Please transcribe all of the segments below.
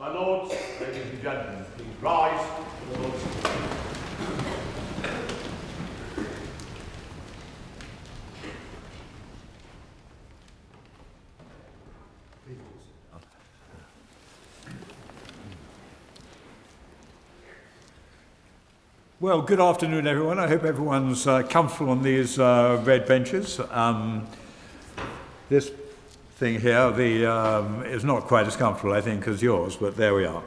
My lords, ladies and gentlemen, please rise for the Lord's Well, good afternoon, everyone. I hope everyone's uh, comfortable on these uh, red benches. Um, this thing here the, um, is not quite as comfortable, I think, as yours, but there we are.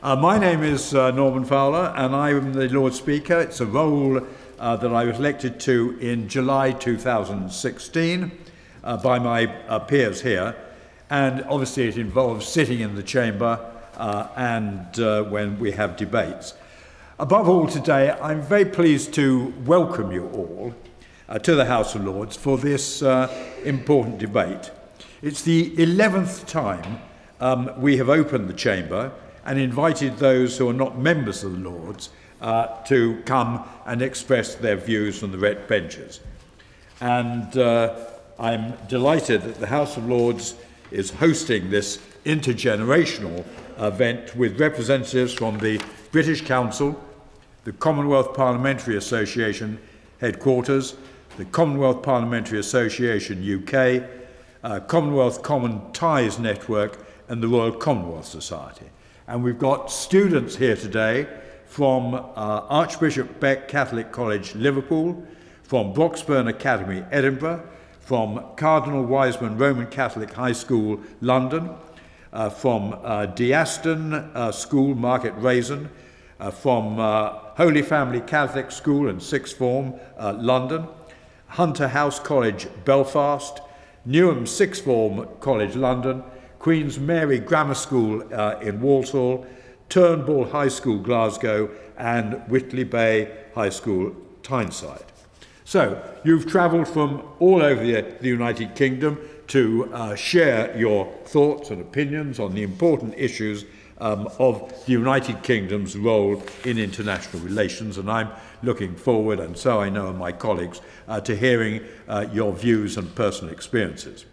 Uh, my name is uh, Norman Fowler, and I am the Lord Speaker. It's a role uh, that I was elected to in July 2016 uh, by my uh, peers here, and obviously it involves sitting in the chamber uh, and when we have debates. Above all, today, I'm very pleased to welcome you all to the House of Lords for this important debate. It's the 11th time um, we have opened the chamber and invited those who are not members of the Lords uh, to come and express their views from the red benches. And uh, I'm delighted that the House of Lords is hosting this intergenerational event with representatives from the British Council, the Commonwealth Parliamentary Association headquarters, the Commonwealth Parliamentary Association UK, uh, Commonwealth Common Ties Network, and the Royal Commonwealth Society. And we've got students here today from uh, Archbishop Beck Catholic College, Liverpool, from Broxburn Academy, Edinburgh, from Cardinal Wiseman Roman Catholic High School, London, uh, from uh, De Aston uh, School, Market Rasen, uh, from uh, Holy Family Catholic School and Sixth Form, uh, London, Hunter House College, Belfast, Newham Sixth Form College, London, Queen's Mary Grammar School uh, in Walsall, Turnbull High School, Glasgow, and Whitley Bay High School, Tyneside. So, you've travelled from all over the, the United Kingdom to uh, share your thoughts and opinions on the important issues um, of the United Kingdom's role in international relations, and I'm looking forward, and so I know my colleagues, uh, to hearing uh, your views and personal experiences.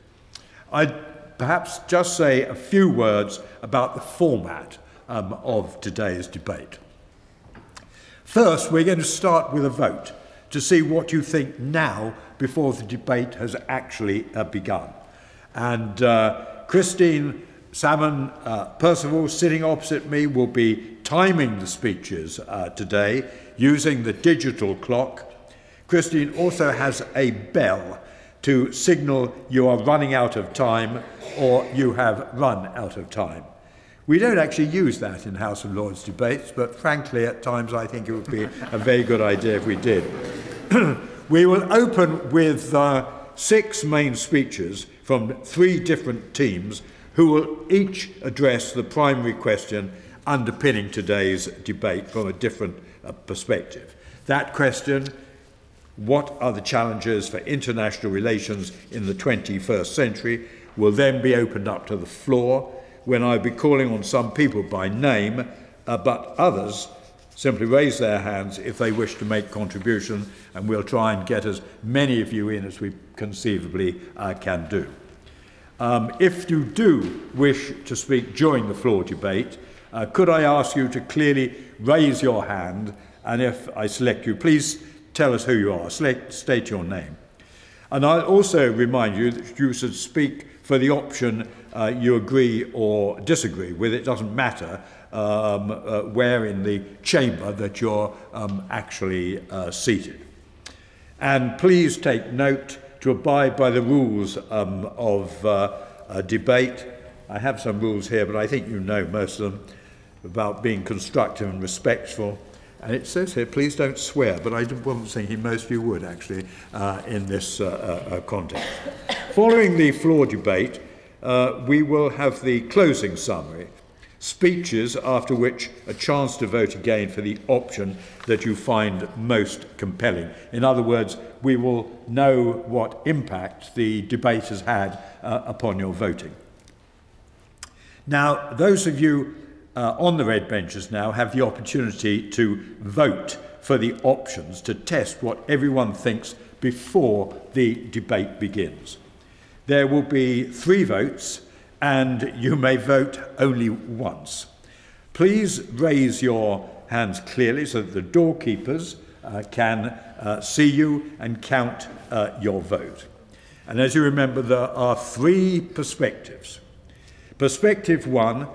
I'd perhaps just say a few words about the format um, of today's debate. First, we're going to start with a vote to see what you think now before the debate has actually uh, begun. And uh, Christine Salmon uh, Percival, sitting opposite me, will be timing the speeches uh, today using the digital clock. Christine also has a bell to signal you are running out of time or you have run out of time. We don't actually use that in House of Lords debates, but frankly, at times I think it would be a very good idea if we did. we will open with uh, six main speeches from three different teams who will each address the primary question underpinning today's debate from a different uh, perspective. That question, what are the challenges for international relations in the 21st century, will then be opened up to the floor when I'll be calling on some people by name, uh, but others simply raise their hands if they wish to make contribution, and we'll try and get as many of you in as we conceivably uh, can do. Um, if you do wish to speak during the floor debate, uh, could I ask you to clearly raise your hand and if I select you, please tell us who you are, select, state your name. And I'll also remind you that you should speak for the option uh, you agree or disagree with. It doesn't matter um, uh, where in the chamber that you're um, actually uh, seated. And please take note to abide by the rules um, of uh, debate. I have some rules here, but I think you know most of them about being constructive and respectful. And it says here, please don't swear, but I wasn't thinking most of you would actually uh, in this uh, uh, uh, context. Following the floor debate, uh, we will have the closing summary. Speeches after which a chance to vote again for the option that you find most compelling. In other words, we will know what impact the debate has had uh, upon your voting. Now, those of you uh, on the red benches now have the opportunity to vote for the options to test what everyone thinks before the debate begins. There will be three votes and you may vote only once. Please raise your hands clearly so that the doorkeepers uh, can uh, see you and count uh, your vote. And as you remember, there are three perspectives. Perspective one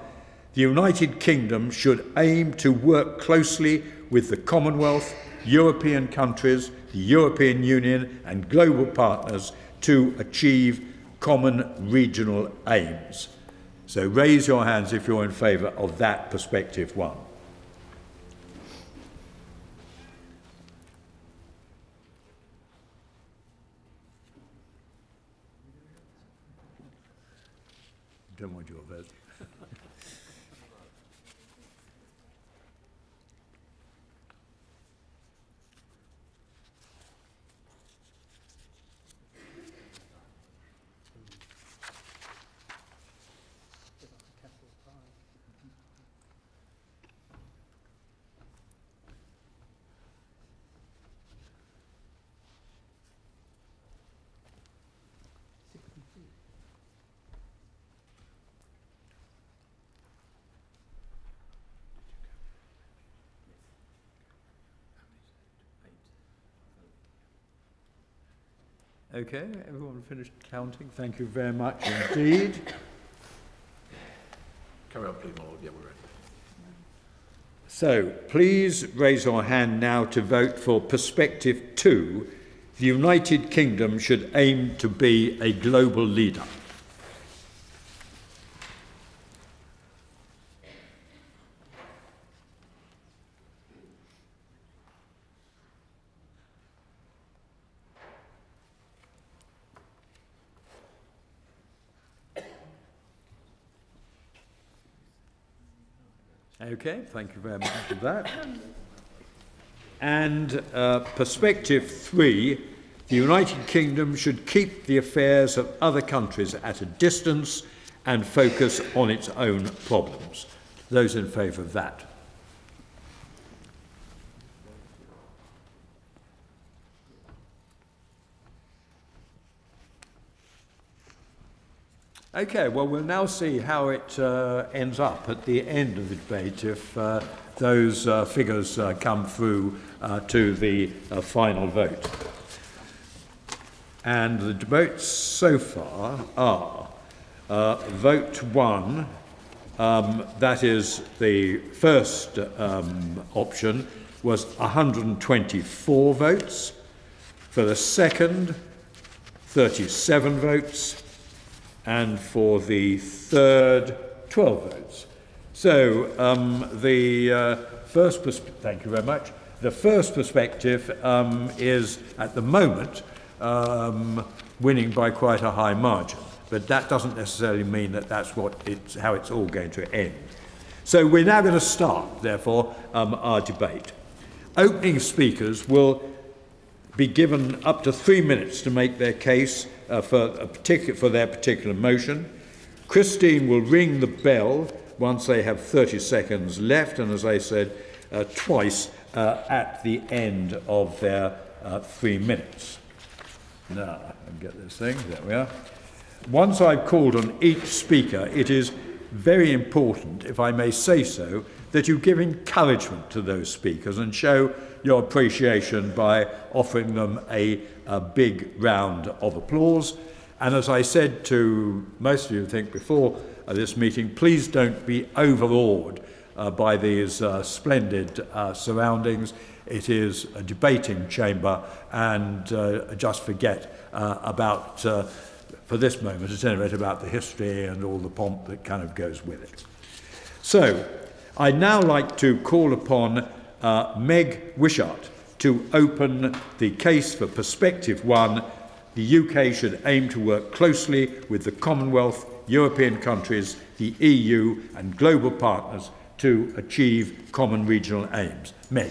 the United Kingdom should aim to work closely with the Commonwealth, European countries, the European Union, and global partners to achieve common regional aims. So raise your hands if you're in favour of that perspective one. Don't want your vote. Okay, everyone finished counting? Thank you very much indeed. Carry on, please, my lord. Yeah, we're ready. So please raise your hand now to vote for perspective two. The United Kingdom should aim to be a global leader. Okay, thank you very much for that. And uh, perspective three, the United Kingdom should keep the affairs of other countries at a distance and focus on its own problems. Those in favour of that? Okay, well, we'll now see how it uh, ends up at the end of the debate if uh, those uh, figures uh, come through uh, to the uh, final vote. And the debates so far are vote one, um, that is the first um, option, was 124 votes. For the second, 37 votes and for the third, 12 votes. So um, the uh, first, thank you very much. The first perspective um, is at the moment um, winning by quite a high margin, but that doesn't necessarily mean that that's what it's, how it's all going to end. So we're now going to start, therefore, um, our debate. Opening speakers will be given up to three minutes to make their case uh, for, a for their particular motion. Christine will ring the bell once they have 30 seconds left, and as I said, uh, twice uh, at the end of their uh, three minutes. Now, I get this thing, there we are. Once I've called on each speaker, it is very important, if I may say so, that you give encouragement to those speakers and show your appreciation by offering them a, a big round of applause. And as I said to most of you, I think, before uh, this meeting, please don't be overawed uh, by these uh, splendid uh, surroundings. It is a debating chamber, and uh, just forget uh, about, uh, for this moment at any rate, about the history and all the pomp that kind of goes with it. So, I'd now like to call upon uh, Meg Wishart to open the case for Perspective One. The UK should aim to work closely with the Commonwealth, European countries, the EU, and global partners to achieve common regional aims. Meg.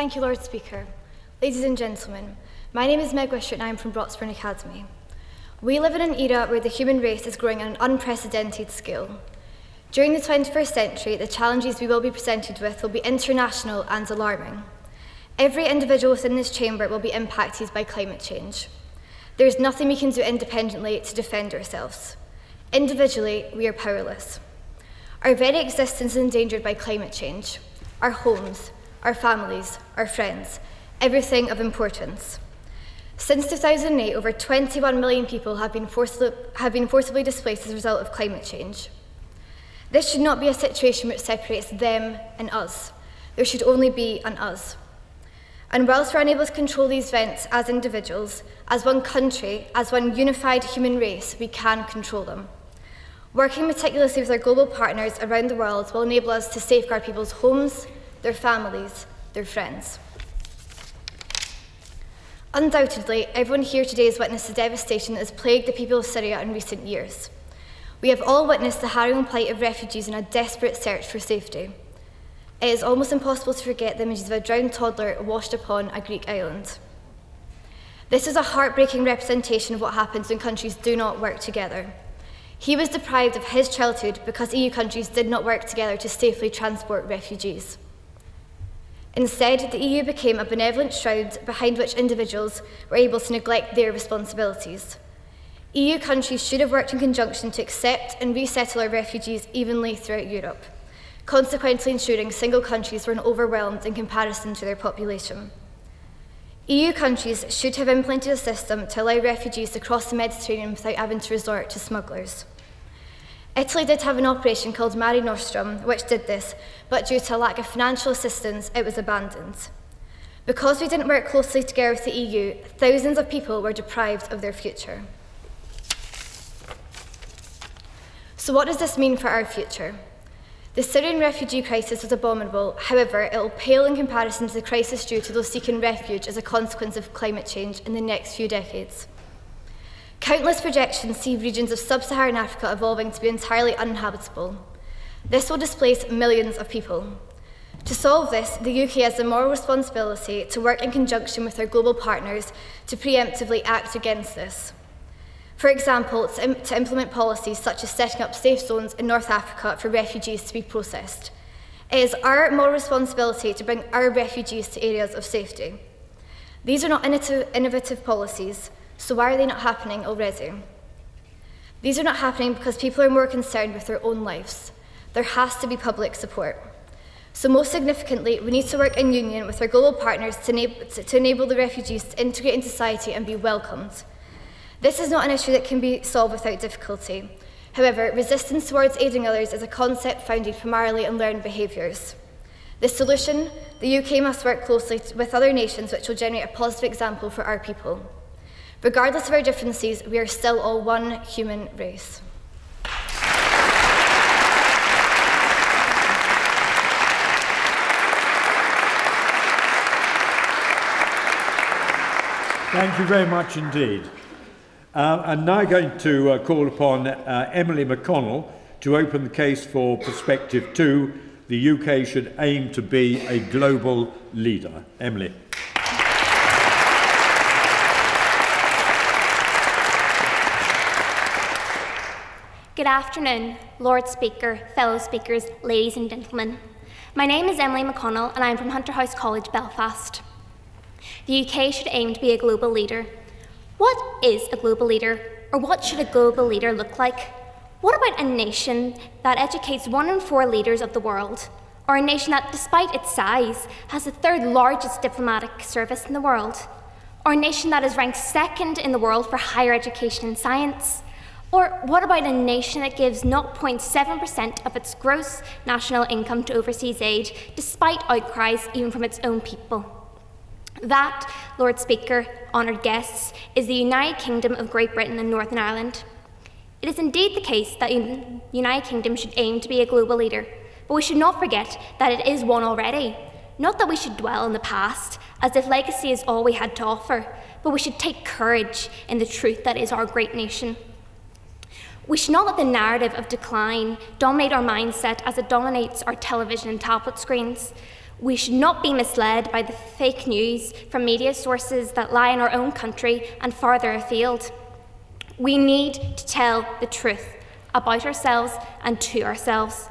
Thank you, Lord Speaker. Ladies and gentlemen, my name is Meg Wishart and I am from Broxburn Academy. We live in an era where the human race is growing at an unprecedented scale. During the 21st century, the challenges we will be presented with will be international and alarming. Every individual within this chamber will be impacted by climate change. There is nothing we can do independently to defend ourselves. Individually, we are powerless. Our very existence is endangered by climate change. Our homes, our families, our friends, everything of importance. Since 2008, over 21 million people have been, forcibly, have been forcibly displaced as a result of climate change. This should not be a situation which separates them and us. There should only be an us. And whilst we're unable to control these events as individuals, as one country, as one unified human race, we can control them. Working meticulously with our global partners around the world will enable us to safeguard people's homes, their families, their friends. Undoubtedly, everyone here today has witnessed the devastation that has plagued the people of Syria in recent years. We have all witnessed the harrowing plight of refugees in a desperate search for safety. It is almost impossible to forget the images of a drowned toddler washed upon a Greek island. This is a heartbreaking representation of what happens when countries do not work together. He was deprived of his childhood because EU countries did not work together to safely transport refugees. Instead, the EU became a benevolent shroud behind which individuals were able to neglect their responsibilities. EU countries should have worked in conjunction to accept and resettle our refugees evenly throughout Europe, consequently ensuring single countries were not overwhelmed in comparison to their population. EU countries should have implemented a system to allow refugees to cross the Mediterranean without having to resort to smugglers. Italy did have an operation called Mare Nostrum, which did this, but due to a lack of financial assistance, it was abandoned. Because we didn't work closely together with the EU, thousands of people were deprived of their future. So, what does this mean for our future? The Syrian refugee crisis was abominable, however, it will pale in comparison to the crisis due to those seeking refuge as a consequence of climate change in the next few decades. Countless projections see regions of sub Saharan Africa evolving to be entirely uninhabitable. This will displace millions of people. To solve this, the UK has the moral responsibility to work in conjunction with our global partners to preemptively act against this. For example, to, Im to implement policies such as setting up safe zones in North Africa for refugees to be processed. It is our moral responsibility to bring our refugees to areas of safety. These are not innovative policies, so why are they not happening already? These are not happening because people are more concerned with their own lives. There has to be public support. So most significantly, we need to work in union with our global partners to enable, to, enable the refugees to integrate in society and be welcomed. This is not an issue that can be solved without difficulty. However, resistance towards aiding others is a concept founded primarily on learned behaviours. The solution, the UK must work closely with other nations which will generate a positive example for our people. Regardless of our differences, we are still all one human race. Thank you very much indeed. Uh, I'm now going to uh, call upon uh, Emily McConnell to open the case for Perspective 2. The UK should aim to be a global leader. Emily. Good afternoon, Lord Speaker, fellow speakers, ladies and gentlemen. My name is Emily McConnell and I am from Hunter House College, Belfast. The UK should aim to be a global leader. What is a global leader, or what should a global leader look like? What about a nation that educates one in four leaders of the world, or a nation that, despite its size, has the third largest diplomatic service in the world, or a nation that is ranked second in the world for higher education and science? Or what about a nation that gives 0.7% of its gross national income to overseas aid, despite outcries even from its own people? That, Lord Speaker, honoured guests, is the United Kingdom of Great Britain and Northern Ireland. It is indeed the case that the United Kingdom should aim to be a global leader, but we should not forget that it is one already. Not that we should dwell in the past, as if legacy is all we had to offer, but we should take courage in the truth that is our great nation. We should not let the narrative of decline dominate our mindset as it dominates our television and tablet screens. We should not be misled by the fake news from media sources that lie in our own country and farther afield. We need to tell the truth. about ourselves and to ourselves.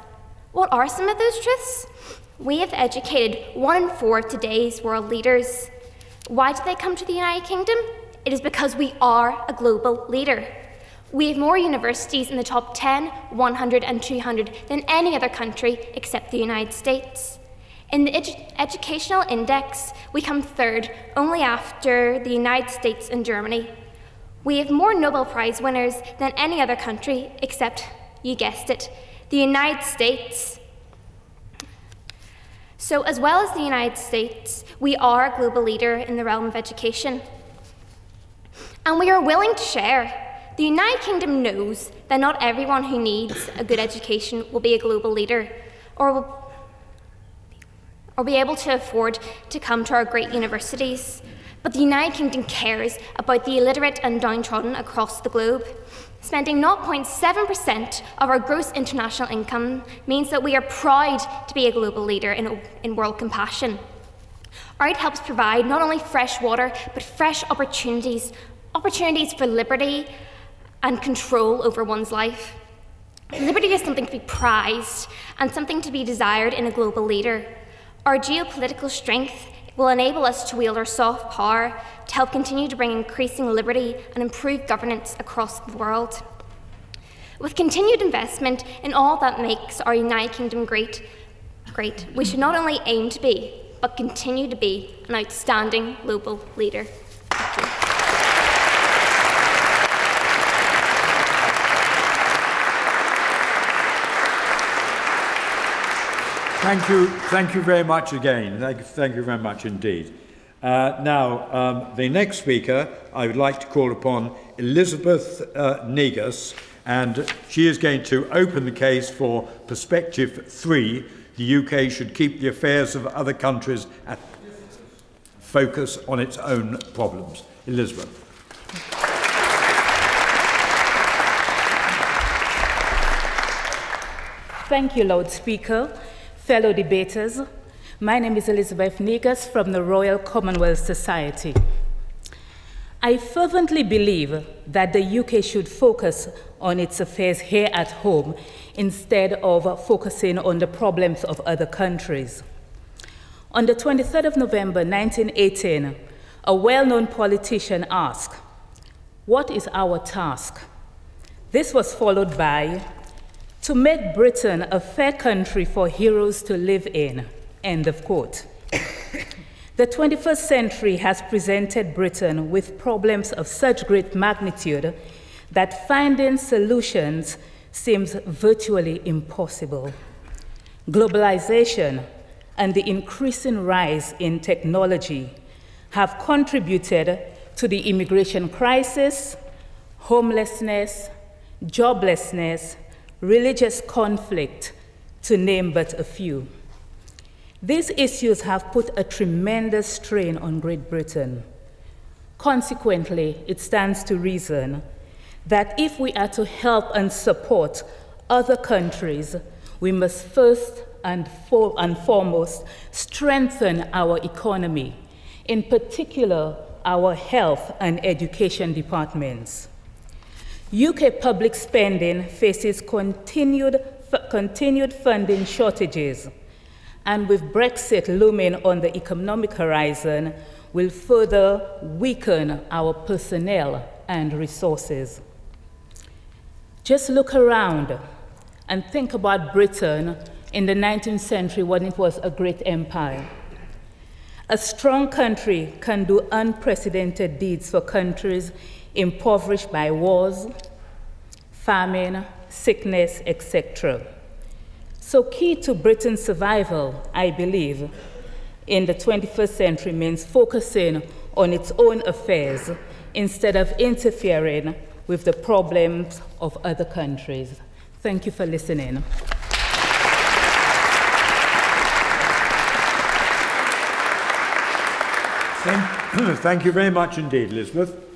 What are some of those truths? We have educated one in four of today's world leaders. Why did they come to the United Kingdom? It is because we are a global leader. We have more universities in the top 10, 100, and 200 than any other country except the United States. In the edu educational index, we come third, only after the United States and Germany. We have more Nobel Prize winners than any other country except, you guessed it, the United States. So, as well as the United States, we are a global leader in the realm of education. And we are willing to share. The United Kingdom knows that not everyone who needs a good education will be a global leader or will or be able to afford to come to our great universities. But the United Kingdom cares about the illiterate and downtrodden across the globe. Spending 0.7% of our gross international income means that we are proud to be a global leader in, in world compassion. AID helps provide not only fresh water, but fresh opportunities, opportunities for liberty and control over one's life. Liberty is something to be prized and something to be desired in a global leader. Our geopolitical strength will enable us to wield our soft power to help continue to bring increasing liberty and improve governance across the world. With continued investment in all that makes our United Kingdom great, great, we should not only aim to be, but continue to be an outstanding global leader. Thank you, thank you very much again. Thank, thank you very much indeed. Uh, now, um, the next speaker, I would like to call upon Elizabeth uh, Negus, and she is going to open the case for Perspective 3. The UK should keep the affairs of other countries at focus on its own problems. Elizabeth. Thank you, Lord Speaker fellow debaters. My name is Elizabeth Negus from the Royal Commonwealth Society. I fervently believe that the UK should focus on its affairs here at home instead of focusing on the problems of other countries. On the 23rd of November 1918, a well known politician asked, What is our task? This was followed by, to make Britain a fair country for heroes to live in. End of quote. the 21st century has presented Britain with problems of such great magnitude that finding solutions seems virtually impossible. Globalization and the increasing rise in technology have contributed to the immigration crisis, homelessness, joblessness, religious conflict, to name but a few. These issues have put a tremendous strain on Great Britain. Consequently, it stands to reason that if we are to help and support other countries, we must first and, and foremost strengthen our economy, in particular, our health and education departments. UK public spending faces continued, continued funding shortages, and with Brexit looming on the economic horizon, will further weaken our personnel and resources. Just look around and think about Britain in the 19th century when it was a great empire. A strong country can do unprecedented deeds for countries impoverished by wars, famine, sickness, etc. So, key to Britain's survival, I believe, in the 21st century means focusing on its own affairs instead of interfering with the problems of other countries. Thank you for listening. Thank, you very much indeed, Elizabeth.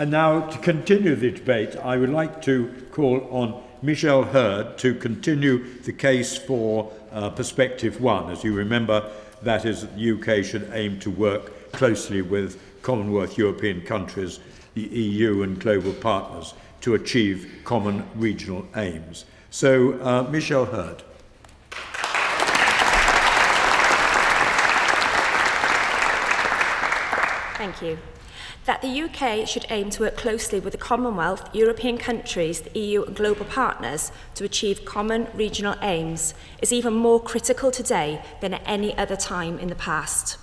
And now, to continue the debate, I would like to call on Michelle Hurd to continue the case for uh, Perspective One. As you remember, that is that the UK should aim to work closely with Commonwealth European countries, the EU, and global partners to achieve common regional aims. So, uh, Michelle Hurd. Thank you. that the UK should aim to work closely with the Commonwealth, European countries, the EU and global partners to achieve common regional aims is even more critical today than at any other time in the past.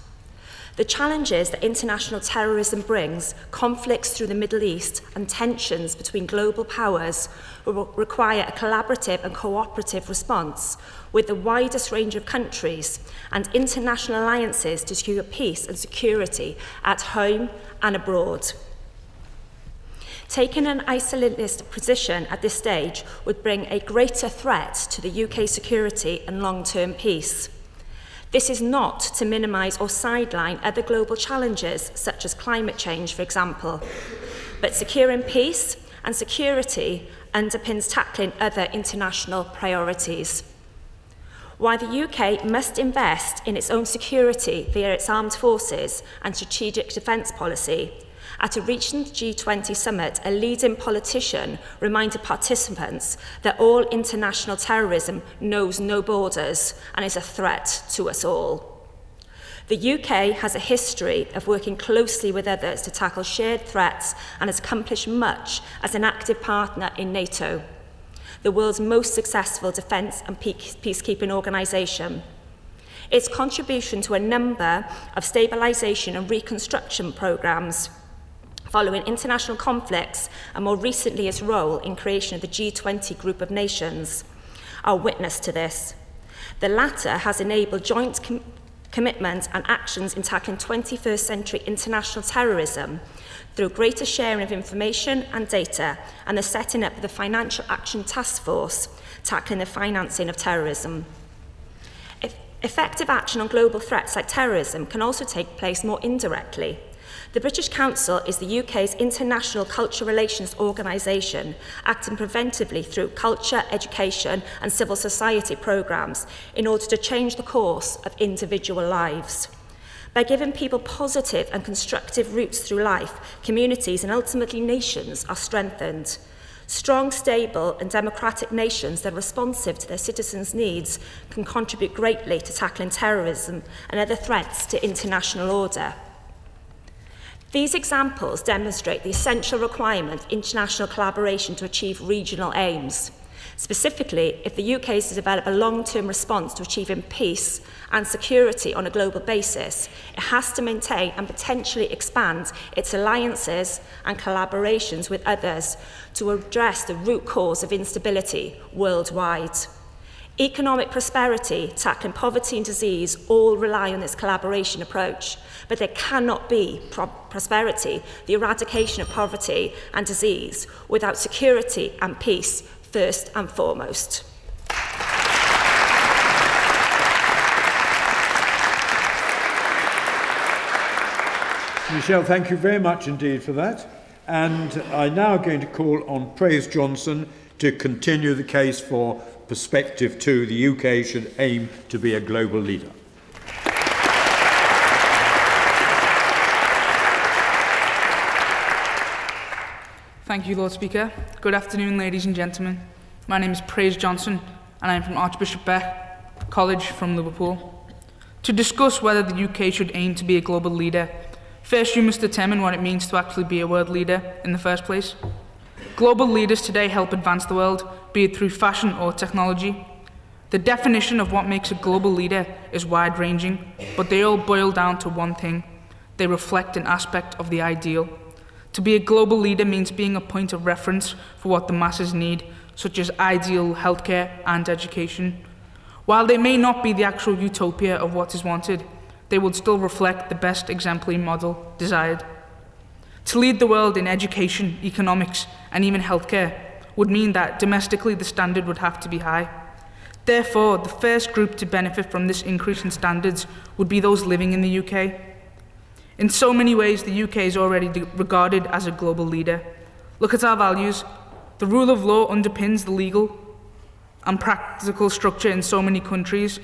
The challenges that international terrorism brings, conflicts through the Middle East, and tensions between global powers will require a collaborative and cooperative response with the widest range of countries and international alliances to secure peace and security at home and abroad. Taking an isolationist position at this stage would bring a greater threat to the UK security and long-term peace. This is not to minimise or sideline other global challenges, such as climate change, for example. But securing peace and security underpins tackling other international priorities. While the UK must invest in its own security via its armed forces and strategic defence policy At a recent G20 summit, a leading politician reminded participants that all international terrorism knows no borders and is a threat to us all. The UK has a history of working closely with others to tackle shared threats and has accomplished much as an active partner in NATO, the world's most successful defence and peacekeeping organisation. Its contribution to a number of stabilisation and reconstruction programmes following international conflicts and more recently its role in creation of the G20 group of nations are witness to this. The latter has enabled joint com commitment and actions in tackling 21st century international terrorism through greater sharing of information and data and the setting up of the Financial Action Task Force tackling the financing of terrorism. Effective action on global threats like terrorism can also take place more indirectly The British Council is the UK's international culture relations organisation, acting preventively through culture, education and civil society programmes in order to change the course of individual lives. By giving people positive and constructive routes through life, communities and ultimately nations are strengthened. Strong, stable and democratic nations that are responsive to their citizens' needs can contribute greatly to tackling terrorism and other threats to international order. These examples demonstrate the essential requirement of international collaboration to achieve regional aims. Specifically, if the UK is to develop a long-term response to achieving peace and security on a global basis, it has to maintain and potentially expand its alliances and collaborations with others to address the root cause of instability worldwide. Economic prosperity, tackling poverty and disease all rely on this collaboration approach, but there cannot be pro prosperity, the eradication of poverty and disease, without security and peace first and foremost. Michelle, thank you very much indeed for that. And I'm now going to call on Praise Johnson to continue the case for perspective two, the UK should aim to be a global leader. Thank you, Lord Speaker. Good afternoon, ladies and gentlemen. My name is Praise Johnson, and I am from Archbishop Beck College from Liverpool. To discuss whether the UK should aim to be a global leader, first you must determine what it means to actually be a world leader in the first place. Global leaders today help advance the world, be it through fashion or technology. The definition of what makes a global leader is wide ranging, but they all boil down to one thing they reflect an aspect of the ideal. To be a global leader means being a point of reference for what the masses need, such as ideal healthcare and education. While they may not be the actual utopia of what is wanted, they would still reflect the best exemplary model desired. To lead the world in education, economics, and even healthcare would mean that domestically the standard would have to be high. Therefore, the first group to benefit from this increase in standards would be those living in the UK. In so many ways, the UK is already regarded as a global leader. Look at our values. The rule of law underpins the legal and practical structure in so many countries.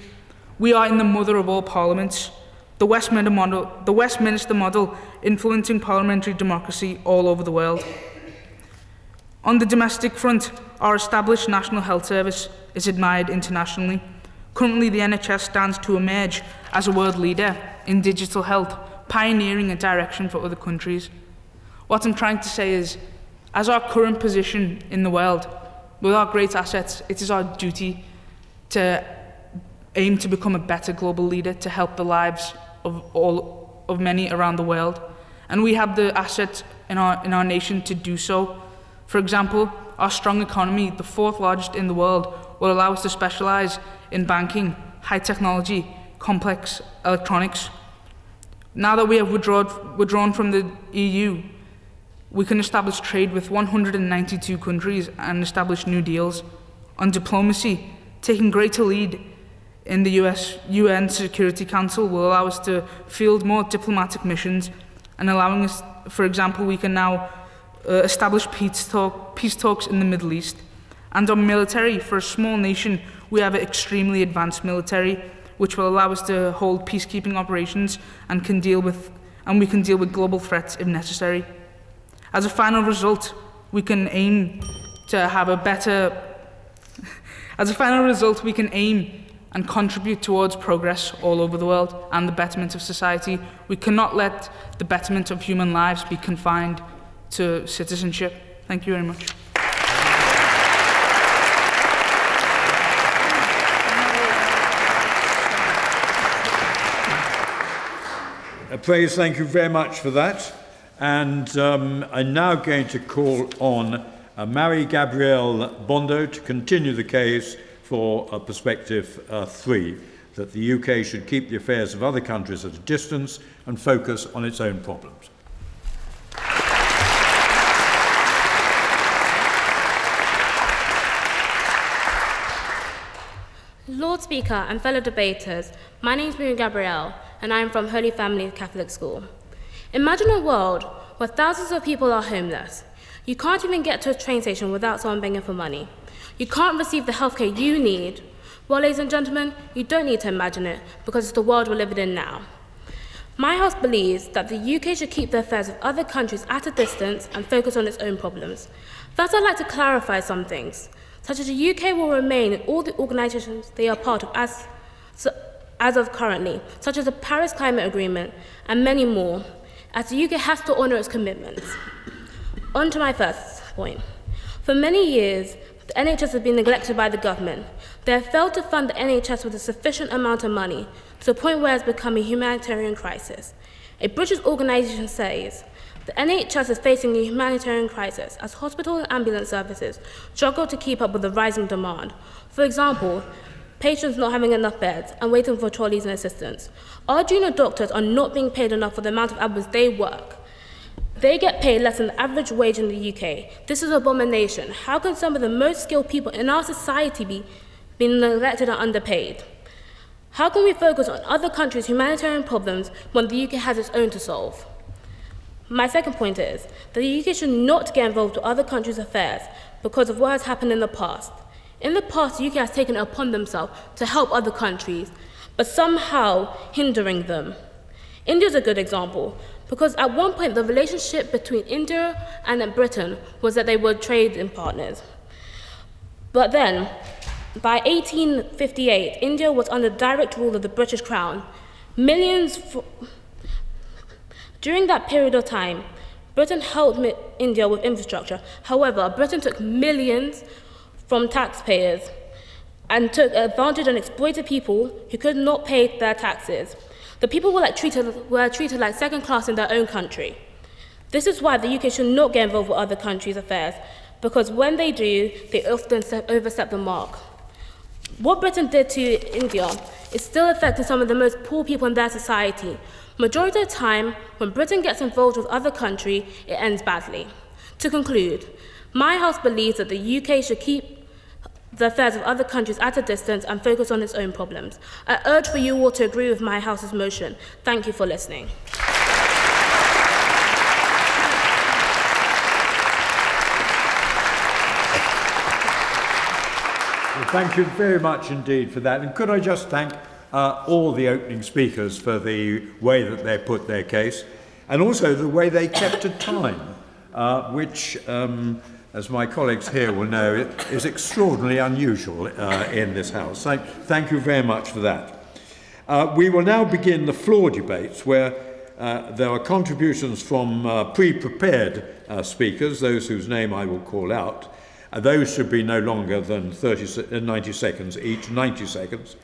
We are in the mother of all parliaments. The Westminster model, the Westminster model influencing parliamentary democracy all over the world. On the domestic front, our established National Health Service is admired internationally. Currently, the NHS stands to emerge as a world leader in digital health, pioneering a direction for other countries. What I'm trying to say is, as our current position in the world, with our great assets, it is our duty to aim to become a better global leader to help the lives of all of many around the world. And we have the assets in our, in our nation to do so. For example, our strong economy, the fourth largest in the world, will allow us to specialize in banking, high technology, complex electronics. Now that we have withdrawn, from the EU, we can establish trade with 192 countries and establish new deals. On diplomacy, taking greater lead in the US UN Security Council will allow us to field more diplomatic missions and allowing us, for example, we can now uh, establish peace, talk, peace talks in the Middle East. And on military, for a small nation, we have an extremely advanced military, which will allow us to hold peacekeeping operations and can deal with, and we can deal with global threats if necessary. As a final result, we can aim to have a better. As a final result, we can aim and contribute towards progress all over the world and the betterment of society. We cannot let the betterment of human lives be confined to citizenship. Thank you very much. Praise, thank you very much for that. And um, I'm now going to call on uh, Mary Gabrielle Bondo to continue the case for uh, Perspective uh, 3, that the UK should keep the affairs of other countries at a distance and focus on its own problems. Lord Speaker and fellow debaters, my name is Miriam Gabrielle, and I am from Holy Family Catholic School. Imagine a world where thousands of people are homeless. You can't even get to a train station without someone begging for money. You can't receive the healthcare you need. Well, ladies and gentlemen, you don't need to imagine it because it's the world we're living in now. My house believes that the UK should keep the affairs of other countries at a distance and focus on its own problems. Thus, I'd like to clarify some things, such as the UK will remain in all the organisations they are part of as, as of currently, such as the Paris Climate Agreement and many more, as the UK has to honour its commitments. On to my first point. For many years, the NHS has been neglected by the government. They have failed to fund the NHS with a sufficient amount of money to the point where it's become a humanitarian crisis. A British organisation says the NHS is facing a humanitarian crisis as hospital and ambulance services struggle to keep up with the rising demand. For example, patients not having enough beds and waiting for trolleys and assistance. Our junior doctors are not being paid enough for the amount of hours they work. They get paid less than the average wage in the UK. This is an abomination. How can some of the most skilled people in our society be being neglected and underpaid? How can we focus on other countries' humanitarian problems when the UK has its own to solve? My second point is that the UK should not get involved with other countries' affairs because of what has happened in the past. In the past, the UK has taken it upon themselves to help other countries, but somehow hindering them. India is a good example. Because at one point, the relationship between India and Britain was that they were trading partners. But then, by 1858, India was under direct rule of the British Crown. Millions. During that period of time, Britain helped India with infrastructure. However, Britain took millions from taxpayers and took advantage and exploited people who could not pay their taxes. The people were, like treated, were treated like second class in their own country. This is why the UK should not get involved with other countries' affairs, because when they do, they often overstep the mark. What Britain did to India is still affecting some of the most poor people in their society. Majority of the time, when Britain gets involved with other country, it ends badly. To conclude, my house believes that the UK should keep the affairs of other countries at a distance and focus on its own problems. I urge for you all to agree with my House's motion. Thank you for listening. Well, thank you very much indeed for that. And could I just thank uh, all the opening speakers for the way that they put their case and also the way they kept to time, uh, which um, as my colleagues here will know, is extraordinarily unusual uh, in this House. So thank you very much for that. Uh, we will now begin the floor debates where uh, there are contributions from uh, pre-prepared uh, speakers, those whose name I will call out. Uh, those should be no longer than 30, 90 seconds each, 90 seconds.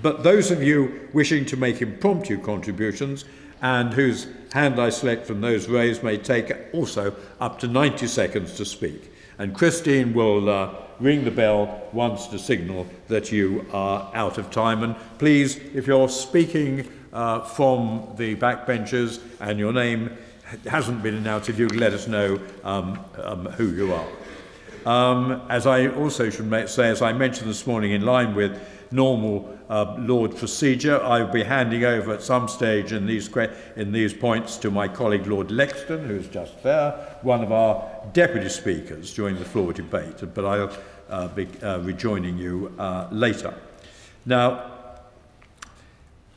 But those of you wishing to make impromptu contributions and whose hand I select from those raised may take also up to 90 seconds to speak. And Christine will uh, ring the bell once to signal that you are out of time. And please, if you're speaking uh, from the backbenches and your name hasn't been announced, if you could let us know um, um, who you are. Um, as I also should say, as I mentioned this morning, in line with normal uh, Lord procedure. I will be handing over at some stage in these, in these points to my colleague Lord Lexden, who's just there, one of our deputy speakers during the floor debate, but I'll uh, be uh, rejoining you uh, later. Now,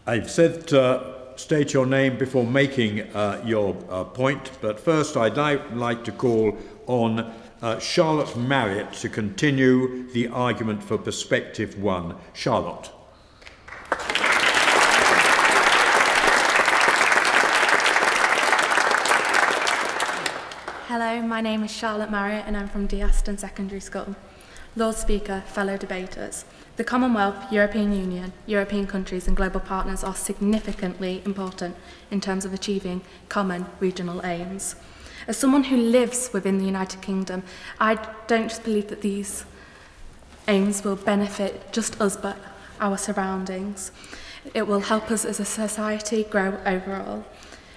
I've said uh, state your name before making uh, your uh, point, but first I'd like to call on uh, Charlotte Marriott to continue the argument for Perspective One. Charlotte. Um, my name is Charlotte Marriott and I'm from De Aston Secondary School. Lord Speaker, fellow debaters, the Commonwealth, European Union, European countries and global partners are significantly important in terms of achieving common regional aims. As someone who lives within the United Kingdom, I don't just believe that these aims will benefit just us but our surroundings. It will help us as a society grow overall.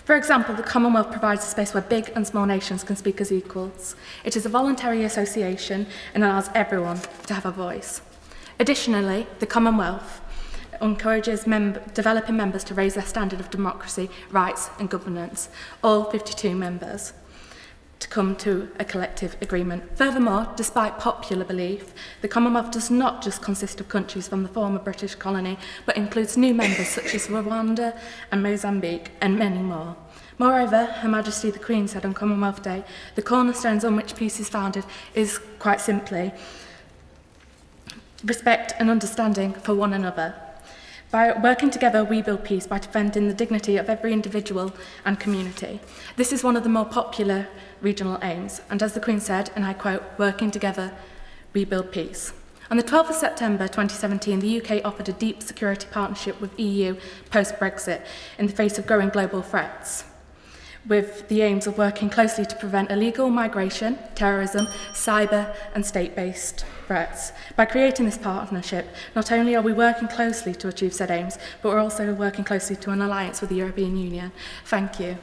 For example, the Commonwealth provides a space where big and small nations can speak as equals. It is a voluntary association and allows everyone to have a voice. Additionally, the Commonwealth encourages mem developing members to raise their standard of democracy, rights and governance, all 52 members. To come to a collective agreement. Furthermore, despite popular belief, the Commonwealth does not just consist of countries from the former British colony, but includes new members such as Rwanda and Mozambique and many more. Moreover, Her Majesty the Queen said on Commonwealth Day, the cornerstones on which peace is founded is quite simply respect and understanding for one another. By working together, we build peace by defending the dignity of every individual and community. This is one of the more popular regional aims, and as the Queen said, and I quote, working together, we build peace. On the 12th of September 2017, the UK offered a deep security partnership with EU post-Brexit in the face of growing global threats with the aims of working closely to prevent illegal migration, terrorism, cyber and state-based threats. By creating this partnership, not only are we working closely to achieve said aims, but we're also working closely to an alliance with the European Union. Thank you.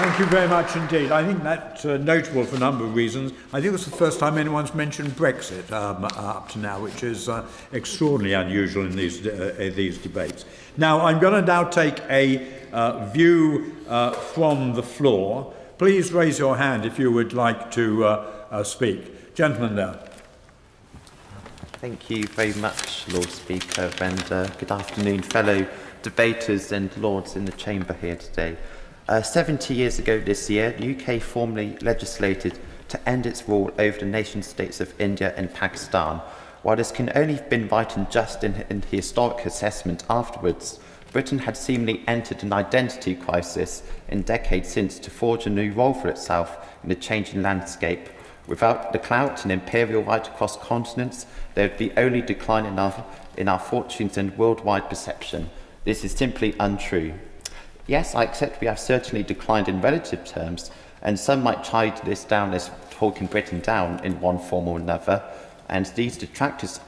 Thank you very much indeed. I think that's uh, notable for a number of reasons. I think it's the first time anyone's mentioned Brexit um, uh, up to now, which is uh, extraordinarily unusual in these, uh, in these debates. Now, I'm going to now take a uh, view uh, from the floor. Please raise your hand if you would like to uh, uh, speak. Gentlemen there. Thank you very much, Lord Speaker, and uh, good afternoon, fellow debaters and lords in the chamber here today. Uh, 70 years ago this year, the UK formally legislated to end its rule over the nation states of India and Pakistan. While this can only have been right and just in, in the historic assessment afterwards, Britain had seemingly entered an identity crisis in decades since to forge a new role for itself in the changing landscape. Without the clout and imperial right across continents, there would be only decline in our, in our fortunes and worldwide perception. This is simply untrue. Yes, I accept we have certainly declined in relative terms, and some might chide this down as talking Britain down in one form or another, and these detractors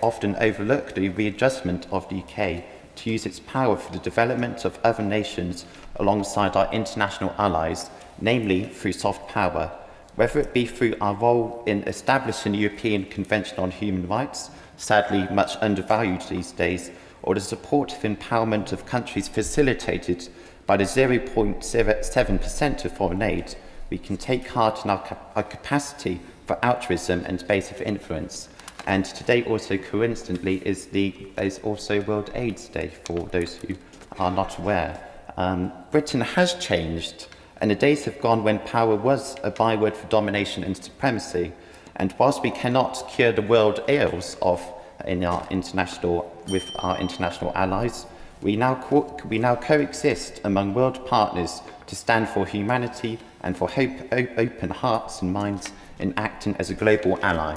often overlook the readjustment of the UK to use its power for the development of other nations alongside our international allies, namely through soft power, whether it be through our role in establishing the European Convention on Human Rights, sadly much undervalued these days, or the supportive empowerment of countries facilitated by the 0.7% of foreign aid, we can take heart in our, cap our capacity for altruism and space of influence. And today also coincidentally is, the, is also World AIDS Day for those who are not aware. Um, Britain has changed, and the days have gone when power was a byword for domination and supremacy. And whilst we cannot cure the world ills of in our international with our international allies, we now, co we now coexist among world partners to stand for humanity and for hope, open hearts and minds in acting as a global ally.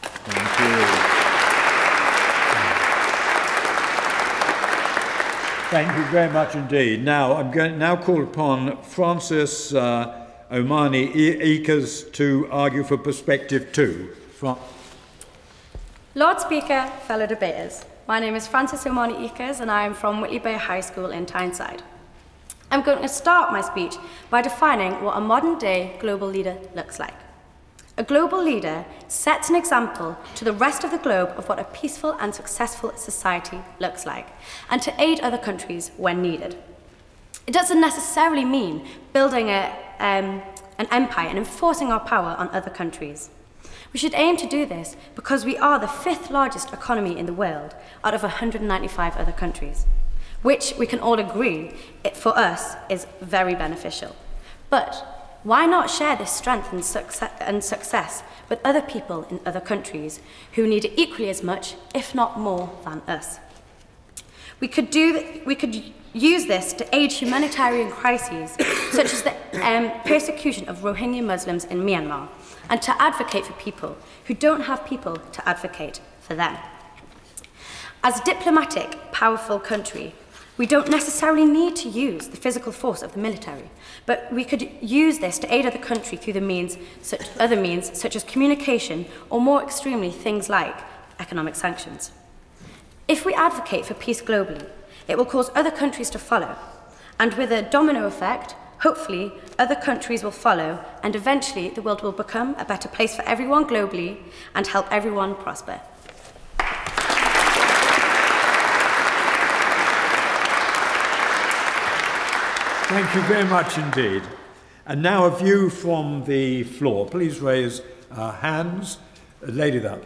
Thank you. Thank you very much indeed. Now, I'm going to now call upon Francis uh, Omani Eakers to argue for perspective two. Fran Lord Speaker, fellow debaters, my name is Francis Omani Eakers and I am from Whitley Bay High School in Tyneside. I'm going to start my speech by defining what a modern day global leader looks like. A global leader sets an example to the rest of the globe of what a peaceful and successful society looks like, and to aid other countries when needed. It doesn't necessarily mean building a, um, an empire and enforcing our power on other countries. We should aim to do this because we are the fifth largest economy in the world out of 195 other countries, which we can all agree, it, for us, is very beneficial. But why not share this strength and success, and success with other people in other countries who need it equally as much, if not more, than us? We could, do, we could use this to aid humanitarian crises, such as the um, persecution of Rohingya Muslims in Myanmar, and to advocate for people who don't have people to advocate for them. As a diplomatic, powerful country, we don't necessarily need to use the physical force of the military, but we could use this to aid other country through the means, such, other means such as communication or more extremely things like economic sanctions. If we advocate for peace globally, it will cause other countries to follow, and with a domino effect, hopefully other countries will follow, and eventually the world will become a better place for everyone globally and help everyone prosper. Thank you very much indeed. And now a view from the floor. Please raise uh, hands. Uh, lady there.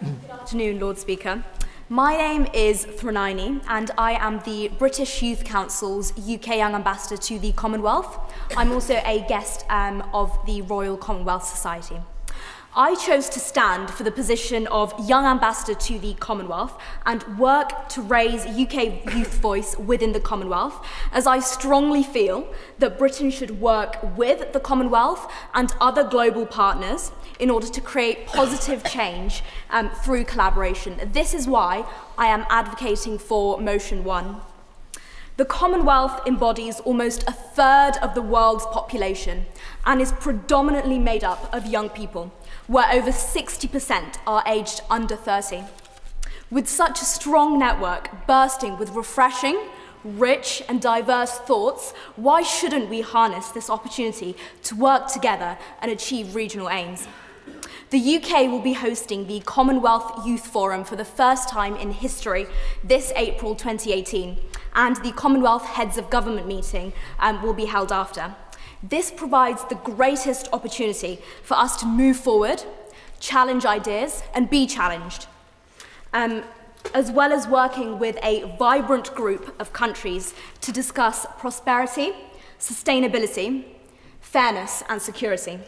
Good afternoon, Lord Speaker. My name is Thranaini, and I am the British Youth Council's UK Young Ambassador to the Commonwealth. I'm also a guest um, of the Royal Commonwealth Society. I chose to stand for the position of Young Ambassador to the Commonwealth and work to raise UK youth voice within the Commonwealth, as I strongly feel that Britain should work with the Commonwealth and other global partners in order to create positive change um, through collaboration. This is why I am advocating for Motion 1. The Commonwealth embodies almost a third of the world's population and is predominantly made up of young people where over 60% are aged under 30. With such a strong network bursting with refreshing, rich and diverse thoughts, why shouldn't we harness this opportunity to work together and achieve regional aims? The UK will be hosting the Commonwealth Youth Forum for the first time in history this April 2018, and the Commonwealth Heads of Government meeting um, will be held after. This provides the greatest opportunity for us to move forward, challenge ideas, and be challenged, um, as well as working with a vibrant group of countries to discuss prosperity, sustainability, fairness, and security.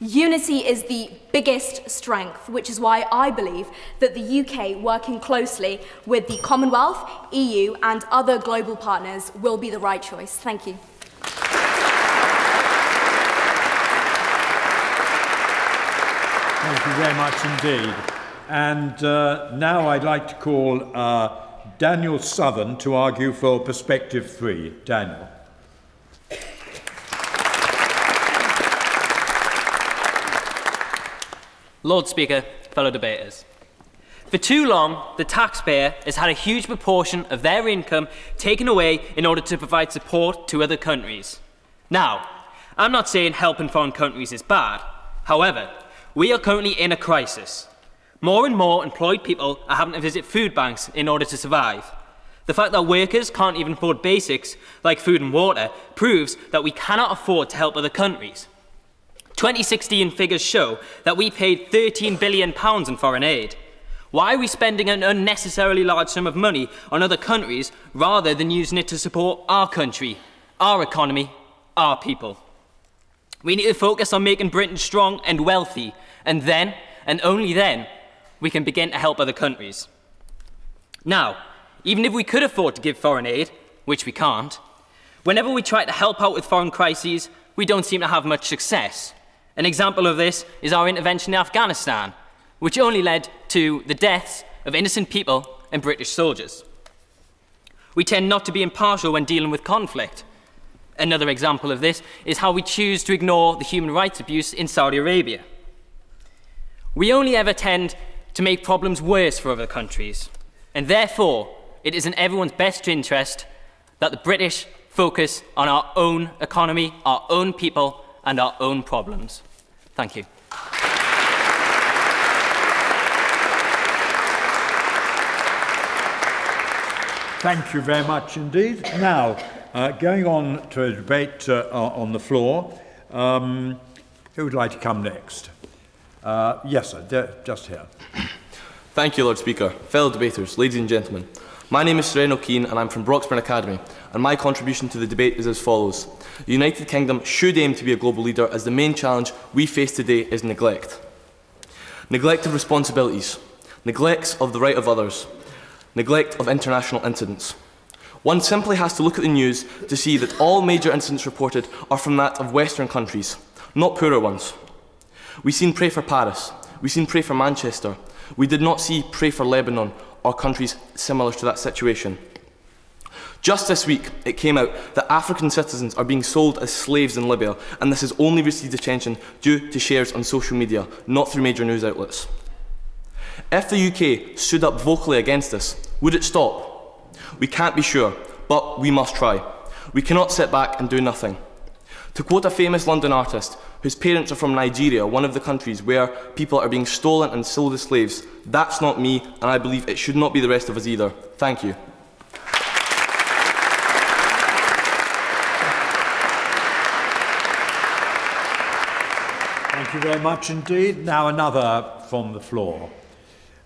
Unity is the biggest strength, which is why I believe that the UK working closely with the Commonwealth, EU, and other global partners will be the right choice. Thank you. You very much indeed. And uh, now I'd like to call uh, Daniel Southern to argue for Perspective 3. Daniel. Lord Speaker, fellow debaters. For too long, the taxpayer has had a huge proportion of their income taken away in order to provide support to other countries. Now, I'm not saying helping foreign countries is bad. However, we are currently in a crisis. More and more employed people are having to visit food banks in order to survive. The fact that workers can't even afford basics like food and water proves that we cannot afford to help other countries. 2016 figures show that we paid £13 billion in foreign aid. Why are we spending an unnecessarily large sum of money on other countries rather than using it to support our country, our economy, our people? We need to focus on making Britain strong and wealthy, and then, and only then, we can begin to help other countries. Now, even if we could afford to give foreign aid, which we can't, whenever we try to help out with foreign crises, we don't seem to have much success. An example of this is our intervention in Afghanistan, which only led to the deaths of innocent people and British soldiers. We tend not to be impartial when dealing with conflict. Another example of this is how we choose to ignore the human rights abuse in Saudi Arabia. We only ever tend to make problems worse for other countries, and therefore it is in everyone's best interest that the British focus on our own economy, our own people, and our own problems. Thank you. Thank you very much indeed. Now, uh, going on to a debate uh, on the floor, um, who would like to come next? Uh, yes, sir, just here. Thank you, Lord Speaker. Fellow debaters, ladies and gentlemen, my name is Sereno Keane and I'm from Broxburn Academy, and my contribution to the debate is as follows. The United Kingdom should aim to be a global leader as the main challenge we face today is neglect. Neglect of responsibilities, neglect of the right of others, neglect of international incidents. One simply has to look at the news to see that all major incidents reported are from that of Western countries, not poorer ones. We've seen Pray for Paris, we've seen Pray for Manchester, we did not see Pray for Lebanon or countries similar to that situation. Just this week, it came out that African citizens are being sold as slaves in Libya, and this has only received attention due to shares on social media, not through major news outlets. If the UK stood up vocally against this, would it stop? We can't be sure, but we must try. We cannot sit back and do nothing. To quote a famous London artist, whose parents are from Nigeria, one of the countries where people are being stolen and sold as slaves, that's not me, and I believe it should not be the rest of us either. Thank you. Thank you very much indeed. Now another from the floor.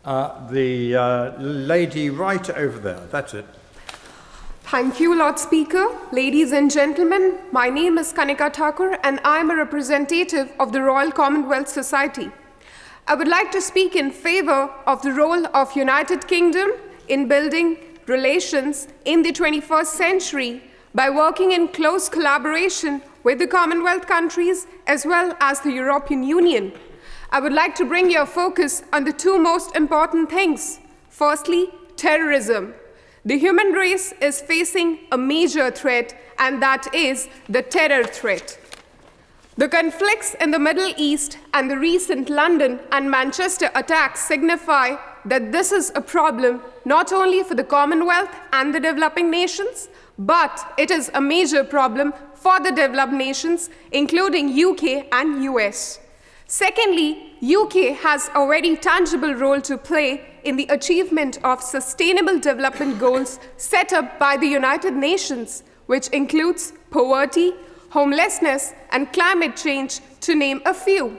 Uh, the uh, lady right over there, that's it. Thank you, Lord Speaker. Ladies and gentlemen, my name is Kanika Thakur and I am a representative of the Royal Commonwealth Society. I would like to speak in favor of the role of United Kingdom in building relations in the 21st century by working in close collaboration with the Commonwealth countries as well as the European Union. I would like to bring your focus on the two most important things. Firstly, terrorism the human race is facing a major threat, and that is the terror threat. The conflicts in the Middle East and the recent London and Manchester attacks signify that this is a problem not only for the Commonwealth and the developing nations, but it is a major problem for the developed nations, including UK and US. Secondly, UK has a very tangible role to play in the achievement of sustainable development goals set up by the United Nations, which includes poverty, homelessness, and climate change, to name a few.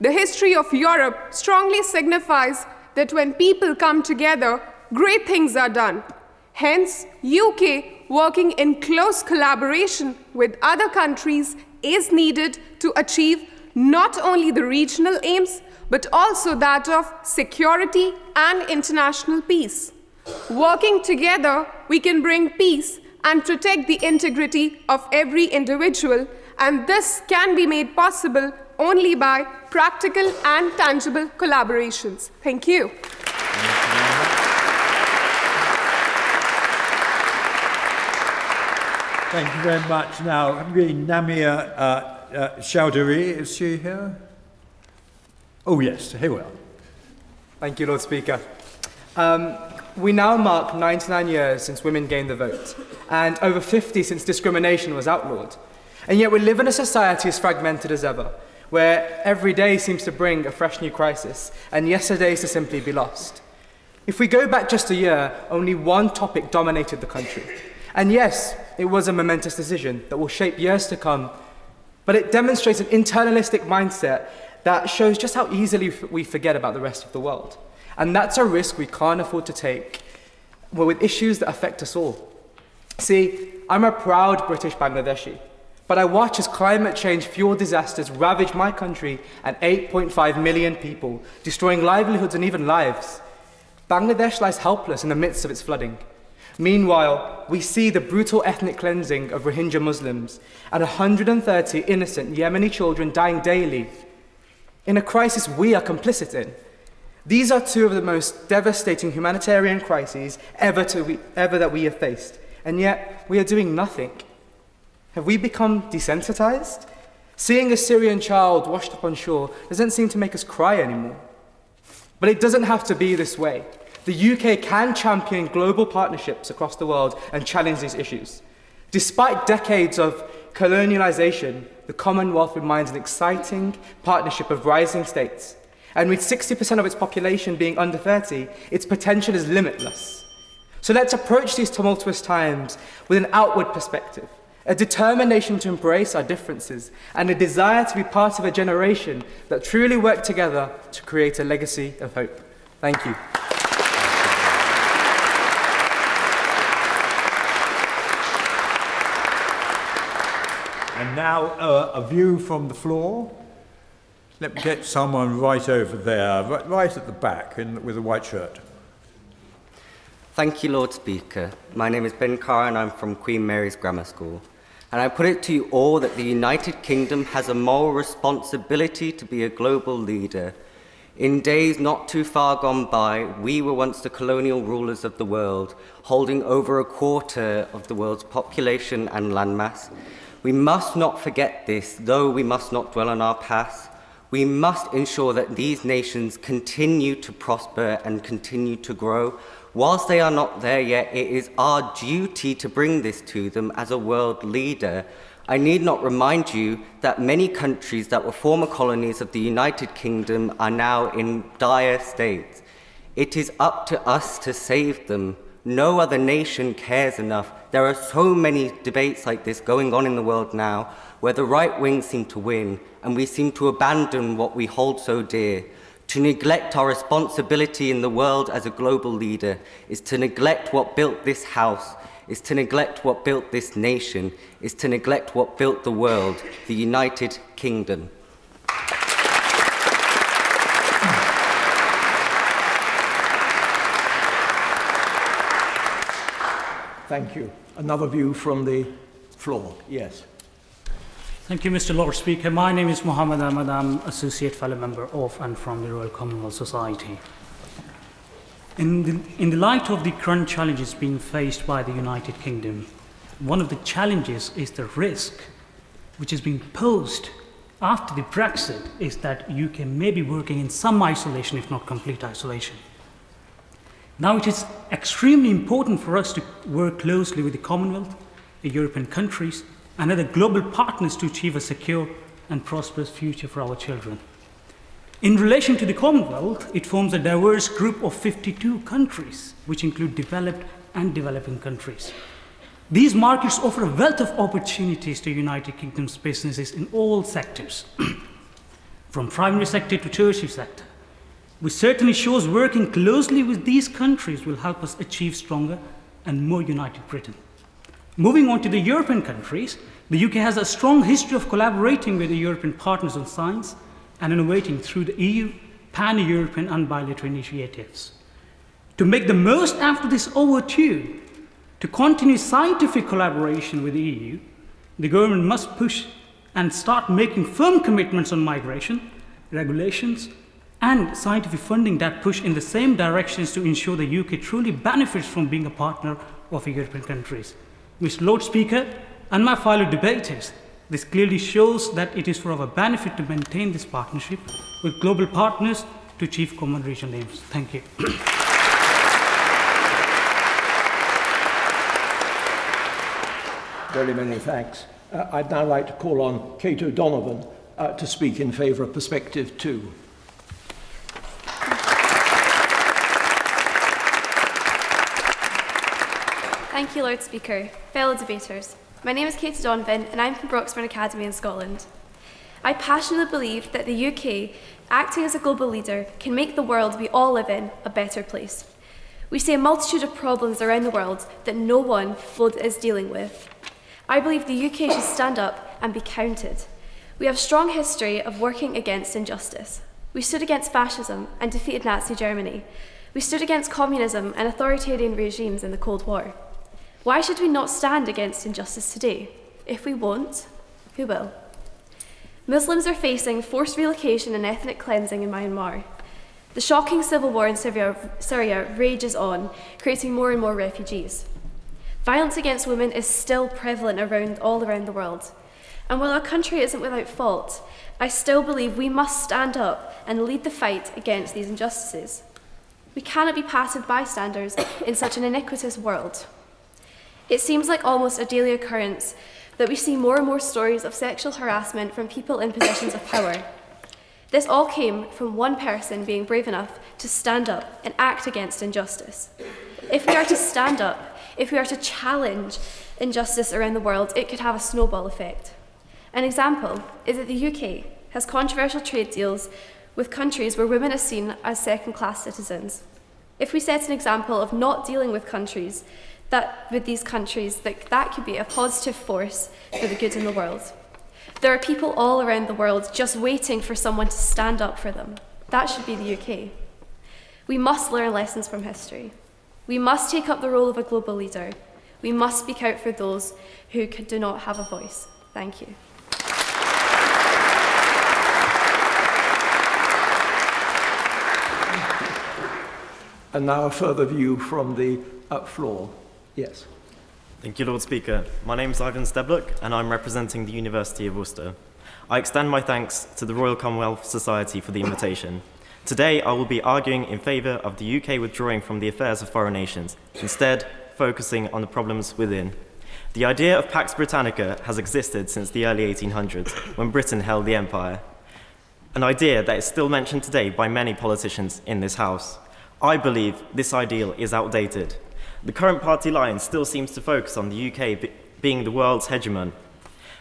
The history of Europe strongly signifies that when people come together, great things are done. Hence, UK working in close collaboration with other countries is needed to achieve not only the regional aims, but also that of security and international peace. Working together, we can bring peace and protect the integrity of every individual, and this can be made possible only by practical and tangible collaborations. Thank you. Thank you very much. Now, Namia uh, uh, Chowdhury, is she here? Oh, yes, here we are. Thank you, Lord Speaker. Um, we now mark 99 years since women gained the vote, and over 50 since discrimination was outlawed. And yet we live in a society as fragmented as ever, where every day seems to bring a fresh new crisis, and yesterdays to simply be lost. If we go back just a year, only one topic dominated the country. And yes, it was a momentous decision that will shape years to come, but it demonstrates an internalistic mindset that shows just how easily we forget about the rest of the world. And that's a risk we can't afford to take well, with issues that affect us all. See, I'm a proud British Bangladeshi, but I watch as climate change fueled disasters ravage my country and 8.5 million people, destroying livelihoods and even lives. Bangladesh lies helpless in the midst of its flooding. Meanwhile, we see the brutal ethnic cleansing of Rohingya Muslims and 130 innocent Yemeni children dying daily in a crisis we are complicit in. These are two of the most devastating humanitarian crises ever, to, ever that we have faced, and yet we are doing nothing. Have we become desensitized? Seeing a Syrian child washed up on shore doesn't seem to make us cry anymore. But it doesn't have to be this way. The UK can champion global partnerships across the world and challenge these issues. Despite decades of colonialization, the Commonwealth remains an exciting partnership of rising states. And with 60% of its population being under 30, its potential is limitless. So let's approach these tumultuous times with an outward perspective, a determination to embrace our differences, and a desire to be part of a generation that truly work together to create a legacy of hope. Thank you. And now uh, a view from the floor. Let me get someone right over there, right, right at the back in, with a white shirt. Thank you, Lord Speaker. My name is Ben Carr and I'm from Queen Mary's Grammar School. And I put it to you all that the United Kingdom has a moral responsibility to be a global leader. In days not too far gone by, we were once the colonial rulers of the world, holding over a quarter of the world's population and landmass. We must not forget this, though we must not dwell on our past. We must ensure that these nations continue to prosper and continue to grow. Whilst they are not there yet, it is our duty to bring this to them as a world leader. I need not remind you that many countries that were former colonies of the United Kingdom are now in dire states. It is up to us to save them. No other nation cares enough. There are so many debates like this going on in the world now where the right wing seem to win and we seem to abandon what we hold so dear. To neglect our responsibility in the world as a global leader is to neglect what built this house, is to neglect what built this nation, is to neglect what built the world, the United Kingdom. Thank you. Another view from the floor. Yes. Thank you, Mr. Lord Speaker. My name is Mohammed Ahmad. I'm Associate Fellow Member of and from the Royal Commonwealth Society. In the, in the light of the current challenges being faced by the United Kingdom, one of the challenges is the risk which is being posed after the Brexit is that UK may be working in some isolation, if not complete isolation. Now, it is extremely important for us to work closely with the Commonwealth, the European countries, and other global partners to achieve a secure and prosperous future for our children. In relation to the Commonwealth, it forms a diverse group of 52 countries, which include developed and developing countries. These markets offer a wealth of opportunities to United Kingdom's businesses in all sectors, from primary sector to tertiary sector which certainly shows working closely with these countries will help us achieve stronger and more united Britain. Moving on to the European countries, the UK has a strong history of collaborating with the European partners on science and innovating through the EU, pan-European and bilateral initiatives. To make the most after this overture, to continue scientific collaboration with the EU, the government must push and start making firm commitments on migration, regulations, and scientific funding that push in the same directions to ensure the UK truly benefits from being a partner of European countries. Mr. Lord Speaker and my fellow debaters, this clearly shows that it is for our benefit to maintain this partnership with global partners to achieve common regional aims. Thank you. Very many thanks. Uh, I'd now like to call on Kate O'Donovan uh, to speak in favour of Perspective 2. Thank you, Lord Speaker. Fellow debaters, my name is Katie Donovan and I'm from Broxburn Academy in Scotland. I passionately believe that the UK, acting as a global leader, can make the world we all live in a better place. We see a multitude of problems around the world that no one is dealing with. I believe the UK should stand up and be counted. We have a strong history of working against injustice. We stood against fascism and defeated Nazi Germany. We stood against communism and authoritarian regimes in the Cold War. Why should we not stand against injustice today? If we won't, who will? Muslims are facing forced relocation and ethnic cleansing in Myanmar. The shocking civil war in Syria, Syria rages on, creating more and more refugees. Violence against women is still prevalent around, all around the world. And while our country isn't without fault, I still believe we must stand up and lead the fight against these injustices. We cannot be passive bystanders in such an iniquitous world. It seems like almost a daily occurrence that we see more and more stories of sexual harassment from people in positions of power. This all came from one person being brave enough to stand up and act against injustice. If we are to stand up, if we are to challenge injustice around the world, it could have a snowball effect. An example is that the UK has controversial trade deals with countries where women are seen as second class citizens. If we set an example of not dealing with countries that with these countries, that, that could be a positive force for the good in the world. There are people all around the world just waiting for someone to stand up for them. That should be the UK. We must learn lessons from history. We must take up the role of a global leader. We must speak out for those who do not have a voice. Thank you. And now a further view from the floor. Yes. Thank you, Lord Speaker. My name is Ivan Steblock, and I'm representing the University of Worcester. I extend my thanks to the Royal Commonwealth Society for the invitation. Today, I will be arguing in favour of the UK withdrawing from the affairs of foreign nations, instead focusing on the problems within. The idea of Pax Britannica has existed since the early 1800s, when Britain held the empire. An idea that is still mentioned today by many politicians in this House. I believe this ideal is outdated. The current party line still seems to focus on the UK be being the world's hegemon.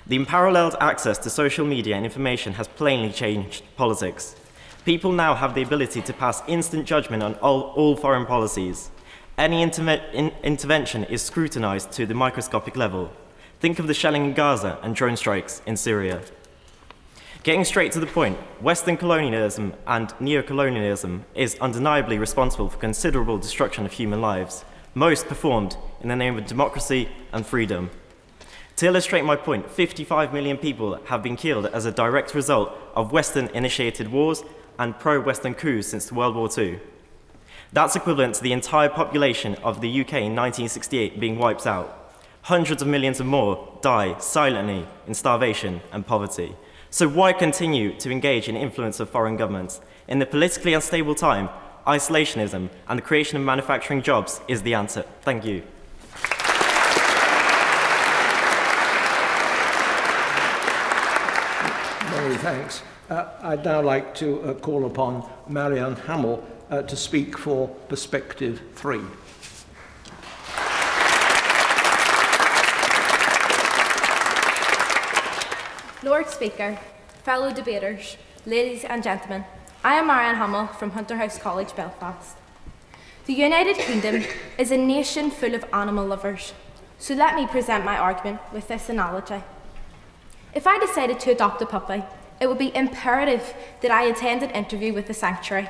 The unparalleled access to social media and information has plainly changed politics. People now have the ability to pass instant judgment on all, all foreign policies. Any in intervention is scrutinized to the microscopic level. Think of the shelling in Gaza and drone strikes in Syria. Getting straight to the point, Western colonialism and neocolonialism is undeniably responsible for considerable destruction of human lives, most performed in the name of democracy and freedom. To illustrate my point, 55 million people have been killed as a direct result of Western initiated wars and pro Western coups since World War II. That's equivalent to the entire population of the UK in 1968 being wiped out. Hundreds of millions of more die silently in starvation and poverty. So why continue to engage in influence of foreign governments? In the politically unstable time, isolationism and the creation of manufacturing jobs is the answer. Thank you. Many thanks. Uh, I'd now like to uh, call upon Marianne Hamill uh, to speak for Perspective 3. Lord Speaker, fellow debaters, ladies and gentlemen, I am Marianne Hummel from Hunter House College, Belfast. The United Kingdom is a nation full of animal lovers, so let me present my argument with this analogy. If I decided to adopt a puppy, it would be imperative that I attend an interview with the sanctuary.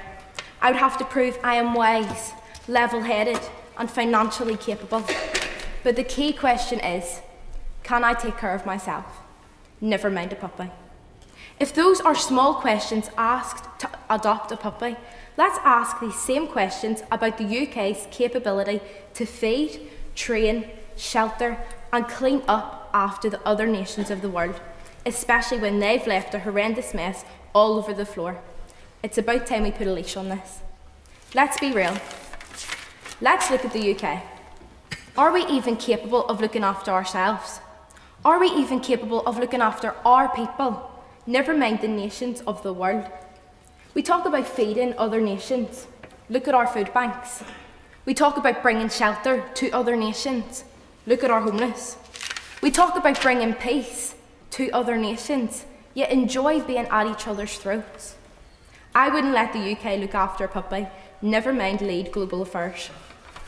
I would have to prove I am wise, level headed, and financially capable. But the key question is can I take care of myself? never mind a puppy. If those are small questions asked to adopt a puppy, let's ask these same questions about the UK's capability to feed, train, shelter, and clean up after the other nations of the world, especially when they've left a horrendous mess all over the floor. It's about time we put a leash on this. Let's be real. Let's look at the UK. Are we even capable of looking after ourselves? Are we even capable of looking after our people, never mind the nations of the world? We talk about feeding other nations. Look at our food banks. We talk about bringing shelter to other nations. Look at our homeless. We talk about bringing peace to other nations. yet enjoy being at each other's throats. I wouldn't let the UK look after a puppy, never mind lead global affairs.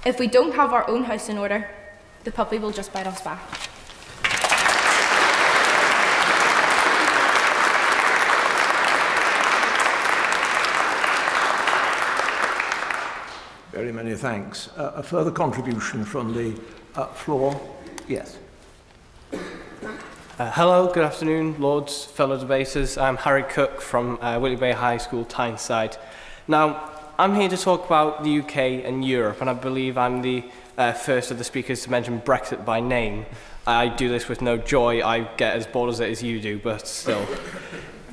If we don't have our own house in order, the puppy will just bite us back. Very many thanks. Uh, a further contribution from the uh, floor? Yes. Uh, hello, good afternoon, Lords, fellow debaters. I'm Harry Cook from uh, Whitley Bay High School, Tyneside. Now, I'm here to talk about the UK and Europe, and I believe I'm the uh, first of the speakers to mention Brexit by name. I do this with no joy. I get as bored as it as you do, but still.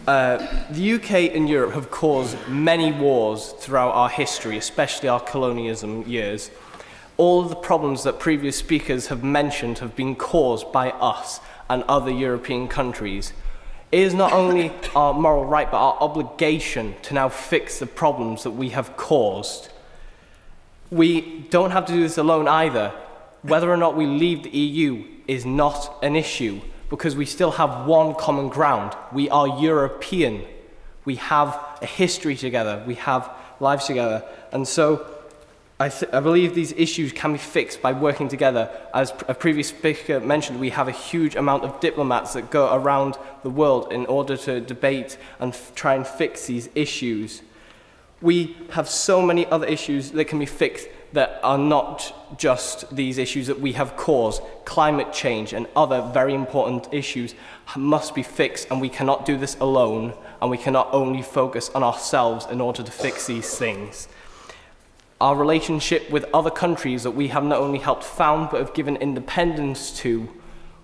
Uh, the UK and Europe have caused many wars throughout our history, especially our colonialism years. All of the problems that previous speakers have mentioned have been caused by us and other European countries. It is not only our moral right, but our obligation to now fix the problems that we have caused. We don't have to do this alone either. Whether or not we leave the EU is not an issue because we still have one common ground. We are European. We have a history together. We have lives together. And so I, I believe these issues can be fixed by working together. As a previous speaker mentioned, we have a huge amount of diplomats that go around the world in order to debate and try and fix these issues. We have so many other issues that can be fixed that are not just these issues that we have caused. Climate change and other very important issues must be fixed, and we cannot do this alone, and we cannot only focus on ourselves in order to fix these things. Our relationship with other countries that we have not only helped found but have given independence to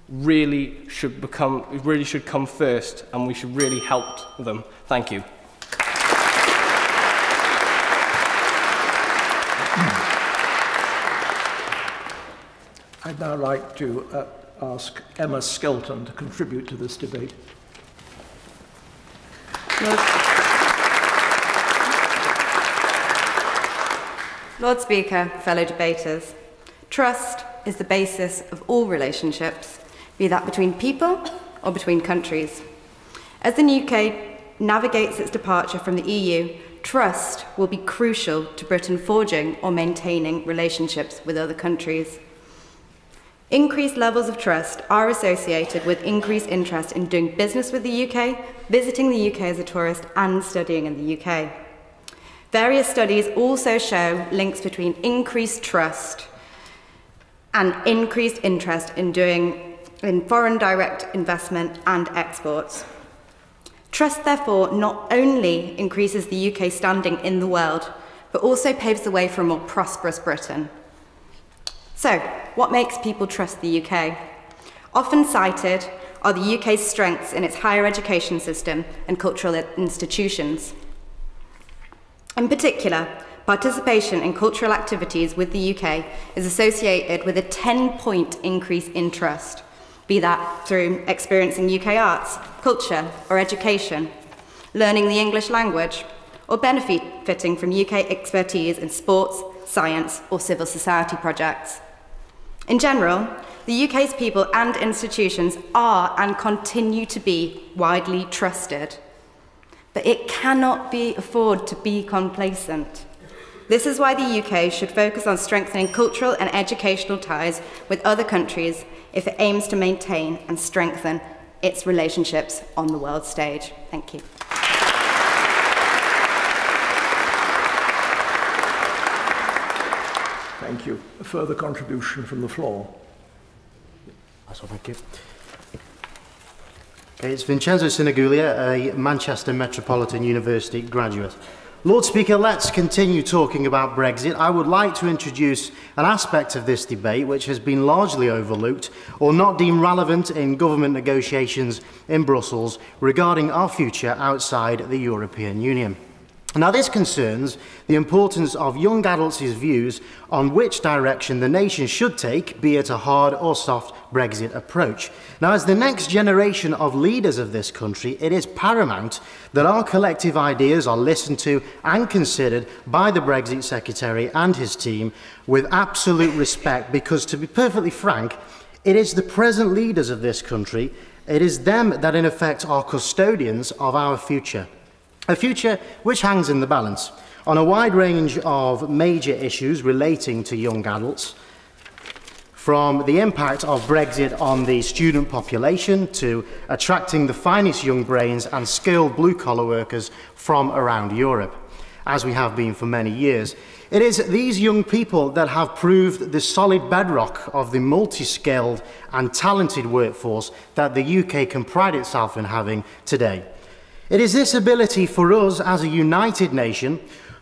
really should become really should come first and we should really help them. Thank you. I'd now like to uh, ask Emma Skelton to contribute to this debate. Lord Speaker, fellow debaters, trust is the basis of all relationships, be that between people or between countries. As the UK navigates its departure from the EU, trust will be crucial to Britain forging or maintaining relationships with other countries. Increased levels of trust are associated with increased interest in doing business with the UK, visiting the UK as a tourist, and studying in the UK. Various studies also show links between increased trust and increased interest in doing in foreign direct investment and exports. Trust, therefore, not only increases the UK's standing in the world, but also paves the way for a more prosperous Britain. So, what makes people trust the UK? Often cited are the UK's strengths in its higher education system and cultural institutions. In particular, participation in cultural activities with the UK is associated with a 10 point increase in trust, be that through experiencing UK arts, culture, or education, learning the English language, or benefiting from UK expertise in sports, science, or civil society projects. In general, the UK's people and institutions are and continue to be widely trusted. But it cannot be afford to be complacent. This is why the UK should focus on strengthening cultural and educational ties with other countries if it aims to maintain and strengthen its relationships on the world stage. Thank you. Thank you. A further contribution from the floor. That's all, thank you. It's Vincenzo Sinaguglia, a Manchester Metropolitan University graduate. Lord Speaker, let's continue talking about Brexit. I would like to introduce an aspect of this debate which has been largely overlooked or not deemed relevant in government negotiations in Brussels regarding our future outside the European Union. Now, this concerns the importance of young adults' views on which direction the nation should take, be it a hard or soft Brexit approach. Now, as the next generation of leaders of this country, it is paramount that our collective ideas are listened to and considered by the Brexit Secretary and his team with absolute respect, because to be perfectly frank, it is the present leaders of this country It is them that, in effect, are custodians of our future. A future which hangs in the balance on a wide range of major issues relating to young adults, from the impact of Brexit on the student population to attracting the finest young brains and skilled blue collar workers from around Europe, as we have been for many years. It is these young people that have proved the solid bedrock of the multi skilled and talented workforce that the UK can pride itself in having today. It is this ability for us as a united nation,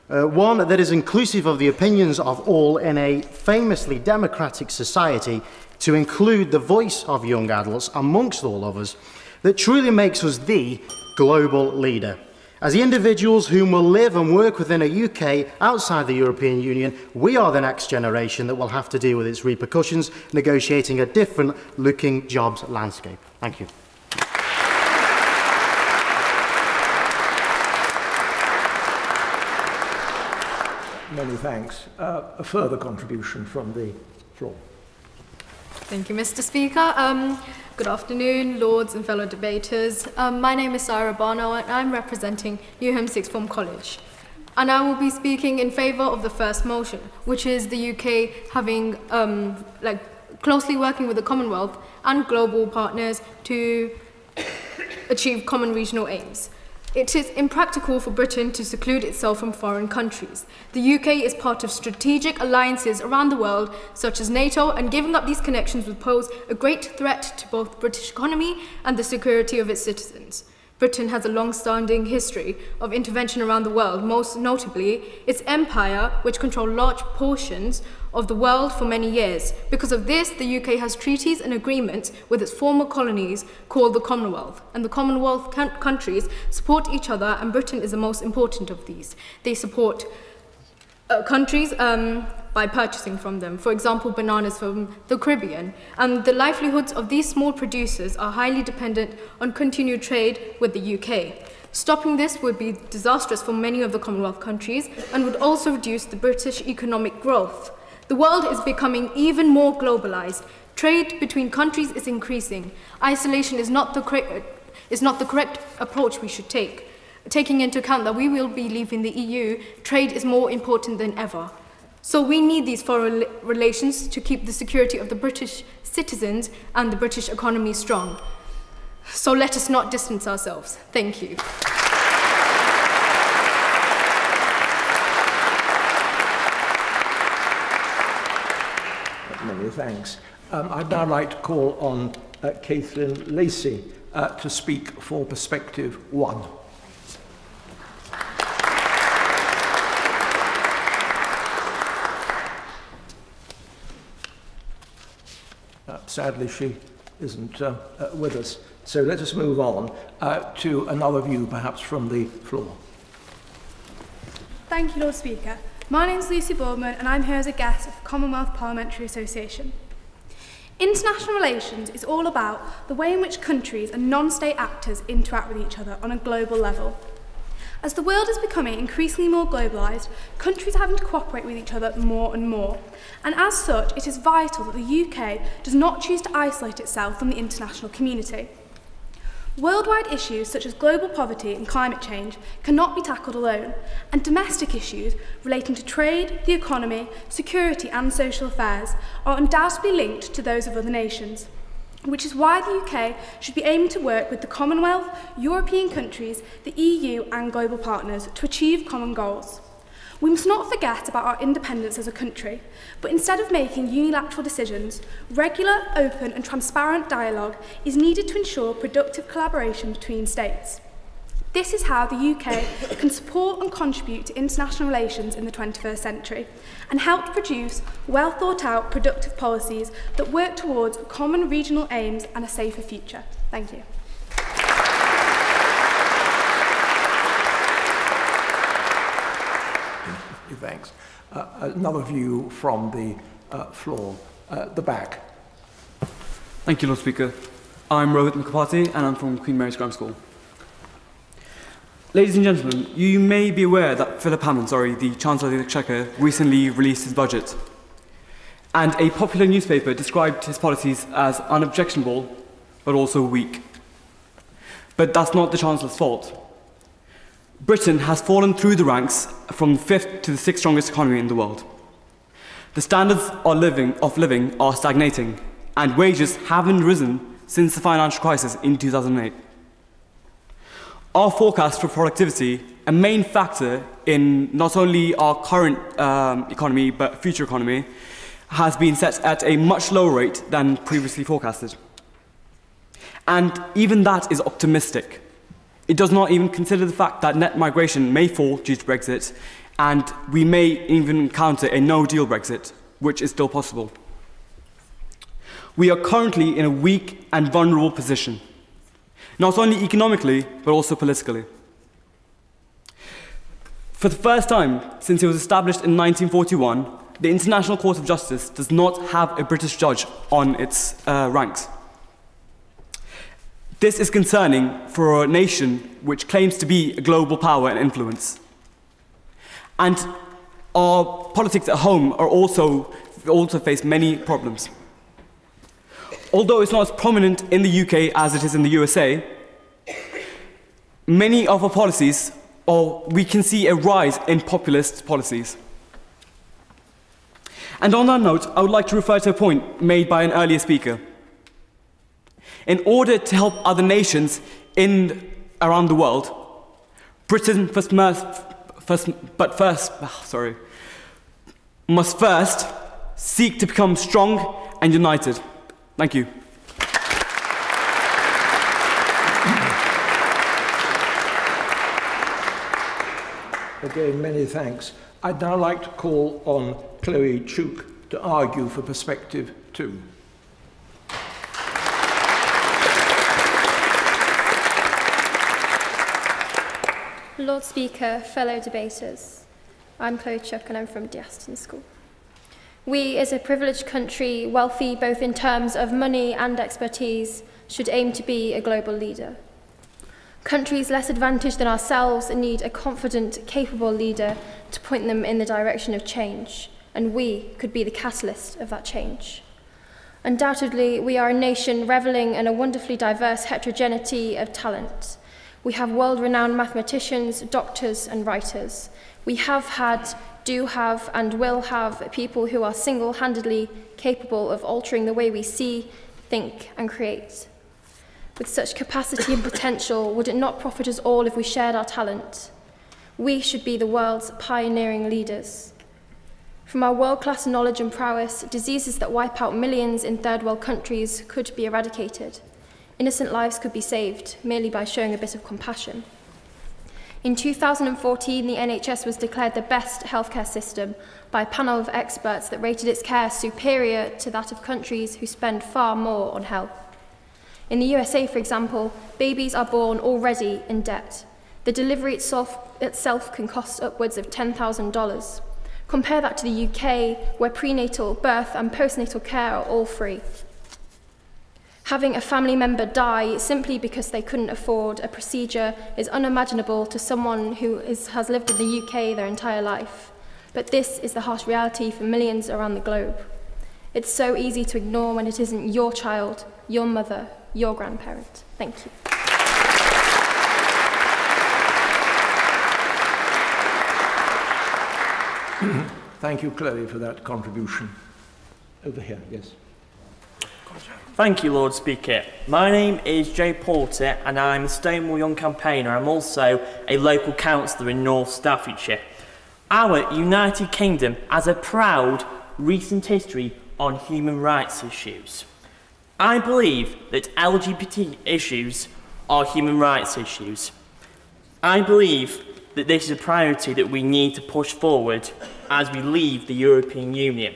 uh, one that is inclusive of the opinions of all in a famously democratic society, to include the voice of young adults amongst all of us, that truly makes us the global leader. As the individuals whom will live and work within a UK outside the European Union, we are the next generation that will have to deal with its repercussions, negotiating a different looking jobs landscape. Thank you. Many thanks. Uh, a further contribution from the floor. Thank you, Mr. Speaker. Um, good afternoon, Lords and fellow debaters. Um, my name is Sarah Barno and I'm representing Newham Sixth Form College. And I will be speaking in favour of the first motion, which is the UK having, um, like, closely working with the Commonwealth and global partners to achieve common regional aims. It is impractical for Britain to seclude itself from foreign countries. The UK is part of strategic alliances around the world, such as NATO, and giving up these connections would pose a great threat to both the British economy and the security of its citizens. Britain has a long-standing history of intervention around the world, most notably its empire, which controlled large portions of the world for many years. Because of this, the UK has treaties and agreements with its former colonies called the Commonwealth. And the Commonwealth countries support each other, and Britain is the most important of these. They support uh, countries um, by purchasing from them, for example, bananas from the Caribbean. And the livelihoods of these small producers are highly dependent on continued trade with the UK. Stopping this would be disastrous for many of the Commonwealth countries and would also reduce the British economic growth. The world is becoming even more globalized. Trade between countries is increasing. Isolation is not the, is not the correct approach we should take. Taking into account that we will be leaving the EU, trade is more important than ever. So we need these foreign relations to keep the security of the British citizens and the British economy strong. So let us not distance ourselves. Thank you. Many thanks. Um, I'd now like to call on uh, Caitlin Lacey uh, to speak for Perspective One. Uh, sadly, she isn't uh, uh, with us. So let us move on uh, to another view, perhaps from the floor. Thank you, Lord Speaker. My name is Lucy Boardman and I'm here as a guest of the Commonwealth Parliamentary Association. International relations is all about the way in which countries and non-state actors interact with each other on a global level. As the world is becoming increasingly more globalised, countries are having to cooperate with each other more and more. And as such, it is vital that the UK does not choose to isolate itself from the international community. Worldwide issues such as global poverty and climate change cannot be tackled alone, and domestic issues relating to trade, the economy, security and social affairs are undoubtedly linked to those of other nations, which is why the UK should be aiming to work with the Commonwealth, European countries, the EU and global partners to achieve common goals. We must not forget about our independence as a country, but instead of making unilateral decisions, regular, open and transparent dialogue is needed to ensure productive collaboration between states. This is how the UK can support and contribute to international relations in the 21st century and help produce well thought out productive policies that work towards common regional aims and a safer future. Thank you. Another view from the uh, floor, uh, the back. Thank you, Lord Speaker. I'm Rohit Mukhopadhyay and I'm from Queen Mary's Grammar School. Ladies and gentlemen, you may be aware that Philip Hammond, sorry, the Chancellor of the Exchequer, recently released his budget. And a popular newspaper described his policies as unobjectionable, but also weak. But that's not the Chancellor's fault. Britain has fallen through the ranks from the fifth to the sixth strongest economy in the world. The standards of living, of living are stagnating, and wages haven't risen since the financial crisis in 2008. Our forecast for productivity, a main factor in not only our current um, economy but future economy, has been set at a much lower rate than previously forecasted. And even that is optimistic. It does not even consider the fact that net migration may fall due to Brexit, and we may even encounter a no deal Brexit, which is still possible. We are currently in a weak and vulnerable position, not only economically, but also politically. For the first time since it was established in 1941, the International Court of Justice does not have a British judge on its uh, ranks. This is concerning for a nation which claims to be a global power and influence. And our politics at home are also, also face many problems. Although it's not as prominent in the UK as it is in the USA, many of our policies, or we can see a rise in populist policies. And on that note, I would like to refer to a point made by an earlier speaker. In order to help other nations in, around the world, Britain first, first, but first, oh, sorry, must first seek to become strong and united. Thank you. Again, many thanks. I'd now like to call on Chloe Chuk to argue for perspective two. Lord Speaker, fellow debaters, I'm Chloe Chuck and I'm from De Aston School. We, as a privileged country, wealthy both in terms of money and expertise, should aim to be a global leader. Countries less advantaged than ourselves need a confident, capable leader to point them in the direction of change, and we could be the catalyst of that change. Undoubtedly, we are a nation reveling in a wonderfully diverse heterogeneity of talent. We have world-renowned mathematicians, doctors and writers. We have had, do have and will have people who are single-handedly capable of altering the way we see, think and create. With such capacity and potential, would it not profit us all if we shared our talent? We should be the world's pioneering leaders. From our world-class knowledge and prowess, diseases that wipe out millions in third world countries could be eradicated. Innocent lives could be saved merely by showing a bit of compassion. In 2014, the NHS was declared the best healthcare system by a panel of experts that rated its care superior to that of countries who spend far more on health. In the USA, for example, babies are born already in debt. The delivery itself, itself can cost upwards of $10,000. Compare that to the UK, where prenatal, birth and postnatal care are all free. Having a family member die simply because they couldn't afford a procedure is unimaginable to someone who is, has lived in the UK their entire life. But this is the harsh reality for millions around the globe. It's so easy to ignore when it isn't your child, your mother, your grandparent. Thank you. Thank you, Chloe, for that contribution. Over here, yes. Thank you, Lord Speaker. My name is Jay Porter and I'm a Stonewall Young campaigner. I'm also a local councillor in North Staffordshire. Our United Kingdom has a proud recent history on human rights issues. I believe that LGBT issues are human rights issues. I believe that this is a priority that we need to push forward as we leave the European Union.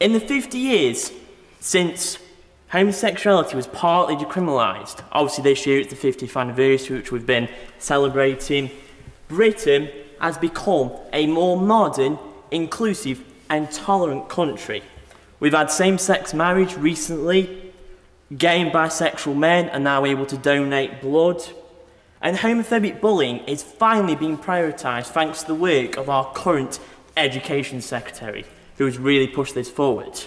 In the 50 years since homosexuality was partly decriminalised. Obviously, this year it's the 50th anniversary, which we've been celebrating. Britain has become a more modern, inclusive, and tolerant country. We've had same sex marriage recently. Gay and bisexual men are now able to donate blood. And homophobic bullying is finally being prioritised thanks to the work of our current Education Secretary, who has really pushed this forward.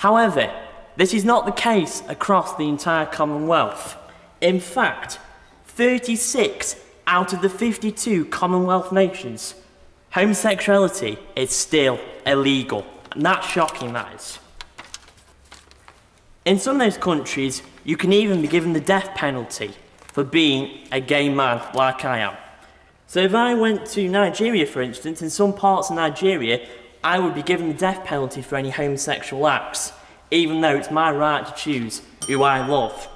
However, this is not the case across the entire Commonwealth. In fact, 36 out of the 52 Commonwealth nations, homosexuality is still illegal. And that's shocking, that is. In some of those countries, you can even be given the death penalty for being a gay man like I am. So if I went to Nigeria, for instance, in some parts of Nigeria, I would be given the death penalty for any homosexual acts, even though it's my right to choose who I love.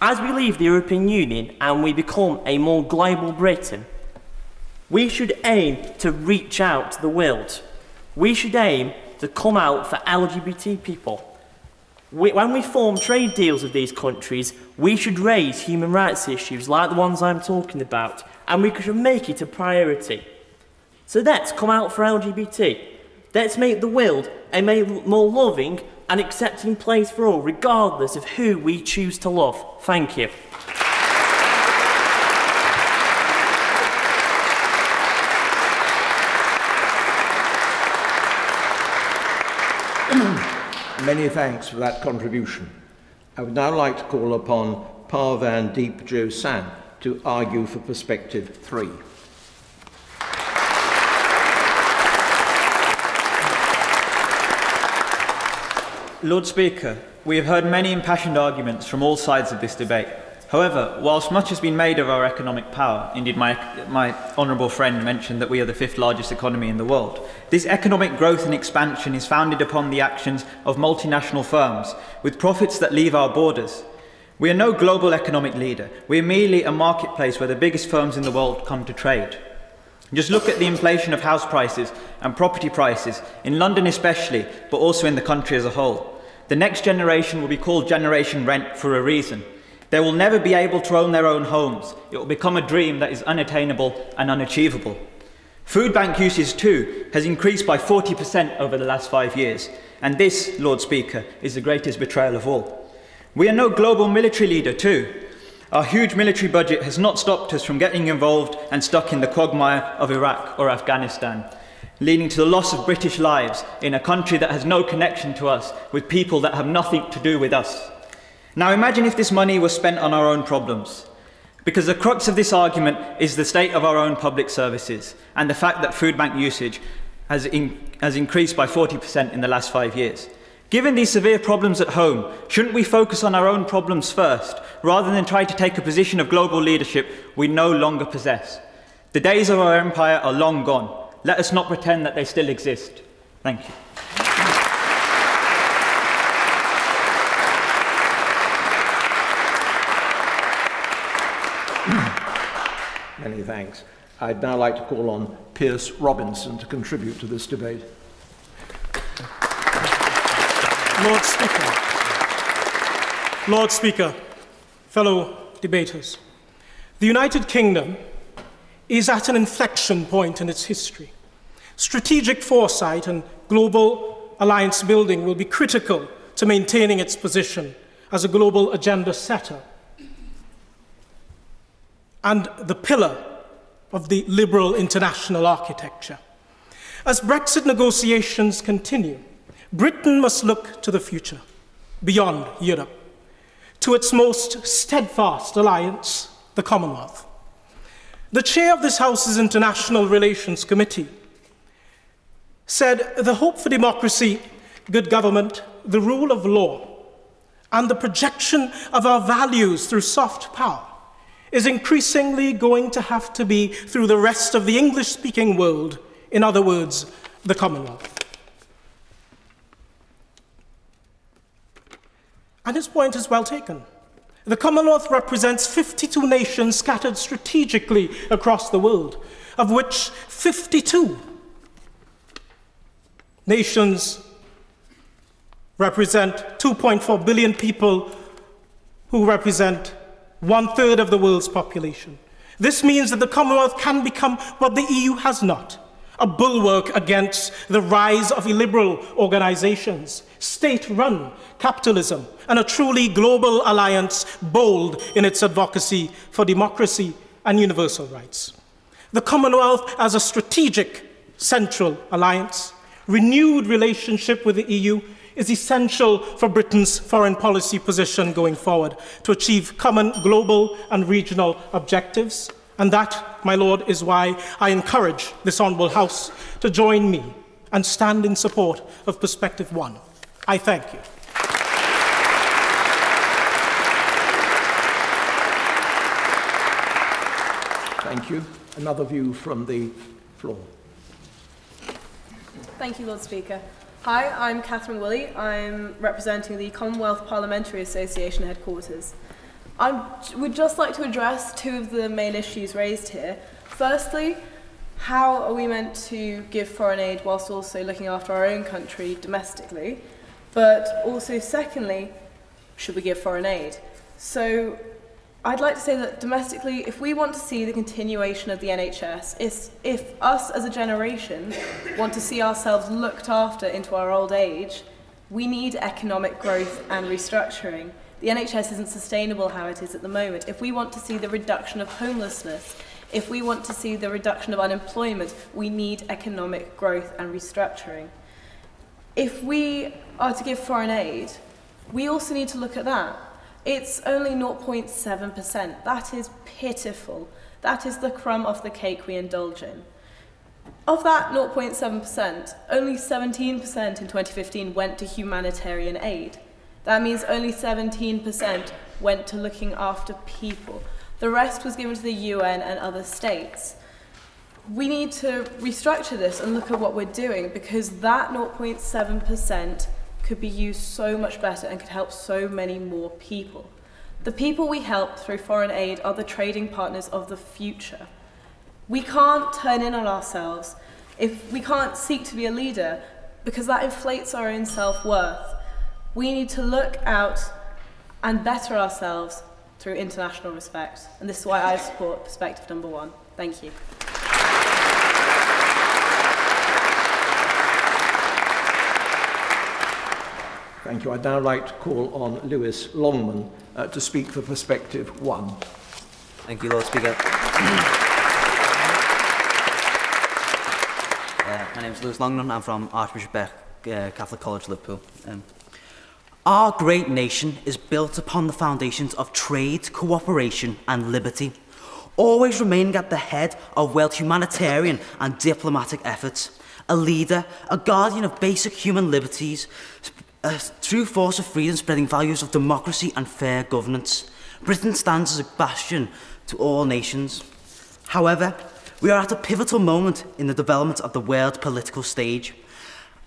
As we leave the European Union and we become a more global Britain, we should aim to reach out to the world. We should aim to come out for LGBT people. We, when we form trade deals with these countries, we should raise human rights issues like the ones I'm talking about, and we should make it a priority. So let's come out for LGBT. Let's make the world a more loving and accepting place for all, regardless of who we choose to love. Thank you. Many thanks for that contribution. I would now like to call upon Parvan Deep Jo San to argue for perspective three. Lord Speaker, we have heard many impassioned arguments from all sides of this debate. However, whilst much has been made of our economic power, indeed my, my honourable friend mentioned that we are the fifth largest economy in the world, this economic growth and expansion is founded upon the actions of multinational firms with profits that leave our borders. We are no global economic leader. We are merely a marketplace where the biggest firms in the world come to trade. Just look at the inflation of house prices and property prices, in London especially, but also in the country as a whole. The next generation will be called Generation Rent for a reason. They will never be able to own their own homes. It will become a dream that is unattainable and unachievable. Food bank usage too has increased by 40% over the last five years. And this, Lord Speaker, is the greatest betrayal of all. We are no global military leader too. Our huge military budget has not stopped us from getting involved and stuck in the quagmire of Iraq or Afghanistan leading to the loss of British lives in a country that has no connection to us with people that have nothing to do with us. Now imagine if this money was spent on our own problems. Because the crux of this argument is the state of our own public services and the fact that food bank usage has, in, has increased by 40% in the last five years. Given these severe problems at home, shouldn't we focus on our own problems first, rather than try to take a position of global leadership we no longer possess? The days of our empire are long gone. Let us not pretend that they still exist. Thank you. Many thanks. I'd now like to call on Pierce Robinson to contribute to this debate. Lord Speaker, Lord Speaker, fellow debaters, the United Kingdom is at an inflection point in its history. Strategic foresight and global alliance building will be critical to maintaining its position as a global agenda setter and the pillar of the liberal international architecture. As Brexit negotiations continue, Britain must look to the future, beyond Europe, to its most steadfast alliance, the Commonwealth. The chair of this House's International Relations Committee said the hope for democracy, good government, the rule of law, and the projection of our values through soft power is increasingly going to have to be through the rest of the English speaking world, in other words, the Commonwealth. And his point is well taken. The Commonwealth represents 52 nations scattered strategically across the world, of which 52 nations represent 2.4 billion people who represent one third of the world's population. This means that the Commonwealth can become what the EU has not a bulwark against the rise of illiberal organizations, state run capitalism, and a truly global alliance bold in its advocacy for democracy and universal rights. The Commonwealth as a strategic central alliance, renewed relationship with the EU is essential for Britain's foreign policy position going forward to achieve common global and regional objectives. And that, my Lord, is why I encourage this Honourable House to join me and stand in support of Perspective One. I thank you. Thank you. Another view from the floor. Thank you, Lord Speaker. Hi, I'm Catherine Woolley. I'm representing the Commonwealth Parliamentary Association headquarters. I would just like to address two of the main issues raised here. Firstly, how are we meant to give foreign aid whilst also looking after our own country domestically? But also, secondly, should we give foreign aid? So, I'd like to say that domestically, if we want to see the continuation of the NHS, if, if us as a generation want to see ourselves looked after into our old age, we need economic growth and restructuring. The NHS isn't sustainable how it is at the moment. If we want to see the reduction of homelessness, if we want to see the reduction of unemployment, we need economic growth and restructuring. If we are to give foreign aid, we also need to look at that. It's only 0.7%. That is pitiful. That is the crumb of the cake we indulge in. Of that 0.7%, only 17% in 2015 went to humanitarian aid. That means only 17% went to looking after people. The rest was given to the UN and other states. We need to restructure this and look at what we're doing because that 0.7% could be used so much better and could help so many more people. The people we help through foreign aid are the trading partners of the future. We can't turn in on ourselves if we can't seek to be a leader because that inflates our own self-worth. We need to look out and better ourselves through international respect. And this is why I support perspective number one. Thank you. Thank you. I'd now like to call on Lewis Longman uh, to speak for Perspective One. Thank you, Lord Speaker. uh, my name is Lewis Longman. I'm from Archbishop Beck uh, Catholic College, Liverpool. Um, our great nation is built upon the foundations of trade, cooperation, and liberty, always remaining at the head of world humanitarian and diplomatic efforts. A leader, a guardian of basic human liberties, a true force of freedom spreading values of democracy and fair governance. Britain stands as a bastion to all nations. However, we are at a pivotal moment in the development of the world political stage.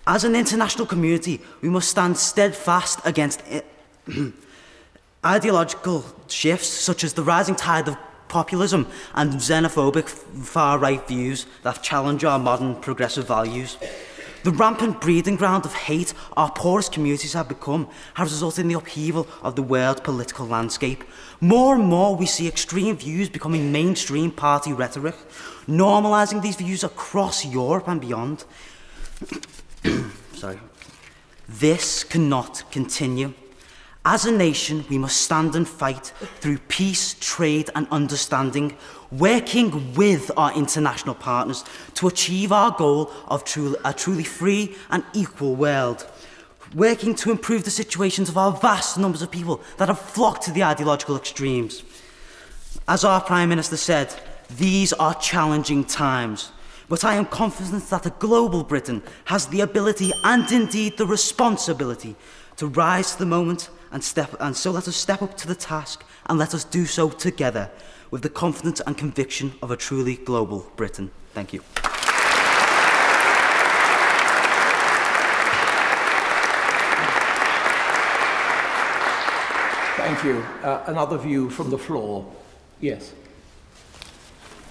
As an international community, we must stand steadfast against ideological shifts such as the rising tide of populism and xenophobic far-right views that challenge our modern progressive values. The rampant breeding ground of hate our poorest communities have become has resulted in the upheaval of the world political landscape. More and more we see extreme views becoming mainstream party rhetoric, normalising these views across Europe and beyond. Sorry. This cannot continue. As a nation, we must stand and fight through peace, trade and understanding working with our international partners to achieve our goal of truly, a truly free and equal world. Working to improve the situations of our vast numbers of people that have flocked to the ideological extremes. As our Prime Minister said, these are challenging times. But I am confident that a global Britain has the ability and indeed the responsibility to rise to the moment and, step, and so let us step up to the task and let us do so together. With the confidence and conviction of a truly global Britain. Thank you. Thank you. Uh, another view from the floor. Yes.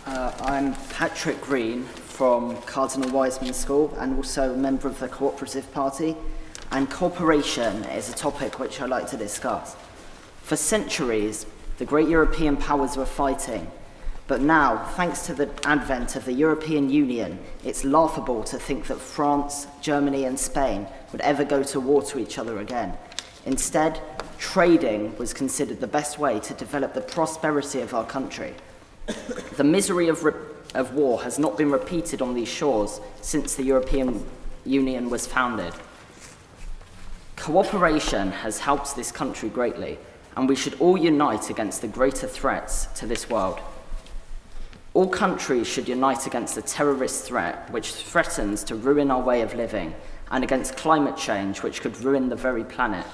Uh, I'm Patrick Green from Cardinal Wiseman School and also a member of the Cooperative Party. And cooperation is a topic which I'd like to discuss. For centuries, the great European powers were fighting. But now, thanks to the advent of the European Union, it's laughable to think that France, Germany, and Spain would ever go to war to each other again. Instead, trading was considered the best way to develop the prosperity of our country. the misery of, of war has not been repeated on these shores since the European Union was founded. Cooperation has helped this country greatly, and we should all unite against the greater threats to this world. All countries should unite against the terrorist threat which threatens to ruin our way of living and against climate change which could ruin the very planet.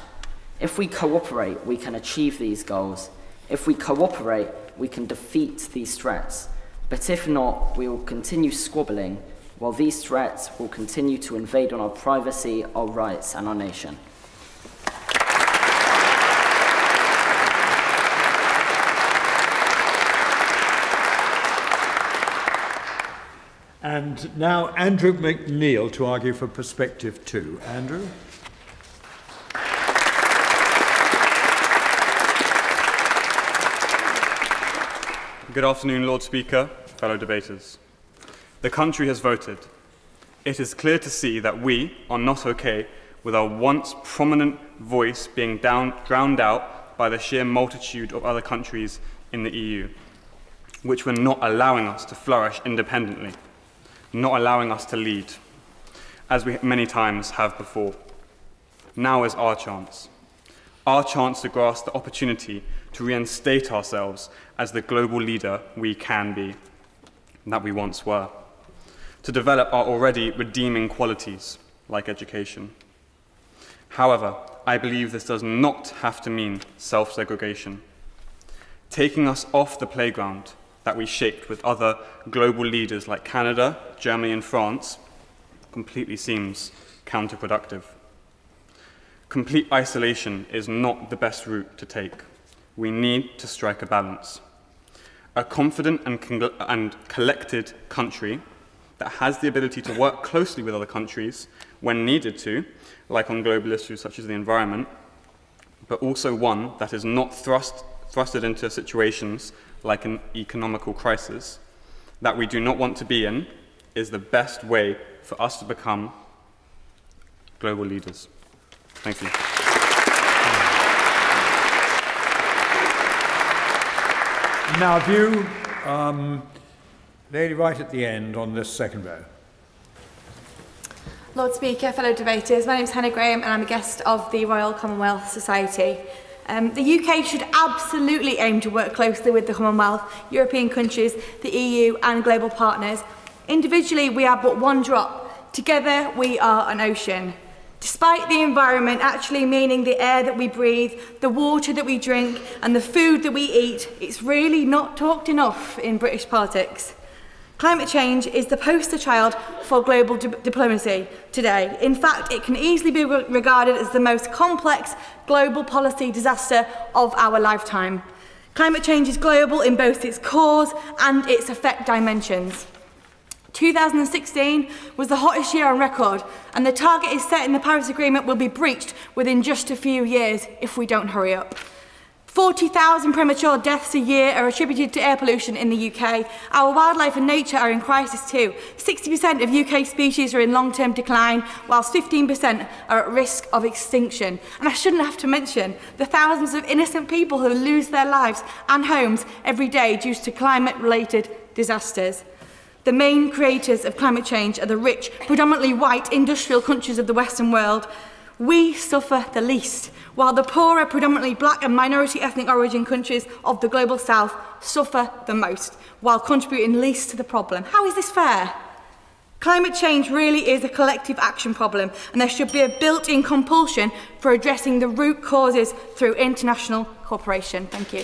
If we cooperate, we can achieve these goals. If we cooperate, we can defeat these threats. But if not, we will continue squabbling while these threats will continue to invade on our privacy, our rights, and our nation. And now Andrew McNeil to argue for Perspective 2. Andrew? Good afternoon, Lord Speaker, fellow debaters. The country has voted. It is clear to see that we are not okay with our once prominent voice being down, drowned out by the sheer multitude of other countries in the EU, which were not allowing us to flourish independently not allowing us to lead, as we many times have before. Now is our chance. Our chance to grasp the opportunity to reinstate ourselves as the global leader we can be, that we once were. To develop our already redeeming qualities, like education. However, I believe this does not have to mean self segregation. Taking us off the playground that we shaped with other global leaders like Canada, Germany, and France completely seems counterproductive. Complete isolation is not the best route to take. We need to strike a balance. A confident and, and collected country that has the ability to work closely with other countries when needed to, like on global issues such as the environment, but also one that is not thrust, thrusted into situations like an economical crisis, that we do not want to be in, is the best way for us to become global leaders. Thank you. Now, view, um, lady right at the end on this second row. Lord Speaker, fellow debaters, my name is Hannah Graham and I'm a guest of the Royal Commonwealth Society. Um, the UK should absolutely aim to work closely with the Commonwealth, European countries, the EU and global partners. Individually, we are but one drop. Together, we are an ocean. Despite the environment actually meaning the air that we breathe, the water that we drink and the food that we eat, it's really not talked enough in British politics. Climate change is the poster child for global di diplomacy today. In fact, it can easily be re regarded as the most complex global policy disaster of our lifetime. Climate change is global in both its cause and its effect dimensions. 2016 was the hottest year on record, and the target is set in the Paris Agreement will be breached within just a few years if we don't hurry up. 40,000 premature deaths a year are attributed to air pollution in the UK. Our wildlife and nature are in crisis too. 60% of UK species are in long-term decline, whilst 15% are at risk of extinction. And I shouldn't have to mention the thousands of innocent people who lose their lives and homes every day due to climate-related disasters. The main creators of climate change are the rich, predominantly white industrial countries of the Western world We suffer the least while the poorer, predominantly black and minority ethnic origin countries of the global south suffer the most, while contributing least to the problem. How is this fair? Climate change really is a collective action problem, and there should be a built-in compulsion for addressing the root causes through international cooperation. Thank you.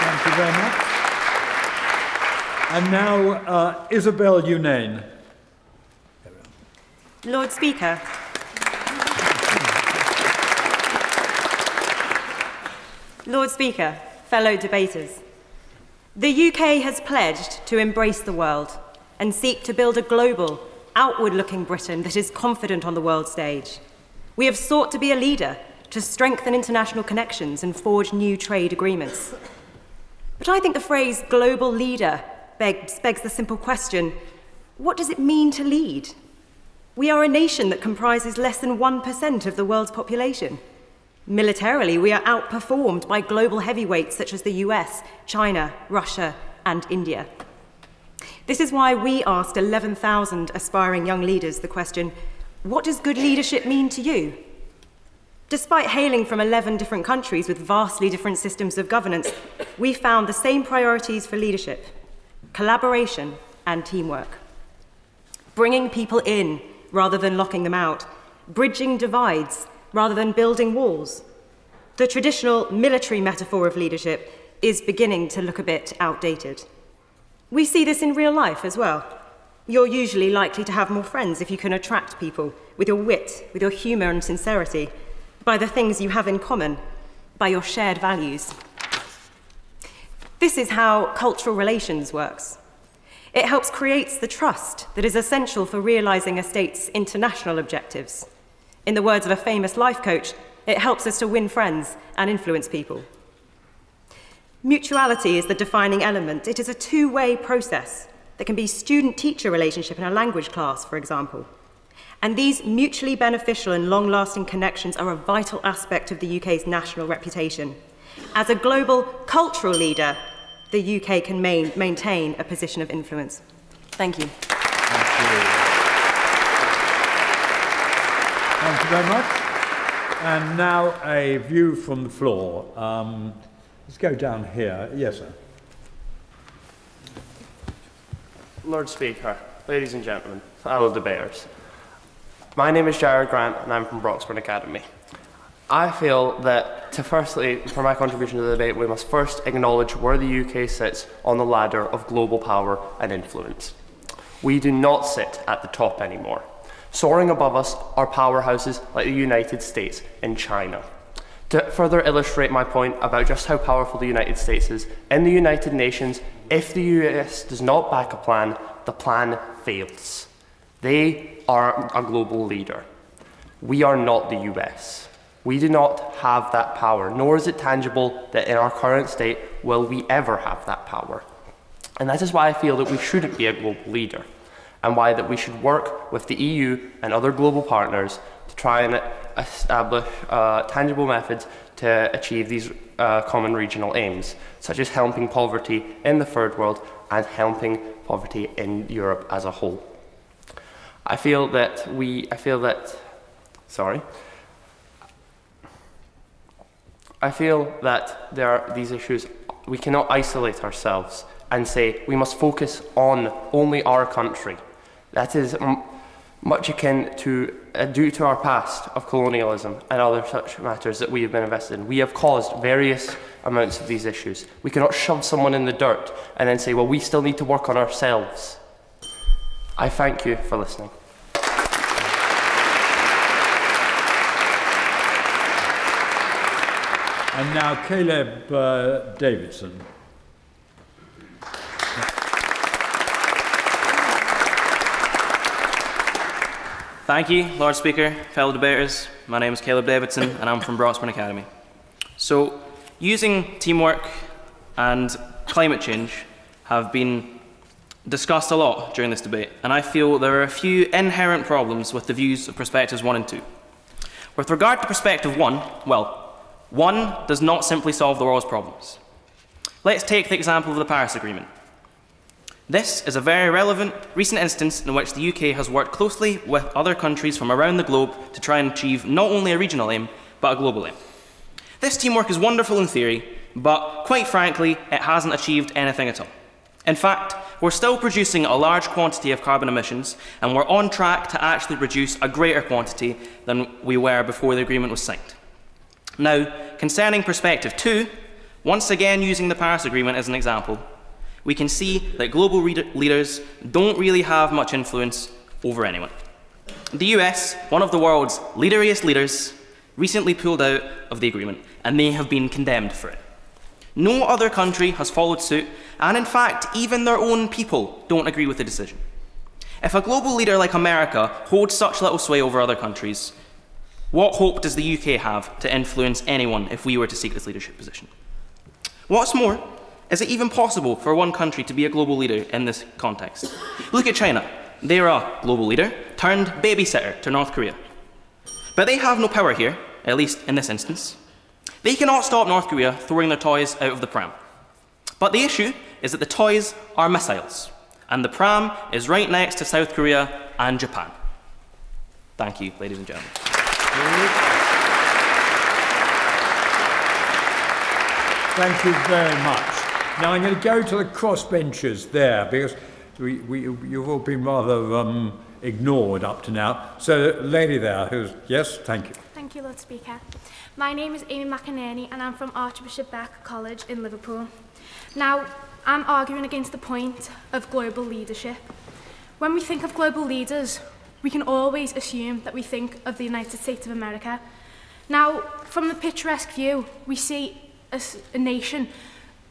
Thank you very much. And now, uh, Isabel Unane. Lord Speaker. Lord Speaker, fellow debaters, the UK has pledged to embrace the world and seek to build a global, outward looking Britain that is confident on the world stage. We have sought to be a leader to strengthen international connections and forge new trade agreements. But I think the phrase global leader begs, begs the simple question what does it mean to lead? We are a nation that comprises less than 1% of the world's population. Militarily, we are outperformed by global heavyweights such as the US, China, Russia, and India. This is why we asked 11,000 aspiring young leaders the question what does good leadership mean to you? Despite hailing from 11 different countries with vastly different systems of governance, we found the same priorities for leadership collaboration and teamwork. Bringing people in rather than locking them out, bridging divides rather than building walls. The traditional military metaphor of leadership is beginning to look a bit outdated. We see this in real life as well. You're usually likely to have more friends if you can attract people with your wit, with your humour and sincerity, by the things you have in common, by your shared values. This is how cultural relations works. It helps create the trust that is essential for realizing a state's international objectives. In the words of a famous life coach, it helps us to win friends and influence people. Mutuality is the defining element. It is a two-way process. There can be student-teacher relationship in a language class, for example. And these mutually beneficial and long lasting connections are a vital aspect of the UK's national reputation. As a global cultural leader, the UK can main, maintain a position of influence. Thank you. Thank you. Thank you very much. And now a view from the floor. Um, let's go down here. Yes, sir. Lord Speaker, ladies and gentlemen, fellow debaters. My name is Jared Grant and I'm from Broxburn Academy. I feel that to firstly, for my contribution to the debate, we must first acknowledge where the UK sits on the ladder of global power and influence. We do not sit at the top anymore. Soaring above us are powerhouses like the United States and China. To further illustrate my point about just how powerful the United States is, in the United Nations, if the US does not back a plan, the plan fails. They are a global leader. We are not the US. We do not have that power, nor is it tangible that in our current state will we ever have that power. And that is why I feel that we shouldn't be a global leader, and why that we should work with the EU and other global partners to try and establish uh, tangible methods to achieve these uh, common regional aims, such as helping poverty in the third world and helping poverty in Europe as a whole. I feel that we, I feel that, sorry, I feel that there are these issues, we cannot isolate ourselves and say we must focus on only our country. That is much akin to uh, due to our past of colonialism and other such matters that we have been invested in. We have caused various amounts of these issues. We cannot shove someone in the dirt and then say, well, we still need to work on ourselves. I thank you for listening. And now Caleb uh, Davidson. Thank you, Lord Speaker, fellow debaters. My name is Caleb Davidson and I'm from Broxburn Academy. So, using teamwork and climate change have been discussed a lot during this debate, and I feel there are a few inherent problems with the views of perspectives 1 and 2. With regard to perspective 1, well, one does not simply solve the world's problems. Let's take the example of the Paris Agreement. This is a very relevant recent instance in which the UK has worked closely with other countries from around the globe to try and achieve not only a regional aim, but a global aim. This teamwork is wonderful in theory, but quite frankly, it hasn't achieved anything at all. In fact, we're still producing a large quantity of carbon emissions, and we're on track to actually produce a greater quantity than we were before the agreement was signed. Now, concerning perspective two, once again using the Paris Agreement as an example, we can see that global leaders don't really have much influence over anyone. The US, one of the world's leaderiest leaders, recently pulled out of the agreement, and they have been condemned for it. No other country has followed suit, and in fact, even their own people don't agree with the decision. If a global leader like America holds such little sway over other countries, what hope does the UK have to influence anyone if we were to seek this leadership position? What's more, is it even possible for one country to be a global leader in this context? Look at China. They're a global leader turned babysitter to North Korea. But they have no power here, at least in this instance. They cannot stop North Korea throwing their toys out of the pram. But the issue is that the toys are missiles. And the pram is right next to South Korea and Japan. Thank you, ladies and gentlemen. Thank you very much. Now I'm going to go to the crossbenchers there because we, we, you've all been rather um, ignored up to now. So, lady there, who's yes, thank you. Thank you, Lord Speaker. My name is Amy McInerney and I'm from Archbishop Beck College in Liverpool. Now, I'm arguing against the point of global leadership. When we think of global leaders, we can always assume that we think of the United States of America. Now, from the picturesque view, we see a, a nation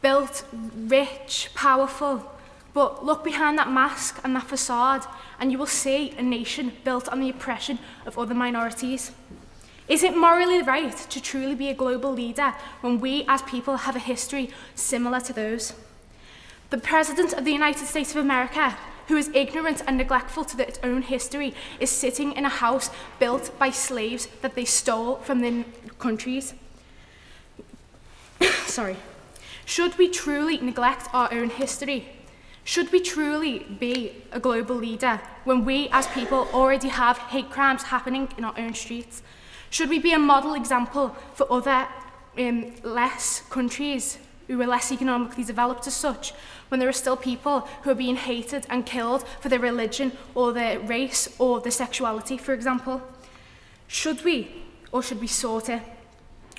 built, rich, powerful, but look behind that mask and that facade and you will see a nation built on the oppression of other minorities. Is it morally right to truly be a global leader when we as people have a history similar to those? The President of the United States of America who is ignorant and neglectful to its own history, is sitting in a house built by slaves that they stole from their countries. Sorry. Should we truly neglect our own history? Should we truly be a global leader when we as people already have hate crimes happening in our own streets? Should we be a model example for other um, less countries who are less economically developed as such, when there are still people who are being hated and killed for their religion or their race or their sexuality, for example? Should we or should we sort it?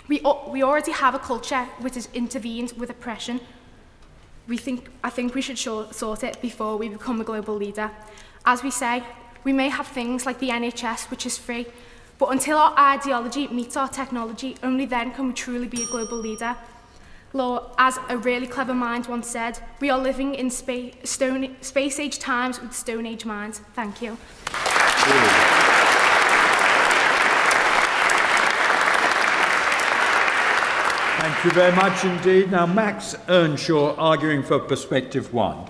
We, we already have a culture which is intervened with oppression. We think, I think we should sort it before we become a global leader. As we say, we may have things like the NHS, which is free, but until our ideology meets our technology, only then can we truly be a global leader. Law, as a really clever mind once said, we are living in space, stone, space age times with stone age minds. Thank you. Thank you very much indeed. Now, Max Earnshaw arguing for Perspective One.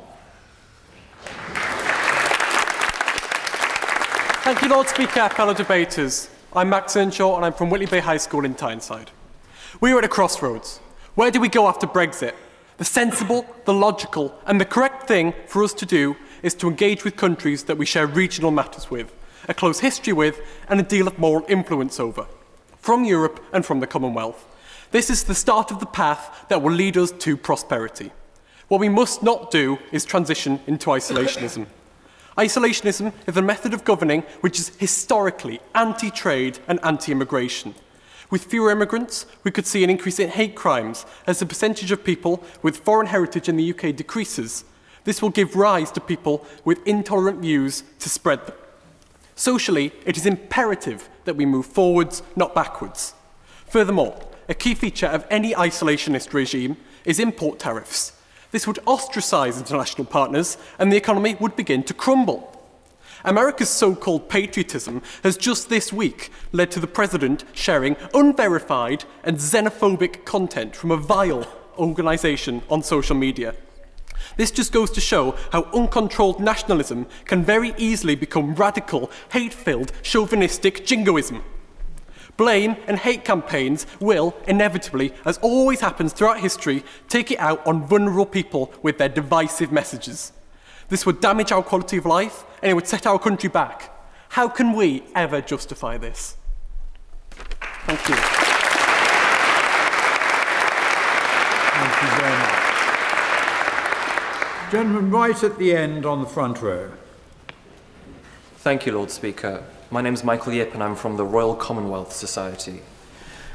Thank you, Lord Speaker, fellow debaters. I'm Max Earnshaw and I'm from Whitley Bay High School in Tyneside. We are at a crossroads. Where do we go after Brexit? The sensible, the logical, and the correct thing for us to do is to engage with countries that we share regional matters with, a close history with, and a deal of moral influence over, from Europe and from the Commonwealth. This is the start of the path that will lead us to prosperity. What we must not do is transition into isolationism. Isolationism is a method of governing which is historically anti-trade and anti-immigration. With fewer immigrants, we could see an increase in hate crimes as the percentage of people with foreign heritage in the UK decreases. This will give rise to people with intolerant views to spread them. Socially, it is imperative that we move forwards, not backwards. Furthermore, a key feature of any isolationist regime is import tariffs. This would ostracize international partners and the economy would begin to crumble. America's so-called patriotism has just this week led to the president sharing unverified and xenophobic content from a vile organisation on social media. This just goes to show how uncontrolled nationalism can very easily become radical, hate-filled, chauvinistic jingoism. Blame and hate campaigns will, inevitably, as always happens throughout history, take it out on vulnerable people with their divisive messages. This would damage our quality of life and it would set our country back. How can we ever justify this? Thank you. Thank you very much. Gentleman, right at the end on the front row. Thank you, Lord Speaker. My name is Michael Yip and I'm from the Royal Commonwealth Society.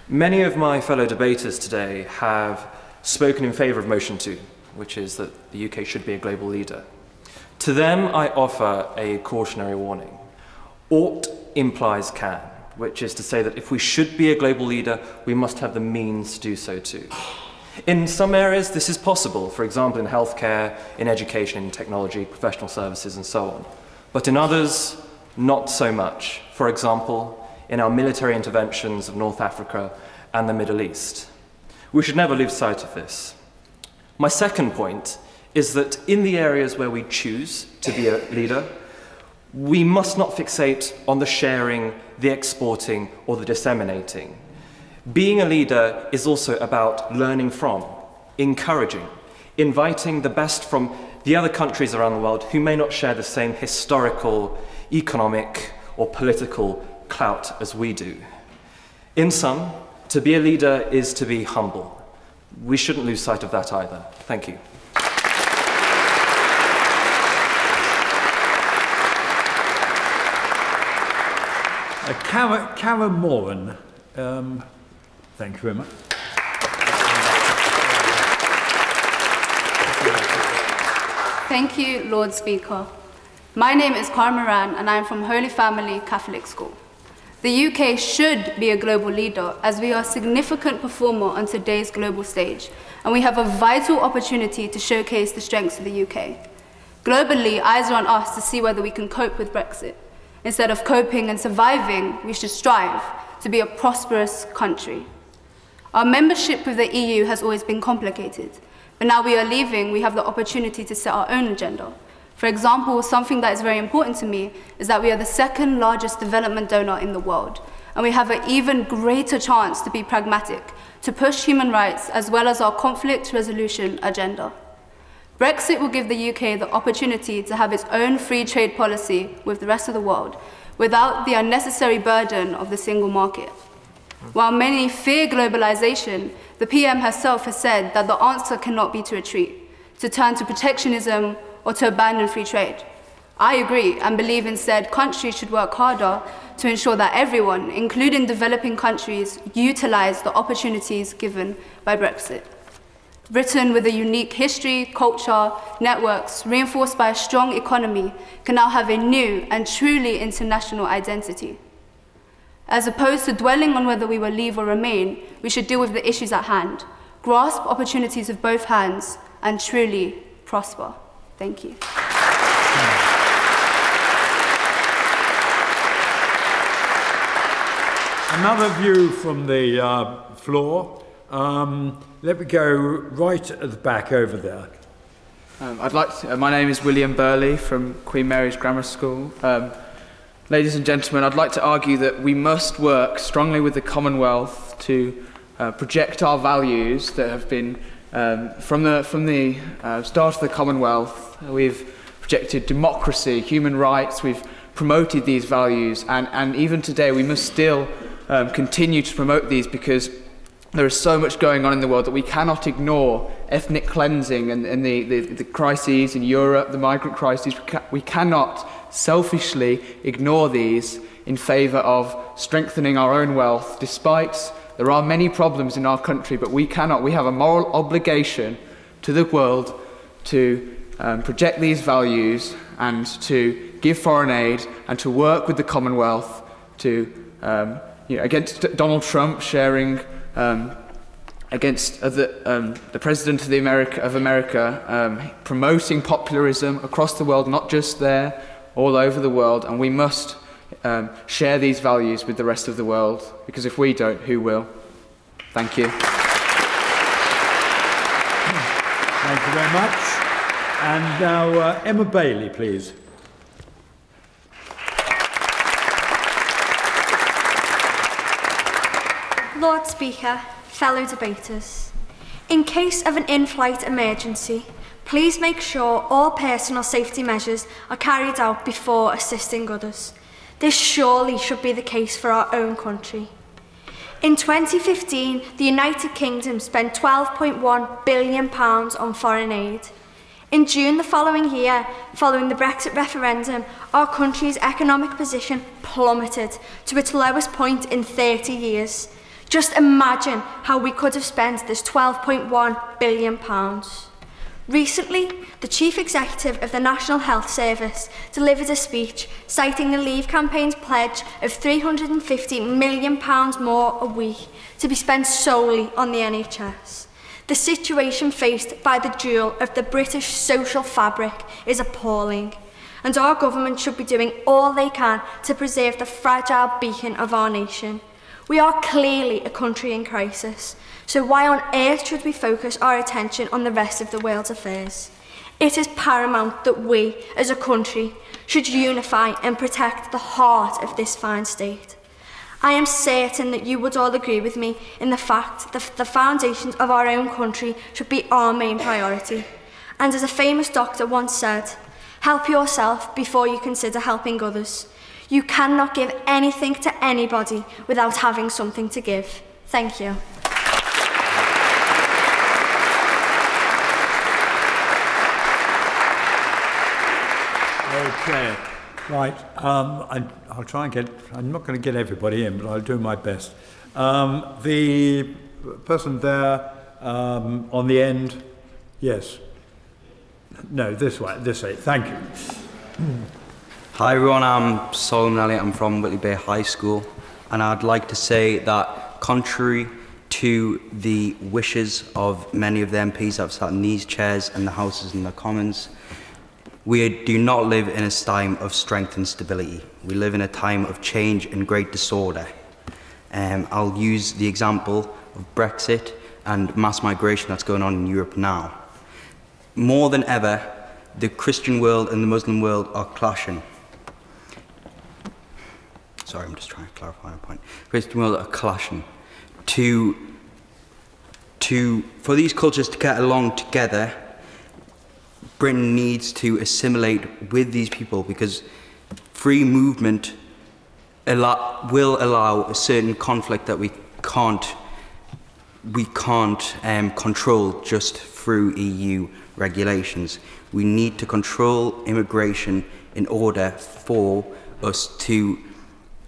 Many of my fellow debaters today have spoken in favour of motion 2, which is that the UK should be a global leader. To them, I offer a cautionary warning. Ought implies can, which is to say that if we should be a global leader, we must have the means to do so too. In some areas, this is possible, for example, in healthcare, in education, in technology, professional services, and so on. But in others, not so much. For example, in our military interventions of North Africa and the Middle East. We should never lose sight of this. My second point is that in the areas where we choose to be a leader, we must not fixate on the sharing, the exporting, or the disseminating. Being a leader is also about learning from, encouraging, inviting the best from the other countries around the world who may not share the same historical, economic, or political clout as we do. In sum, to be a leader is to be humble. We shouldn't lose sight of that either. Thank you. Uh, Karen, Karen Moran, um, thank you very much. Thank you, Lord Speaker. My name is Carmaran and I'm from Holy Family Catholic School. The UK should be a global leader as we are a significant performer on today's global stage and we have a vital opportunity to showcase the strengths of the UK. Globally, eyes are on us to see whether we can cope with Brexit. Instead of coping and surviving, we should strive to be a prosperous country. Our membership with the EU has always been complicated, but now we are leaving, we have the opportunity to set our own agenda. For example, something that is very important to me is that we are the second largest development donor in the world, and we have an even greater chance to be pragmatic, to push human rights as well as our conflict resolution agenda. Brexit will give the UK the opportunity to have its own free trade policy with the rest of the world without the unnecessary burden of the single market. While many fear globalization, the PM herself has said that the answer cannot be to retreat, to turn to protectionism or to abandon free trade. I agree and believe instead countries should work harder to ensure that everyone, including developing countries, utilize the opportunities given by Brexit. Britain, with a unique history, culture, networks, reinforced by a strong economy, can now have a new and truly international identity. As opposed to dwelling on whether we will leave or remain, we should deal with the issues at hand, grasp opportunities with both hands, and truly prosper. Thank you. Another view from the uh, floor. Um, let me go right at the back over there. Um, I'd like to, uh, my name is William Burley from Queen Mary's Grammar School. Um, ladies and gentlemen, I'd like to argue that we must work strongly with the Commonwealth to uh, project our values that have been um, from the, from the uh, start of the Commonwealth. We've projected democracy, human rights, we've promoted these values, and, and even today we must still um, continue to promote these because there is so much going on in the world that we cannot ignore ethnic cleansing and, and the, the, the crises in Europe, the migrant crises. We, ca we cannot selfishly ignore these in favour of strengthening our own wealth, despite there are many problems in our country, but we cannot. We have a moral obligation to the world to um, project these values and to give foreign aid and to work with the Commonwealth to, um, you know, against Donald Trump sharing um, against uh, the, um, the President of, the America, of America um, promoting popularism across the world, not just there, all over the world, and we must um, share these values with the rest of the world, because if we don't, who will? Thank you. Thank you very much. And now uh, Emma Bailey, please. Speaker, fellow debaters, in case of an in-flight emergency, please make sure all personal safety measures are carried out before assisting others. This surely should be the case for our own country. In 2015, the United Kingdom spent £12.1 billion on foreign aid. In June the following year, following the Brexit referendum, our country's economic position plummeted to its lowest point in 30 years. Just imagine how we could have spent this £12.1 billion. Pounds. Recently, the Chief Executive of the National Health Service delivered a speech citing the Leave campaign's pledge of £350 million pounds more a week to be spent solely on the NHS. The situation faced by the jewel of the British social fabric is appalling, and our government should be doing all they can to preserve the fragile beacon of our nation – We are clearly a country in crisis, so why on earth should we focus our attention on the rest of the world's affairs? It is paramount that we, as a country, should unify and protect the heart of this fine state. I am certain that you would all agree with me in the fact that the foundations of our own country should be our main priority. And as a famous doctor once said, help yourself before you consider helping others. You cannot give anything to anybody without having something to give. Thank you. Okay, right. Um, I, I'll try and get, I'm not going to get everybody in, but I'll do my best. Um, the person there um, on the end, yes. No, this way, this way. Thank you. Hi everyone, I'm Solomon Elliott, I'm from Whitley Bay High School, and I'd like to say that contrary to the wishes of many of the MPs that have sat in these chairs and the Houses and the Commons, we do not live in a time of strength and stability. We live in a time of change and great disorder. Um, I'll use the example of Brexit and mass migration that's going on in Europe now. More than ever, the Christian world and the Muslim world are clashing. Sorry, I'm just trying to clarify my point. Christian world are clashing. To, to, for these cultures to get along together, Britain needs to assimilate with these people because free movement allow, will allow a certain conflict that we can't we can't um, control just through EU regulations. We need to control immigration in order for us to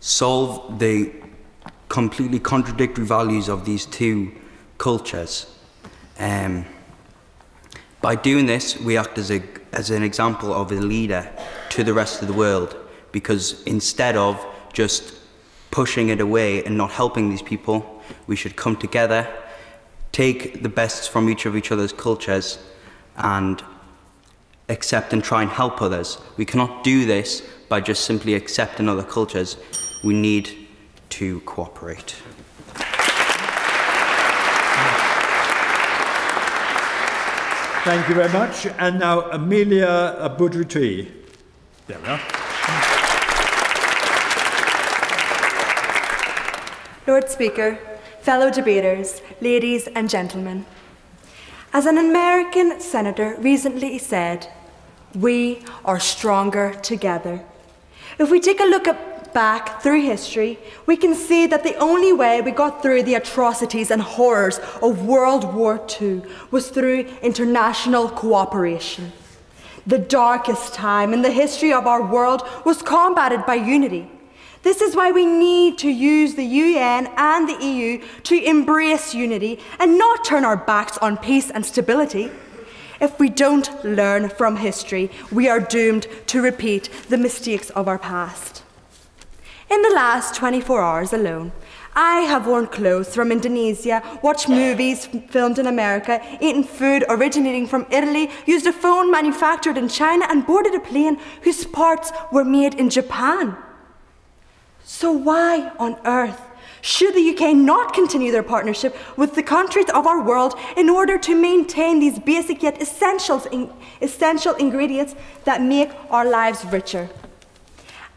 solve the completely contradictory values of these two cultures. Um, by doing this, we act as, a, as an example of a leader to the rest of the world because instead of just pushing it away and not helping these people, we should come together, take the best from each of each other's cultures and accept and try and help others. We cannot do this by just simply accepting other cultures. We need to cooperate. Thank you very much. And now Amelia Budruti. There we are. Lord Speaker, fellow debaters, ladies and gentlemen. As an American senator recently said, we are stronger together. If we take a look at back through history, we can see that the only way we got through the atrocities and horrors of World War II was through international cooperation. The darkest time in the history of our world was combated by unity. This is why we need to use the UN and the EU to embrace unity and not turn our backs on peace and stability. If we don't learn from history, we are doomed to repeat the mistakes of our past. In the last 24 hours alone, I have worn clothes from Indonesia, watched movies filmed in America, eaten food originating from Italy, used a phone manufactured in China, and boarded a plane whose parts were made in Japan. So, why on earth should the UK not continue their partnership with the countries of our world in order to maintain these basic yet essentials essential ingredients that make our lives richer?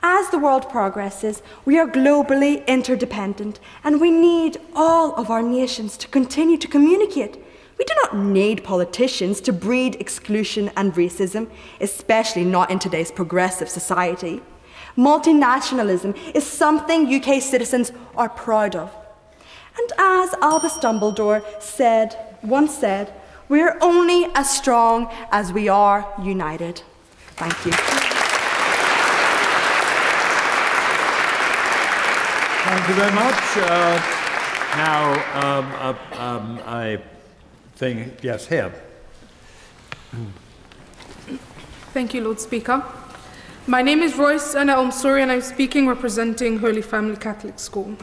As the world progresses, we are globally interdependent and we need all of our nations to continue to communicate. We do not need politicians to breed exclusion and racism, especially not in today's progressive society. Multinationalism is something UK citizens are proud of. And as Albus Dumbledore said, once said, we're only as strong as we are united. Thank you. Thank you very much. Uh, now, um, uh, um, I think, yes, here. Thank you, Lord Speaker. My name is Royce Anna Omsuri, and I'm speaking representing Holy Family Catholic School.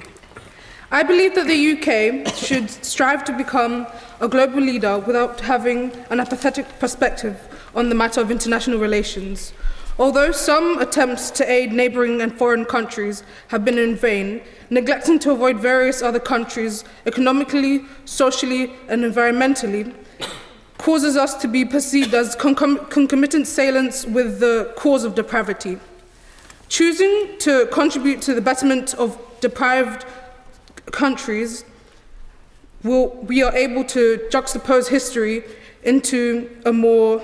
I believe that the UK should strive to become a global leader without having an apathetic perspective on the matter of international relations, Although some attempts to aid neighbouring and foreign countries have been in vain, neglecting to avoid various other countries economically, socially, and environmentally causes us to be perceived as concomitant assailants with the cause of depravity. Choosing to contribute to the betterment of deprived countries, will, we are able to juxtapose history into a more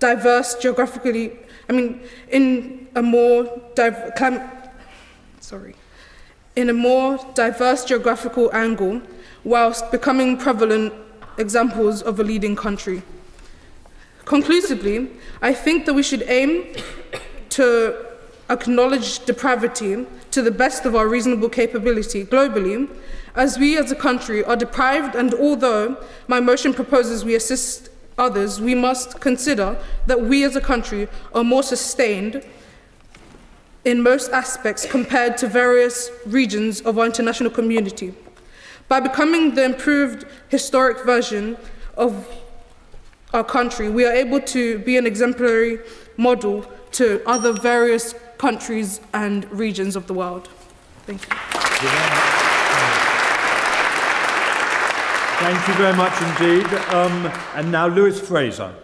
diverse geographically, I mean, in a more sorry, in a more diverse geographical angle, whilst becoming prevalent examples of a leading country. Conclusively, I think that we should aim to acknowledge depravity to the best of our reasonable capability globally, as we as a country are deprived, and although my motion proposes we assist others, we must consider that we as a country are more sustained in most aspects compared to various regions of our international community. By becoming the improved historic version of our country, we are able to be an exemplary model to other various countries and regions of the world. Thank you. Thank you very much indeed. Um, and now Lewis Fraser.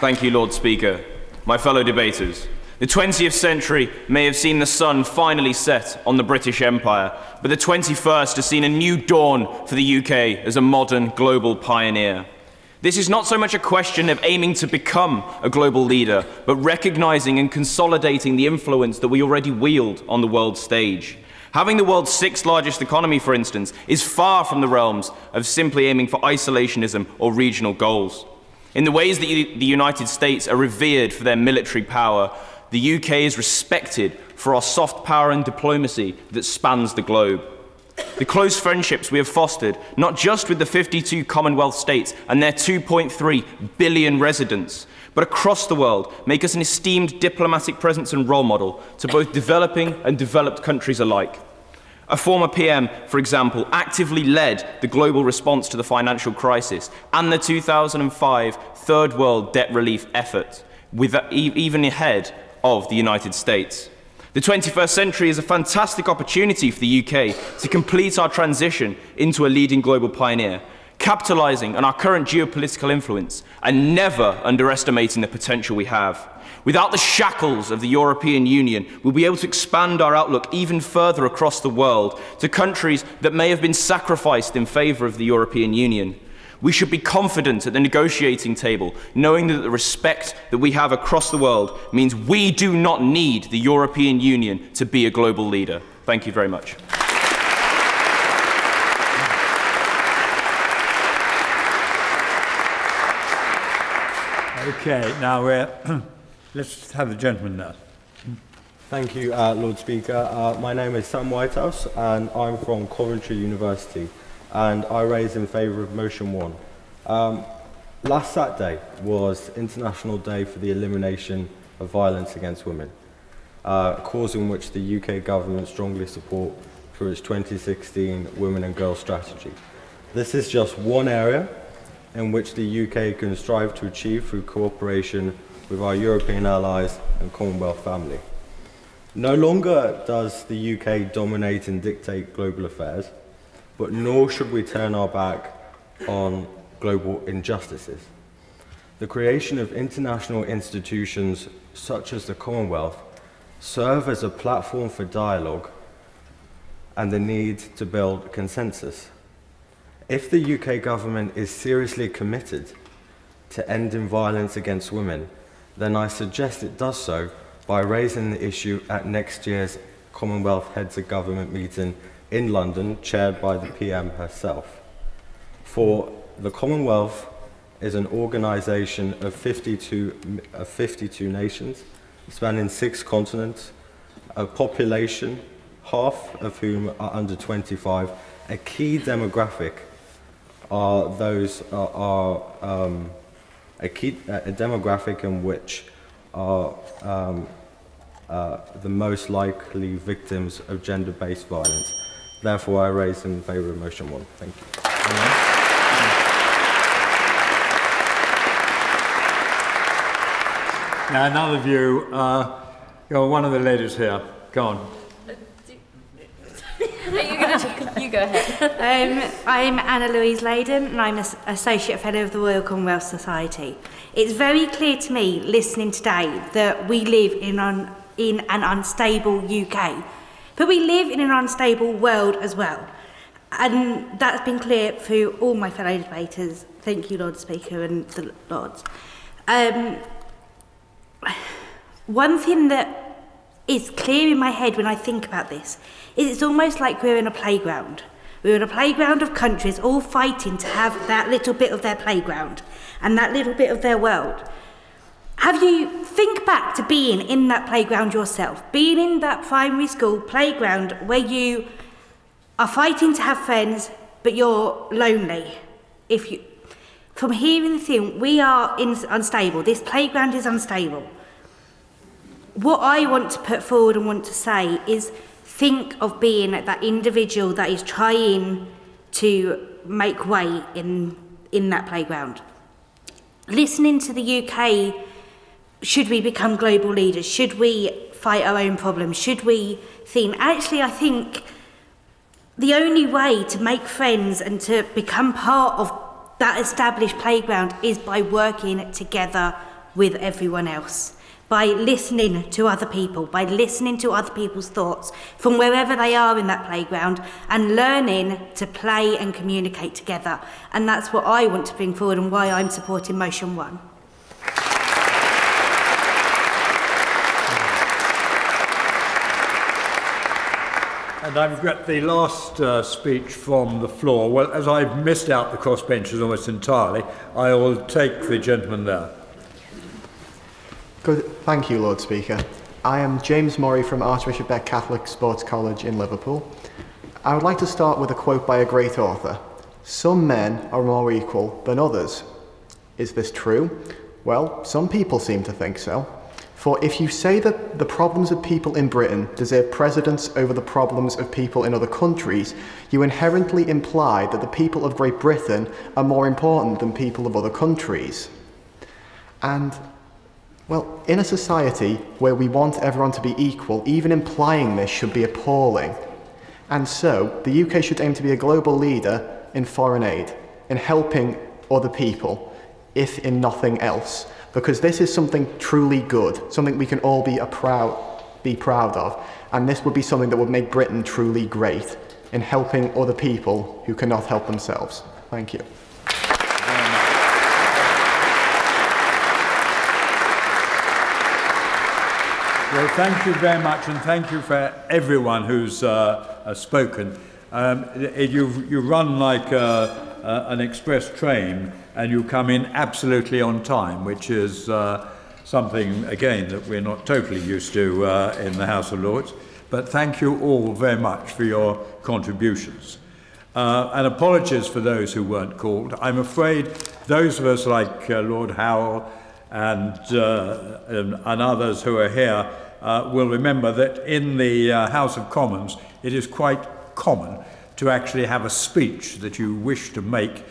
Thank you, Lord Speaker. My fellow debaters, the 20th century may have seen the sun finally set on the British Empire, but the 21st has seen a new dawn for the UK as a modern global pioneer. This is not so much a question of aiming to become a global leader, but recognizing and consolidating the influence that we already wield on the world stage. Having the world's sixth largest economy, for instance, is far from the realms of simply aiming for isolationism or regional goals. In the ways that the United States are revered for their military power, the UK is respected for our soft power and diplomacy that spans the globe. The close friendships we have fostered, not just with the 52 Commonwealth states and their 2.3 billion residents, but across the world, make us an esteemed diplomatic presence and role model to both developing and developed countries alike. A former PM, for example, actively led the global response to the financial crisis and the 2005 Third World debt relief effort, with, even ahead of the United States. The 21st century is a fantastic opportunity for the UK to complete our transition into a leading global pioneer, capitalising on our current geopolitical influence and never underestimating the potential we have. Without the shackles of the European Union, we'll be able to expand our outlook even further across the world to countries that may have been sacrificed in favour of the European Union. We should be confident at the negotiating table, knowing that the respect that we have across the world means we do not need the European Union to be a global leader. Thank you very much. Okay, now uh, let's have the gentleman now. Thank you, uh, Lord Speaker. Uh, my name is Sam Whitehouse, and I'm from Coventry University, and I raise in favour of motion one. Um, last Saturday was International Day for the Elimination of Violence Against Women, uh, a cause in which the UK government strongly support for its 2016 Women and Girls Strategy. This is just one area in which the UK can strive to achieve through cooperation with our European allies and Commonwealth family. No longer does the UK dominate and dictate global affairs, but nor should we turn our back on global injustices. The creation of international institutions such as the Commonwealth serve as a platform for dialogue and the need to build consensus. If the UK government is seriously committed to ending violence against women, then I suggest it does so by raising the issue at next year's Commonwealth Heads of Government meeting in London, chaired by the PM herself. For the Commonwealth is an organisation of 52, of 52 nations, spanning six continents, a population, half of whom are under 25. A key demographic are those are, are um, a key a demographic in which are um, uh, the most likely victims of gender-based violence. Therefore, I raise in favour of motion one. Thank you. Now, another view. Uh, you're one of the ladies here. Go on. you go ahead. Um, I'm Anna Louise Layden and I'm an Associate Fellow of the Royal Commonwealth Society. It's very clear to me, listening today, that we live in an, in an unstable UK. But we live in an unstable world as well. And that's been clear through all my fellow debaters. Thank you, Lord Speaker and the Lords. Um, one thing that is clear in my head when I think about this is it's almost like we're in a playground. We're in a playground of countries all fighting to have that little bit of their playground and that little bit of their world. Have you think back to being in that playground yourself, being in that primary school playground where you are fighting to have friends, but you're lonely. If you, from hearing the thing, we are in, unstable. This playground is unstable. What I want to put forward and want to say is think of being that individual that is trying to make way in in that playground. Listening to the UK, should we become global leaders? Should we fight our own problems? Should we think? Actually, I think the only way to make friends and to become part of that established playground is by working together with everyone else by listening to other people, by listening to other people's thoughts from wherever they are in that playground and learning to play and communicate together. And that's what I want to bring forward and why I'm supporting Motion 1. And I've got the last uh, speech from the floor. Well, as I've missed out the crossbenchers almost entirely, I will take the gentleman there. Good. Thank you, Lord Speaker. I am James Murray from Archbishop Beck Catholic Sports College in Liverpool. I would like to start with a quote by a great author. Some men are more equal than others. Is this true? Well, some people seem to think so. For if you say that the problems of people in Britain deserve precedence over the problems of people in other countries, you inherently imply that the people of Great Britain are more important than people of other countries. And, well, in a society where we want everyone to be equal, even implying this should be appalling. And so, the UK should aim to be a global leader in foreign aid, in helping other people, if in nothing else because this is something truly good, something we can all be, proud, be proud of. And this would be something that would make Britain truly great in helping other people who cannot help themselves. Thank you. Well, thank you very much, and thank you for everyone who's uh, spoken. Um, you, you run like uh, uh, an express train, and you come in absolutely on time, which is uh, something, again, that we're not totally used to uh, in the House of Lords. But thank you all very much for your contributions. Uh, and apologies for those who weren't called. I'm afraid those of us like uh, Lord Howell and, uh, and, and, others who are here will remember that in the House of Commons it is quite common to actually have a speech that you wish to make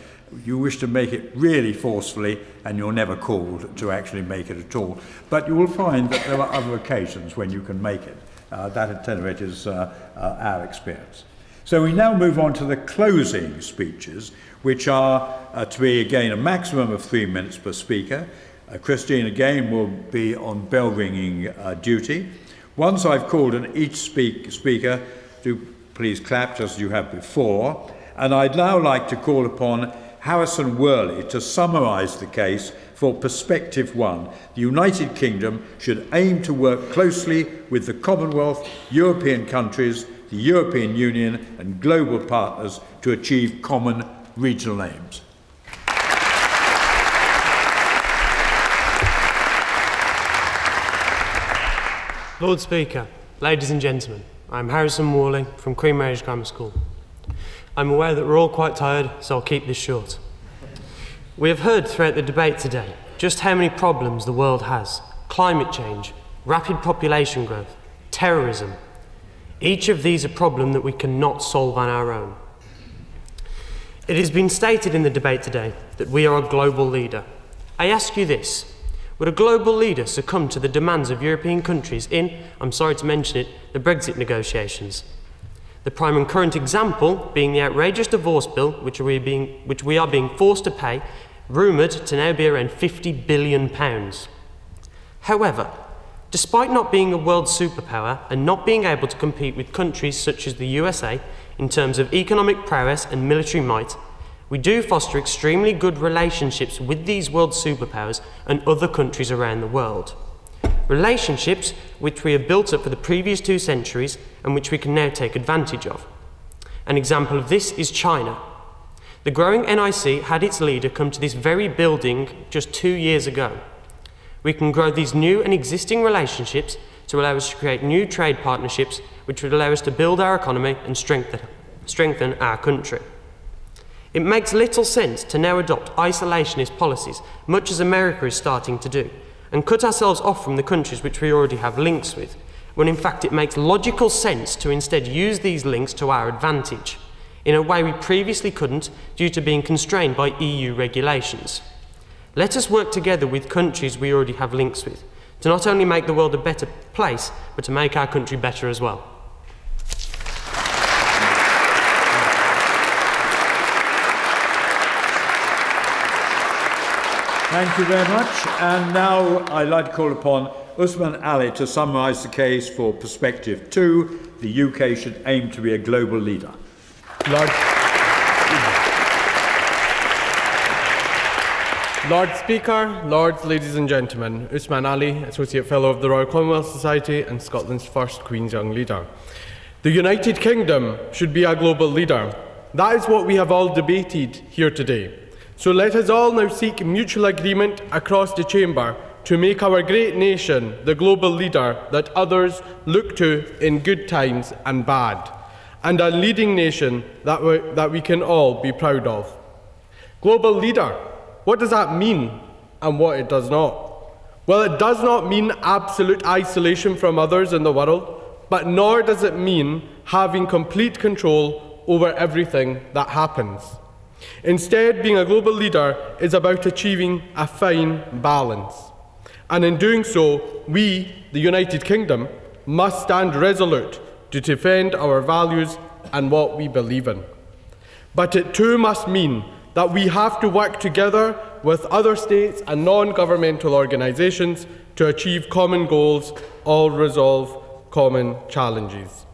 you wish to make it really forcefully and you're never called to actually make it at all. But you will find that there are other occasions when you can make it. Uh, that at any rate is uh, uh, our experience. So we now move on to the closing speeches, which are uh, to be again a maximum of three minutes per speaker. Uh, Christine again will be on bell ringing uh, duty. Once I've called on each speak speaker, do please clap just as you have before. And I'd now like to call upon Harrison Worley to summarise the case for Perspective One. The United Kingdom should aim to work closely with the Commonwealth, European countries, the European Union, and global partners to achieve common regional aims. Lord Speaker, ladies and gentlemen, I'm Harrison Worley from Queen Mary's Grammar School. I'm aware that we're all quite tired, so I'll keep this short. We have heard throughout the debate today just how many problems the world has climate change, rapid population growth, terrorism. Each of these are problems that we cannot solve on our own. It has been stated in the debate today that we are a global leader. I ask you this would a global leader succumb to the demands of European countries in, I'm sorry to mention it, the Brexit negotiations? The prime and current example being the outrageous divorce bill, which we, being, which we are being forced to pay, rumoured to now be around £50 billion. However, despite not being a world superpower and not being able to compete with countries such as the USA, in terms of economic prowess and military might, we do foster extremely good relationships with these world superpowers and other countries around the world. Relationships which we have built up for the previous two centuries and which we can now take advantage of. An example of this is China. The growing NIC had its leader come to this very building just two years ago. We can grow these new and existing relationships to allow us to create new trade partnerships which would allow us to build our economy and strengthen, strengthen our country. It makes little sense to now adopt isolationist policies, much as America is starting to do, and cut ourselves off from the countries which we already have links with, when in fact it makes logical sense to instead use these links to our advantage, in a way we previously couldn't due to being constrained by EU regulations. Let us work together with countries we already have links with, to not only make the world a better place, but to make our country better as well. Thank you very much. And now I'd like to call upon Usman Ali to summarise the case for Perspective 2. The UK should aim to be a global leader. Lord, Lord Speaker, Lords, ladies and gentlemen, Usman Ali, Associate Fellow of the Royal Commonwealth Society and Scotland's first Queen's Young Leader. The United Kingdom should be a global leader. That is what we have all debated here today. So let us all now seek mutual agreement across the chamber to make our great nation the global leader that others look to in good times and bad, and a leading nation that we, that we can all be proud of. Global leader, what does that mean and what it does not? Well, it does not mean absolute isolation from others in the world, but nor does it mean having complete control over everything that happens. Instead, being a global leader is about achieving a fine balance. And in doing so, we, the United Kingdom, must stand resolute to defend our values and what we believe in. But it too must mean that we have to work together with other states and non governmental organisations to achieve common goals, all resolve common challenges.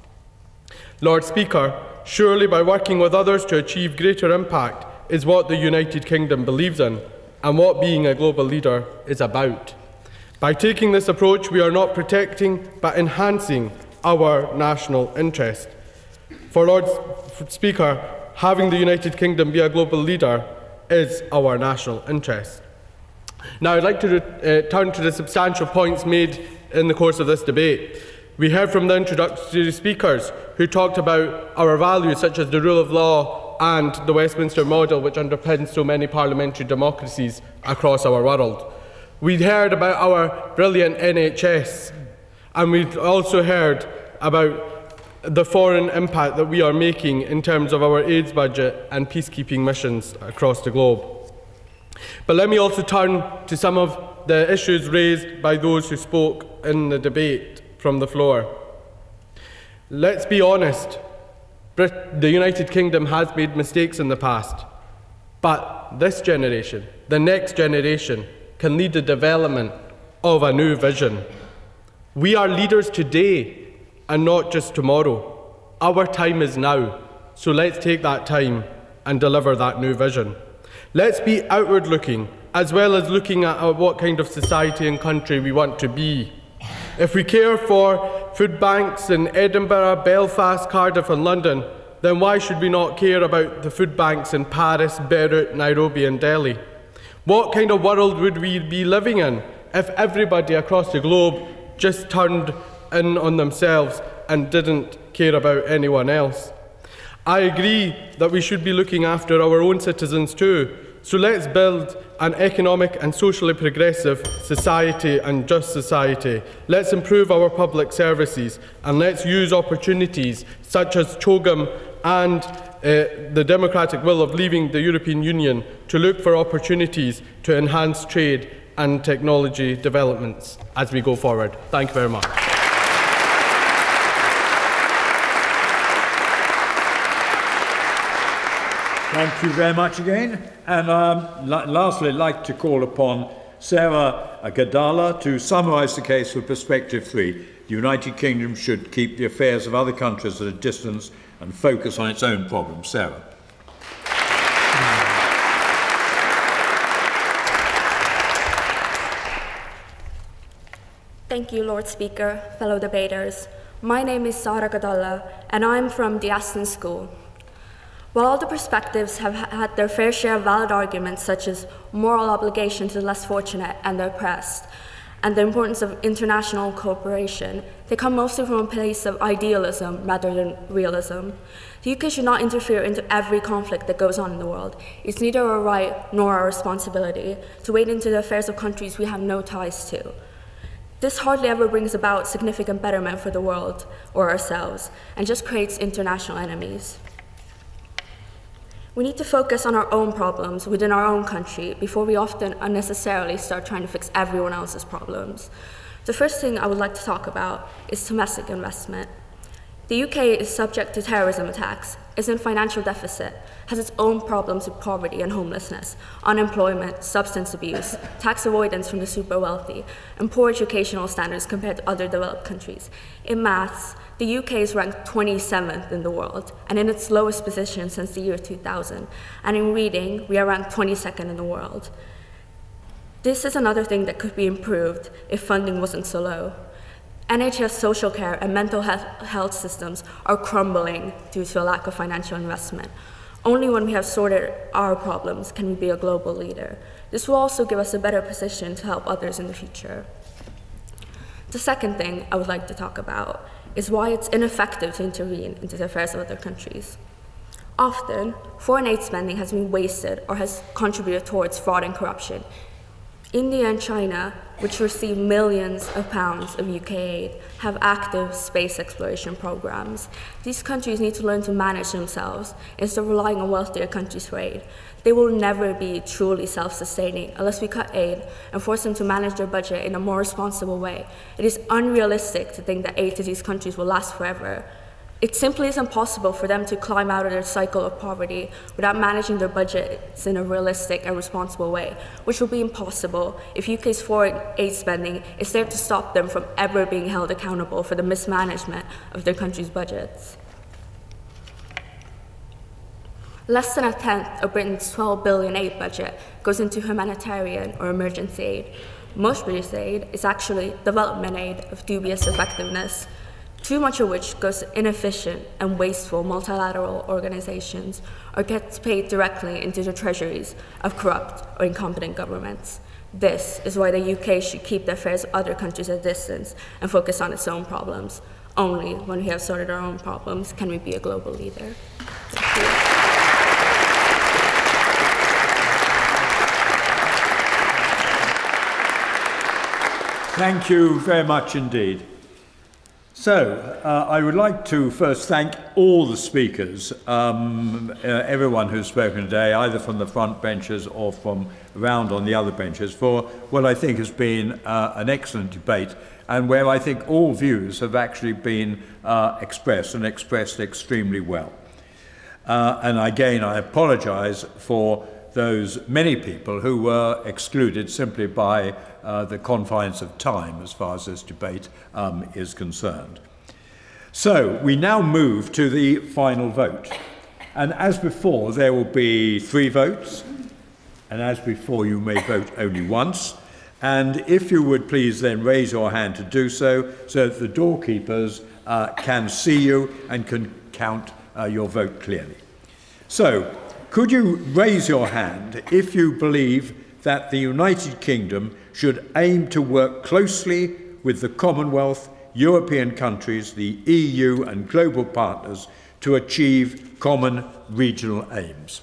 Lord Speaker, surely by working with others to achieve greater impact is what the United Kingdom believes in and what being a global leader is about. By taking this approach, we are not protecting but enhancing our national interest. For Lord Speaker, having the United Kingdom be a global leader is our national interest. Now, I'd like to uh, turn to the substantial points made in the course of this debate. We heard from the introductory speakers who talked about our values such as the rule of law and the Westminster model, which underpins so many parliamentary democracies across our world. We'd heard about our brilliant NHS, and we'd also heard about the foreign impact that we are making in terms of our AIDS budget and peacekeeping missions across the globe. But let me also turn to some of the issues raised by those who spoke in the debate from the floor. Let's be honest, Brit- the United Kingdom has made mistakes in the past, but this generation, the next generation, can lead the development of a new vision. We are leaders today and not just tomorrow. Our time is now, so let's take that time and deliver that new vision. Let's be outward looking, as well as looking at what kind of society and country we want to be. If we care for food banks in Edinburgh, Belfast, Cardiff, and London, then why should we not care about the food banks in Paris, Beirut, Nairobi, and Delhi? What kind of world would we be living in if everybody across the globe just turned in on themselves and didn't care about anyone else? I agree that we should be looking after our own citizens too. So let's build an economic and socially progressive society and just society. Let's improve our public services and let's use opportunities such as CHOGM and uh, the democratic will of leaving the European Union to look for opportunities to enhance trade and technology developments as we go forward. Thank you very much. Thank you very much again. And um, la- lastly, I'd like to call upon Sarah Gadalla to summarise the case for Perspective 3. the United Kingdom should keep the affairs of other countries at a distance and focus on its own problems. Sarah. Thank you, Lord Speaker, fellow debaters. My name is Sarah Gadalla, and I'm from De Aston School. While all the perspectives have had their fair share of valid arguments, such as moral obligation to the less fortunate and the oppressed, and the importance of international cooperation, they come mostly from a place of idealism rather than realism. The UK should not interfere into every conflict that goes on in the world. It's neither our right nor our responsibility to wade into the affairs of countries we have no ties to. This hardly ever brings about significant betterment for the world or ourselves, and just creates international enemies. We need to focus on our own problems within our own country before we often unnecessarily start trying to fix everyone else's problems. The first thing I would like to talk about is domestic investment. The UK is subject to terrorism attacks, is in financial deficit, has its own problems with poverty and homelessness, unemployment, substance abuse, tax avoidance from the super wealthy, and poor educational standards compared to other developed countries. In maths, the UK is ranked 27th in the world and in its lowest position since the year 2000. And in reading, we are ranked 22nd in the world. This is another thing that could be improved if funding wasn't so low. NHS social care and mental health systems are crumbling due to a lack of financial investment. Only when we have sorted our problems can we be a global leader. This will also give us a better position to help others in the future. The second thing I would like to talk about is why it's ineffective to intervene into the affairs of other countries. Often, foreign aid spending has been wasted or has contributed towards fraud and corruption. India and China, which receive millions of pounds of UK aid, have active space exploration programs. These countries need to learn to manage themselves instead of relying on wealthier countries for aid. They will never be truly self sustaining unless we cut aid and force them to manage their budget in a more responsible way. It is unrealistic to think that aid to these countries will last forever. It simply is impossible for them to climb out of their cycle of poverty without managing their budgets in a realistic and responsible way, which will be impossible if UK's foreign aid spending is there to stop them from ever being held accountable for the mismanagement of their country's budgets. Less than a tenth of Britain's 12 billion aid budget goes into humanitarian or emergency aid. Most British aid is actually development aid of dubious effectiveness, too much of which goes to inefficient and wasteful multilateral organizations or gets paid directly into the treasuries of corrupt or incompetent governments. This is why the UK should keep the affairs of other countries at distance and focus on its own problems. Only when we have sorted our own problems can we be a global leader. Thank you very much indeed. So, uh, I would like to first thank all the speakers, um, uh, everyone who's spoken today, either from the front benches or from around on the other benches, for what I think has been uh, an excellent debate and where I think all views have actually been uh, expressed and expressed extremely well. Uh, and again, I apologize for those many people who were excluded simply by uh, the confines of time as far as this debate um, is concerned. So we now move to the final vote. And as before, there will be three votes. And as before, you may vote only once. And if you would please then raise your hand to do so, so that the doorkeepers uh, can see you and can count uh, your vote clearly. So, could you raise your hand if you believe that the United Kingdom should aim to work closely with the Commonwealth, European countries, the EU, and global partners to achieve common regional aims.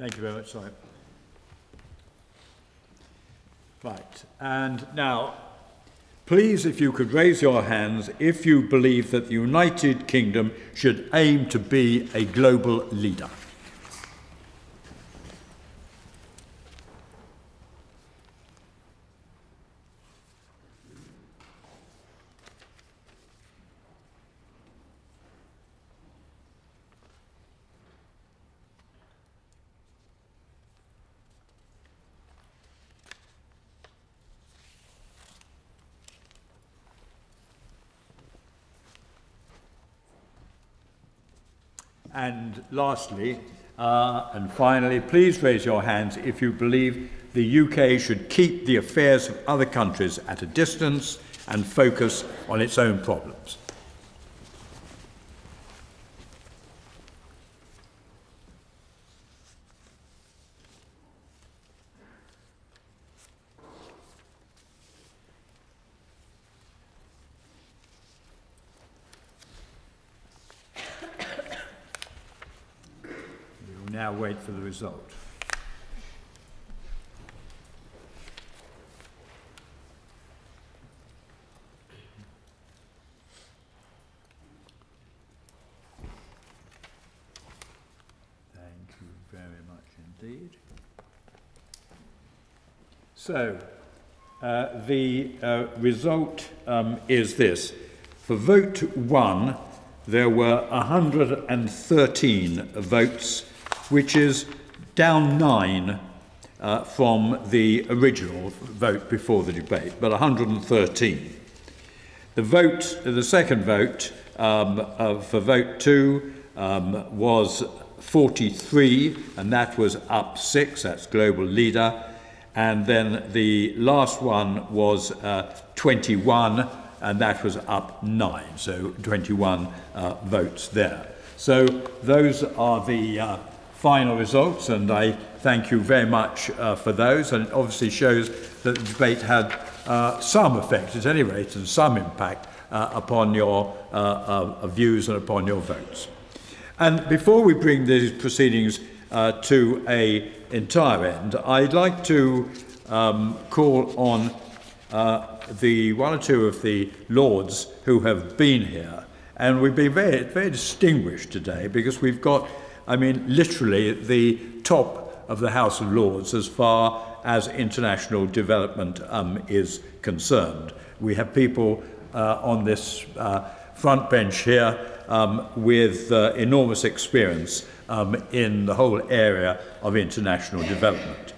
Thank you very much, Simon. Right, and now, please, if you could raise your hands if you believe that the United Kingdom should aim to be a global leader. And lastly, uh, and finally, please raise your hands if you believe the UK should keep the affairs of other countries at a distance and focus on its own problems. We will the result. Thank you very much indeed. So, uh, the uh, result um, is this. For vote one, there were 113 votes, which is down nine uh, from the original vote before the debate, but 113. The vote, the second vote um, uh, for vote two um, was 43, and that was up six, that's global leader. And then the last one was uh, 21, and that was up nine, so 21 uh, votes there. So those are the uh, final results, and I thank you very much uh, for those. And it obviously shows that the debate had uh, some effect, at any rate, and some impact uh, upon your uh, uh, views and upon your votes. And before we bring these proceedings uh, to a entire end, I'd like to um, call on the one or two of the lords who have been here, and we've been very, very distinguished today because we've got, I mean, literally the top of the House of Lords as far as international development um, is concerned. We have people uh, on this uh, front bench here um, with uh, enormous experience um, in the whole area of international development.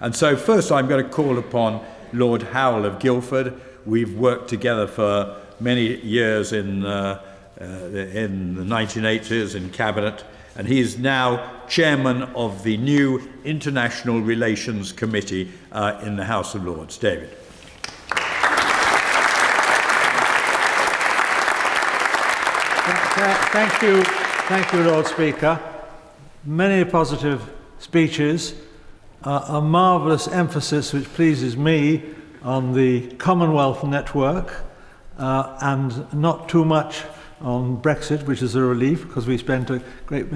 And so, first, I'm going to call upon Lord Howell of Guildford. We've worked together for many years in, uh, uh, in the 1980s in Cabinet, and he is now chairman of the new International Relations Committee uh, in the House of Lords. David. Thank you, thank you, Lord Speaker. Many positive speeches, uh, a marvellous emphasis which pleases me on the Commonwealth Network, uh, and not too much on Brexit, which is a relief because we spent a great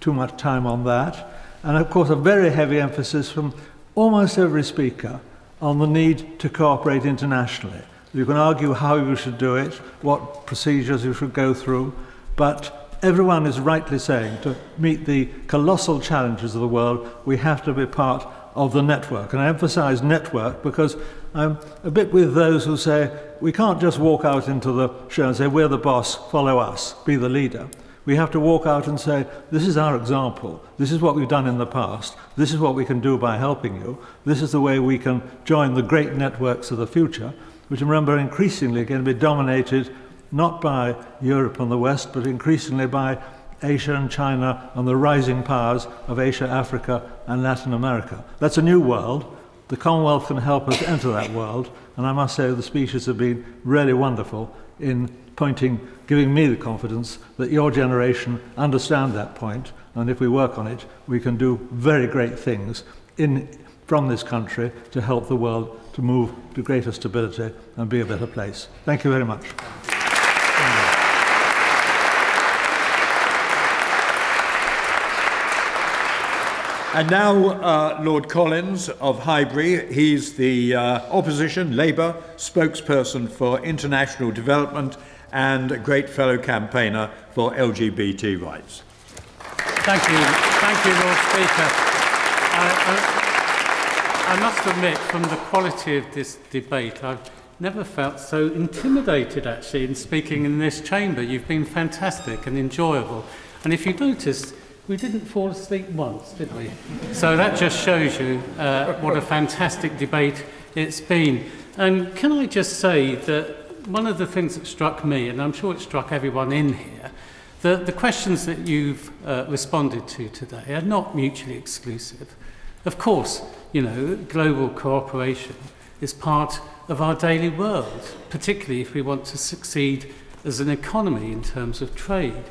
too much time on that. And of course, a very heavy emphasis from almost every speaker on the need to cooperate internationally. You can argue how you should do it, what procedures you should go through, but everyone is rightly saying to meet the colossal challenges of the world, we have to be part of the network. And I emphasize network because I'm a bit with those who say we can't just walk out into the show and say, we're the boss, follow us, be the leader. We have to walk out and say, this is our example. This is what we've done in the past. This is what we can do by helping you. This is the way we can join the great networks of the future, which remember increasingly are going to be dominated not by Europe and the West, but increasingly by Asia and China and the rising powers of Asia, Africa, and Latin America. That's a new world. the Commonwealth can help us enter that world, and I must say the speeches have been really wonderful in pointing, giving me the confidence that your generation understand that point, and if we work on it, we can do very great things in, from this country to help the world to move to greater stability and be a better place. Thank you very much. And now, uh, Lord Collins of Highbury. He's the uh, opposition Labour spokesperson for international development and a great fellow campaigner for LGBT rights. Thank you. Thank you, Lord Speaker. I, I, I must admit, from the quality of this debate, I've never felt so intimidated, actually, in speaking in this chamber. You've been fantastic and enjoyable. And if you noticed, we didn't fall asleep once, did we? So that just shows you uh, what a fantastic debate it's been. And can I just say that one of the things that struck me, and I'm sure it struck everyone in here, that the questions that you've uh, responded to today are not mutually exclusive. Of course, you know, global cooperation is part of our daily world, particularly if we want to succeed as an economy in terms of trade.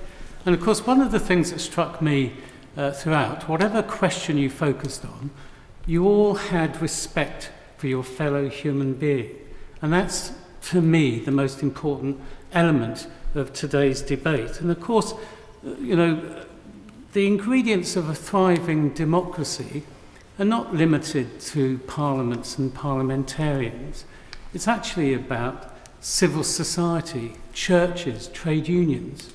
And of course, one of the things that struck me uh, throughout, whatever question you focused on, you all had respect for your fellow human being. And that's, to me, the most important element of today's debate. And of course, uh, you know, the ingredients of a thriving democracy are not limited to parliaments and parliamentarians. It's actually about civil society, churches, trade unions,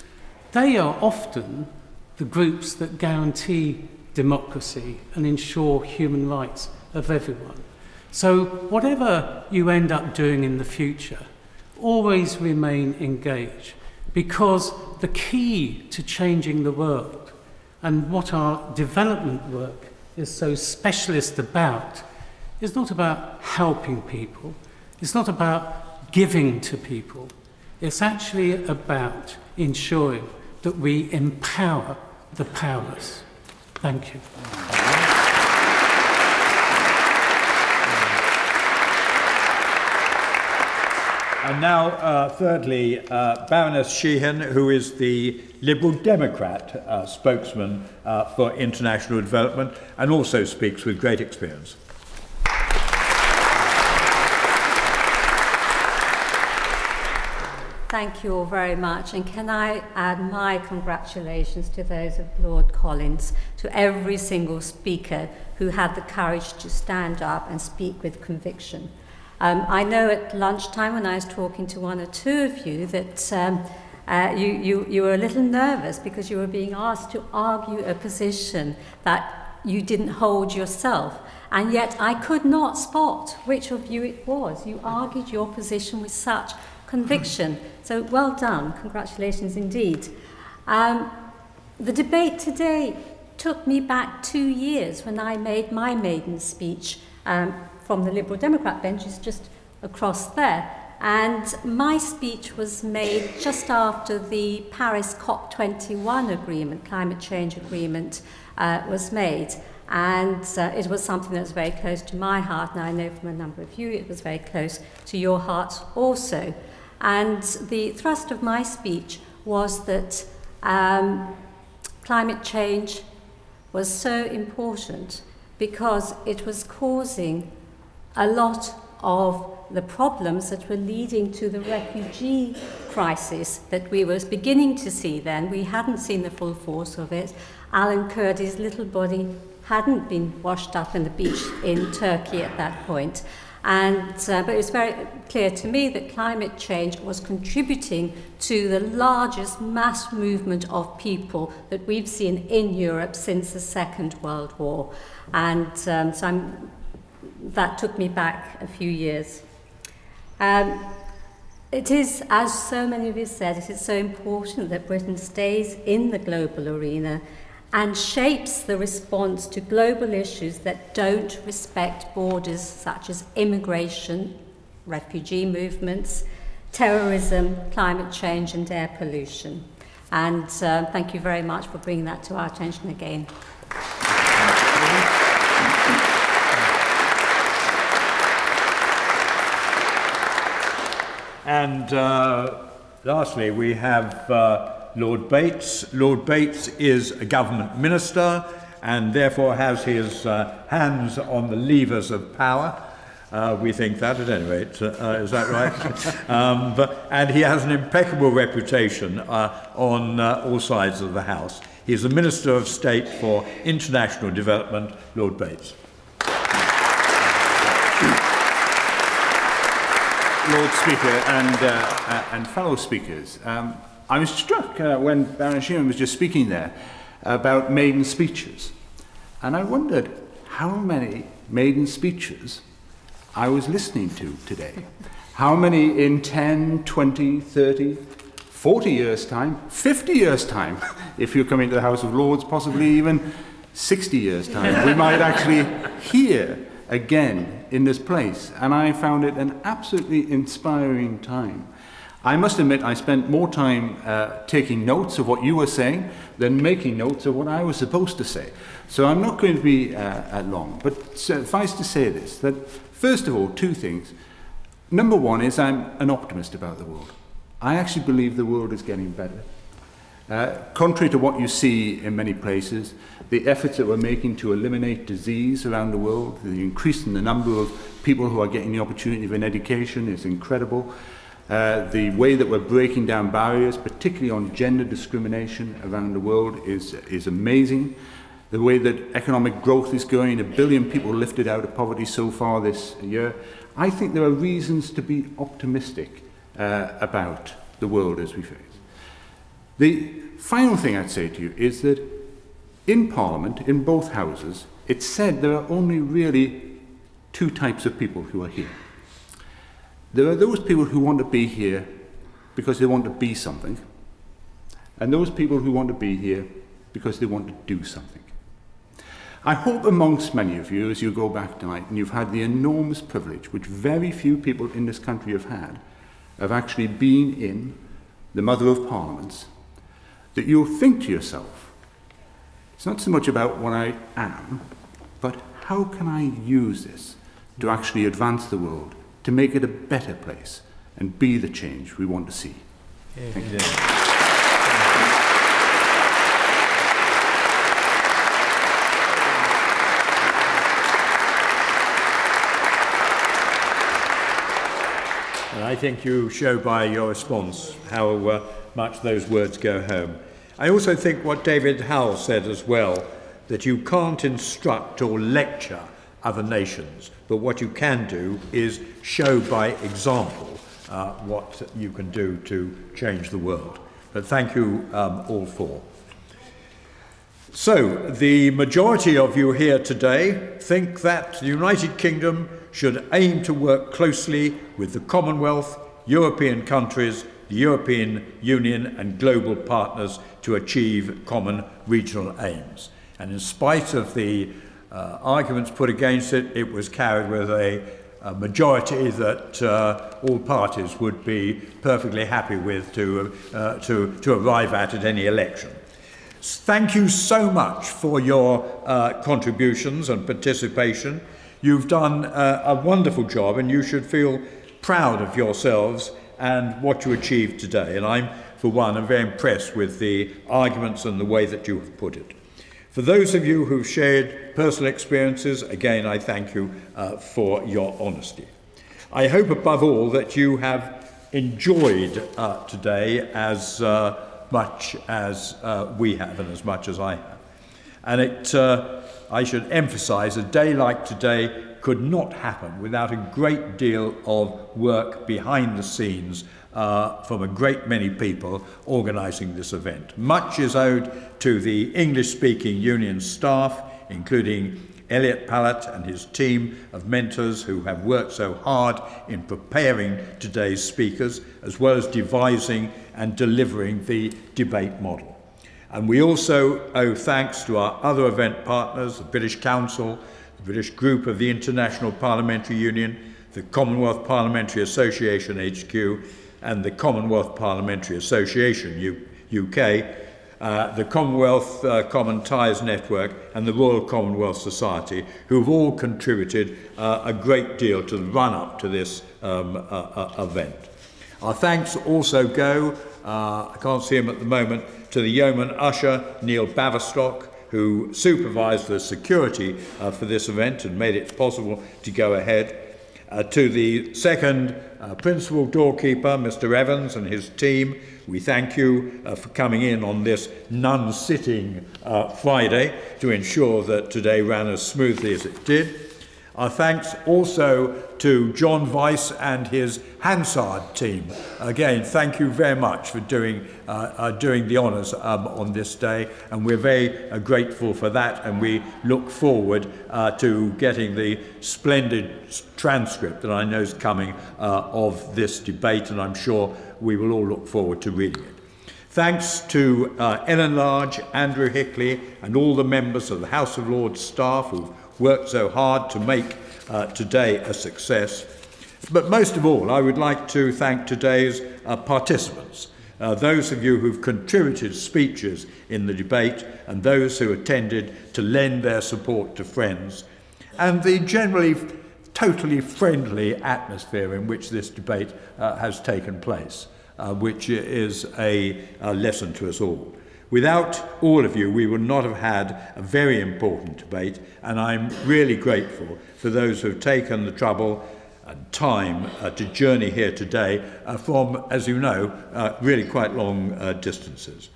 They are often the groups that guarantee democracy and ensure human rights of everyone. So whatever you end up doing in the future, always remain engaged because the key to changing the world and what our development work is so specialist about is not about helping people, it's not about giving to people, it's actually about ensuring that we empower the powerless. Thank you. And now, uh, thirdly, uh, Baroness Sheehan, who is the Liberal Democrat uh, spokesman uh, for international development and also speaks with great experience. Thank you all very much. And can I add my congratulations to those of Lord Collins, to every single speaker who had the courage to stand up and speak with conviction. Um, I know at lunchtime when I was talking to one or two of you that um, uh, you, you, you were a little nervous because you were being asked to argue a position that you didn't hold yourself. And yet I could not spot which of you it was. You argued your position with such conviction. So well done. Congratulations indeed. Um, the debate today took me back two years when I made my maiden speech um, from the Liberal Democrat benches just across there. And my speech was made just after the Paris COP21 agreement, climate change agreement, uh, was made. And uh, it was something that was very close to my heart, and I know from a number of you it was very close to your hearts also. And the thrust of my speech was that um, climate change was so important because it was causing a lot of the problems that were leading to the refugee crisis that we were beginning to see then. We hadn't seen the full force of it. Alan Kurdi's little body hadn't been washed up in the beach in Turkey at that point. And, uh, but it was very clear to me that climate change was contributing to the largest mass movement of people that we've seen in Europe since the Second World War. And um, so I'm, that took me back a few years. Um, it is, as so many of you said, it is so important that Britain stays in the global arena and shapes the response to global issues that don't respect borders such as immigration, refugee movements, terrorism, climate change and air pollution. And uh, thank you very much for bringing that to our attention again. And uh, lastly, we have uh, Lord Bates. Lord Bates is a government minister and therefore has his uh, hands on the levers of power. Uh, we think that at any rate. Uh, uh, is that right? um, but, and he has an impeccable reputation uh, on uh, all sides of the House. He is the Minister of State for International Development, Lord Bates. Lord Speaker and, uh, uh, and fellow speakers, um, I was struck uh, when Baron Sheehan was just speaking there about maiden speeches. And I wondered how many maiden speeches I was listening to today. How many in 10, 20, 30, 40 years' time, 50 years' time, if you come into the House of Lords, possibly even 60 years' time, we might actually hear again in this place. And I found it an absolutely inspiring time. I must admit, I spent more time uh, taking notes of what you were saying than making notes of what I was supposed to say. So I'm not going to be uh, long. But suffice to say this that, first of all, two things. Number one is I'm an optimist about the world. I actually believe the world is getting better. Uh, contrary to what you see in many places, the efforts that we're making to eliminate disease around the world, the increase in the number of people who are getting the opportunity of an education is incredible. Uh, the way that we're breaking down barriers, particularly on gender discrimination around the world, is, is amazing. The way that economic growth is going, a billion people lifted out of poverty so far this year. I think there are reasons to be optimistic uh, about the world as we face. The final thing I'd say to you is that in Parliament, in both houses, it's said there are only really two types of people who are here. There are those people who want to be here because they want to be something, and those people who want to be here because they want to do something. I hope amongst many of you, as you go back tonight, and you've had the enormous privilege, which very few people in this country have had, of actually being in the Mother of Parliaments, that you'll think to yourself, it's not so much about what I am, but how can I use this to actually advance the world to make it a better place and be the change we want to see. Yeah, Thank you. And I think you show by your response how uh, much those words go home. I also think what David Howell said as well, that you can't instruct or lecture other nations. But what you can do is show by example uh, what you can do to change the world. But thank you um, all four. So, the majority of you here today think that the United Kingdom should aim to work closely with the Commonwealth, European countries, the European Union, and global partners to achieve common regional aims. And in spite of the uh, arguments put against it, it was carried with a, a majority that uh, all parties would be perfectly happy with to, uh, to, to arrive at at any election. Thank you so much for your uh, contributions and participation. You've done uh, a wonderful job and you should feel proud of yourselves and what you achieved today. And I'm, for one, am very impressed with the arguments and the way that you have put it. For those of you who've shared personal experiences, again, I thank you uh, for your honesty. I hope above all that you have enjoyed uh, today as uh, much as uh, we have and as much as I have. And it, uh, I should emphasize, a day like today could not happen without a great deal of work behind the scenes uh, from a great many people organising this event. Much is owed to the English-speaking union staff, including Elliot Pallett and his team of mentors who have worked so hard in preparing today's speakers, as well as devising and delivering the debate model. And we also owe thanks to our other event partners, the British Council, the British Group of the International Parliamentary Union, the Commonwealth Parliamentary Association HQ, and the Commonwealth Parliamentary Association U UK, uh, the Commonwealth uh, Common Ties Network and the Royal Commonwealth Society, who've all contributed uh, a great deal to the run-up to this um, uh, uh, event. Our thanks also go, uh, I can't see him at the moment, to the yeoman usher Neil Baverstock, who supervised the security for this event and made it possible to go ahead, Uh, to the second uh, principal doorkeeper, Mr. Evans, and his team, we thank you uh, for coming in on this non sitting uh, Friday to ensure that today ran as smoothly as it did. Our thanks also to John Weiss and his Hansard team. Again, thank you very much for doing, uh, uh, doing the honours um, on this day, and we're very uh, grateful for that, and we look forward uh, to getting the splendid transcript that I know is coming uh, of this debate, and I'm sure we will all look forward to reading it. Thanks to uh, Ellen Large, Andrew Hickley, and all the members of the House of Lords staff who've worked so hard to make uh, today a success. But most of all, I would like to thank today's uh, participants, uh, those of you who've contributed speeches in the debate and those who attended to lend their support to friends, and the generally totally friendly atmosphere in which this debate uh, has taken place, uh, which is a, a lesson to us all. Without all of you, we would not have had a very important debate, and I'm really grateful for those who have taken the trouble and time uh, to journey here today uh, from, as you know, uh, really quite long uh, distances.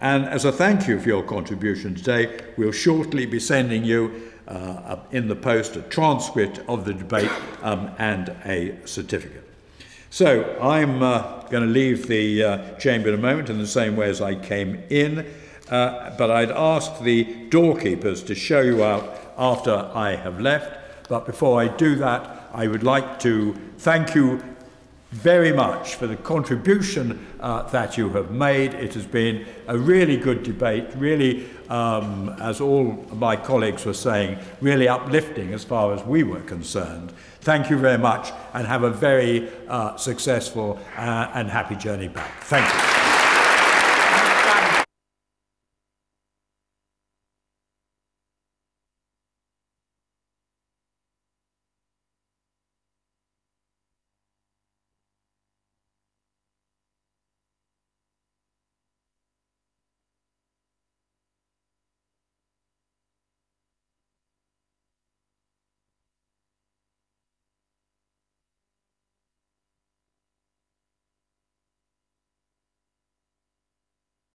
And as a thank you for your contribution today, we'll shortly be sending you uh, in the post a transcript of the debate um, and a certificate. So I'm uh, going to leave the uh, chamber in a moment in the same way as I came in, uh, but I'd ask the doorkeepers to show you out after I have left. But before I do that, I would like to thank you very much for the contribution uh, that you have made. It has been a really good debate, really, um, as all my colleagues were saying, really uplifting as far as we were concerned. Thank you very much and have a very uh, successful uh, and happy journey back. Thank you.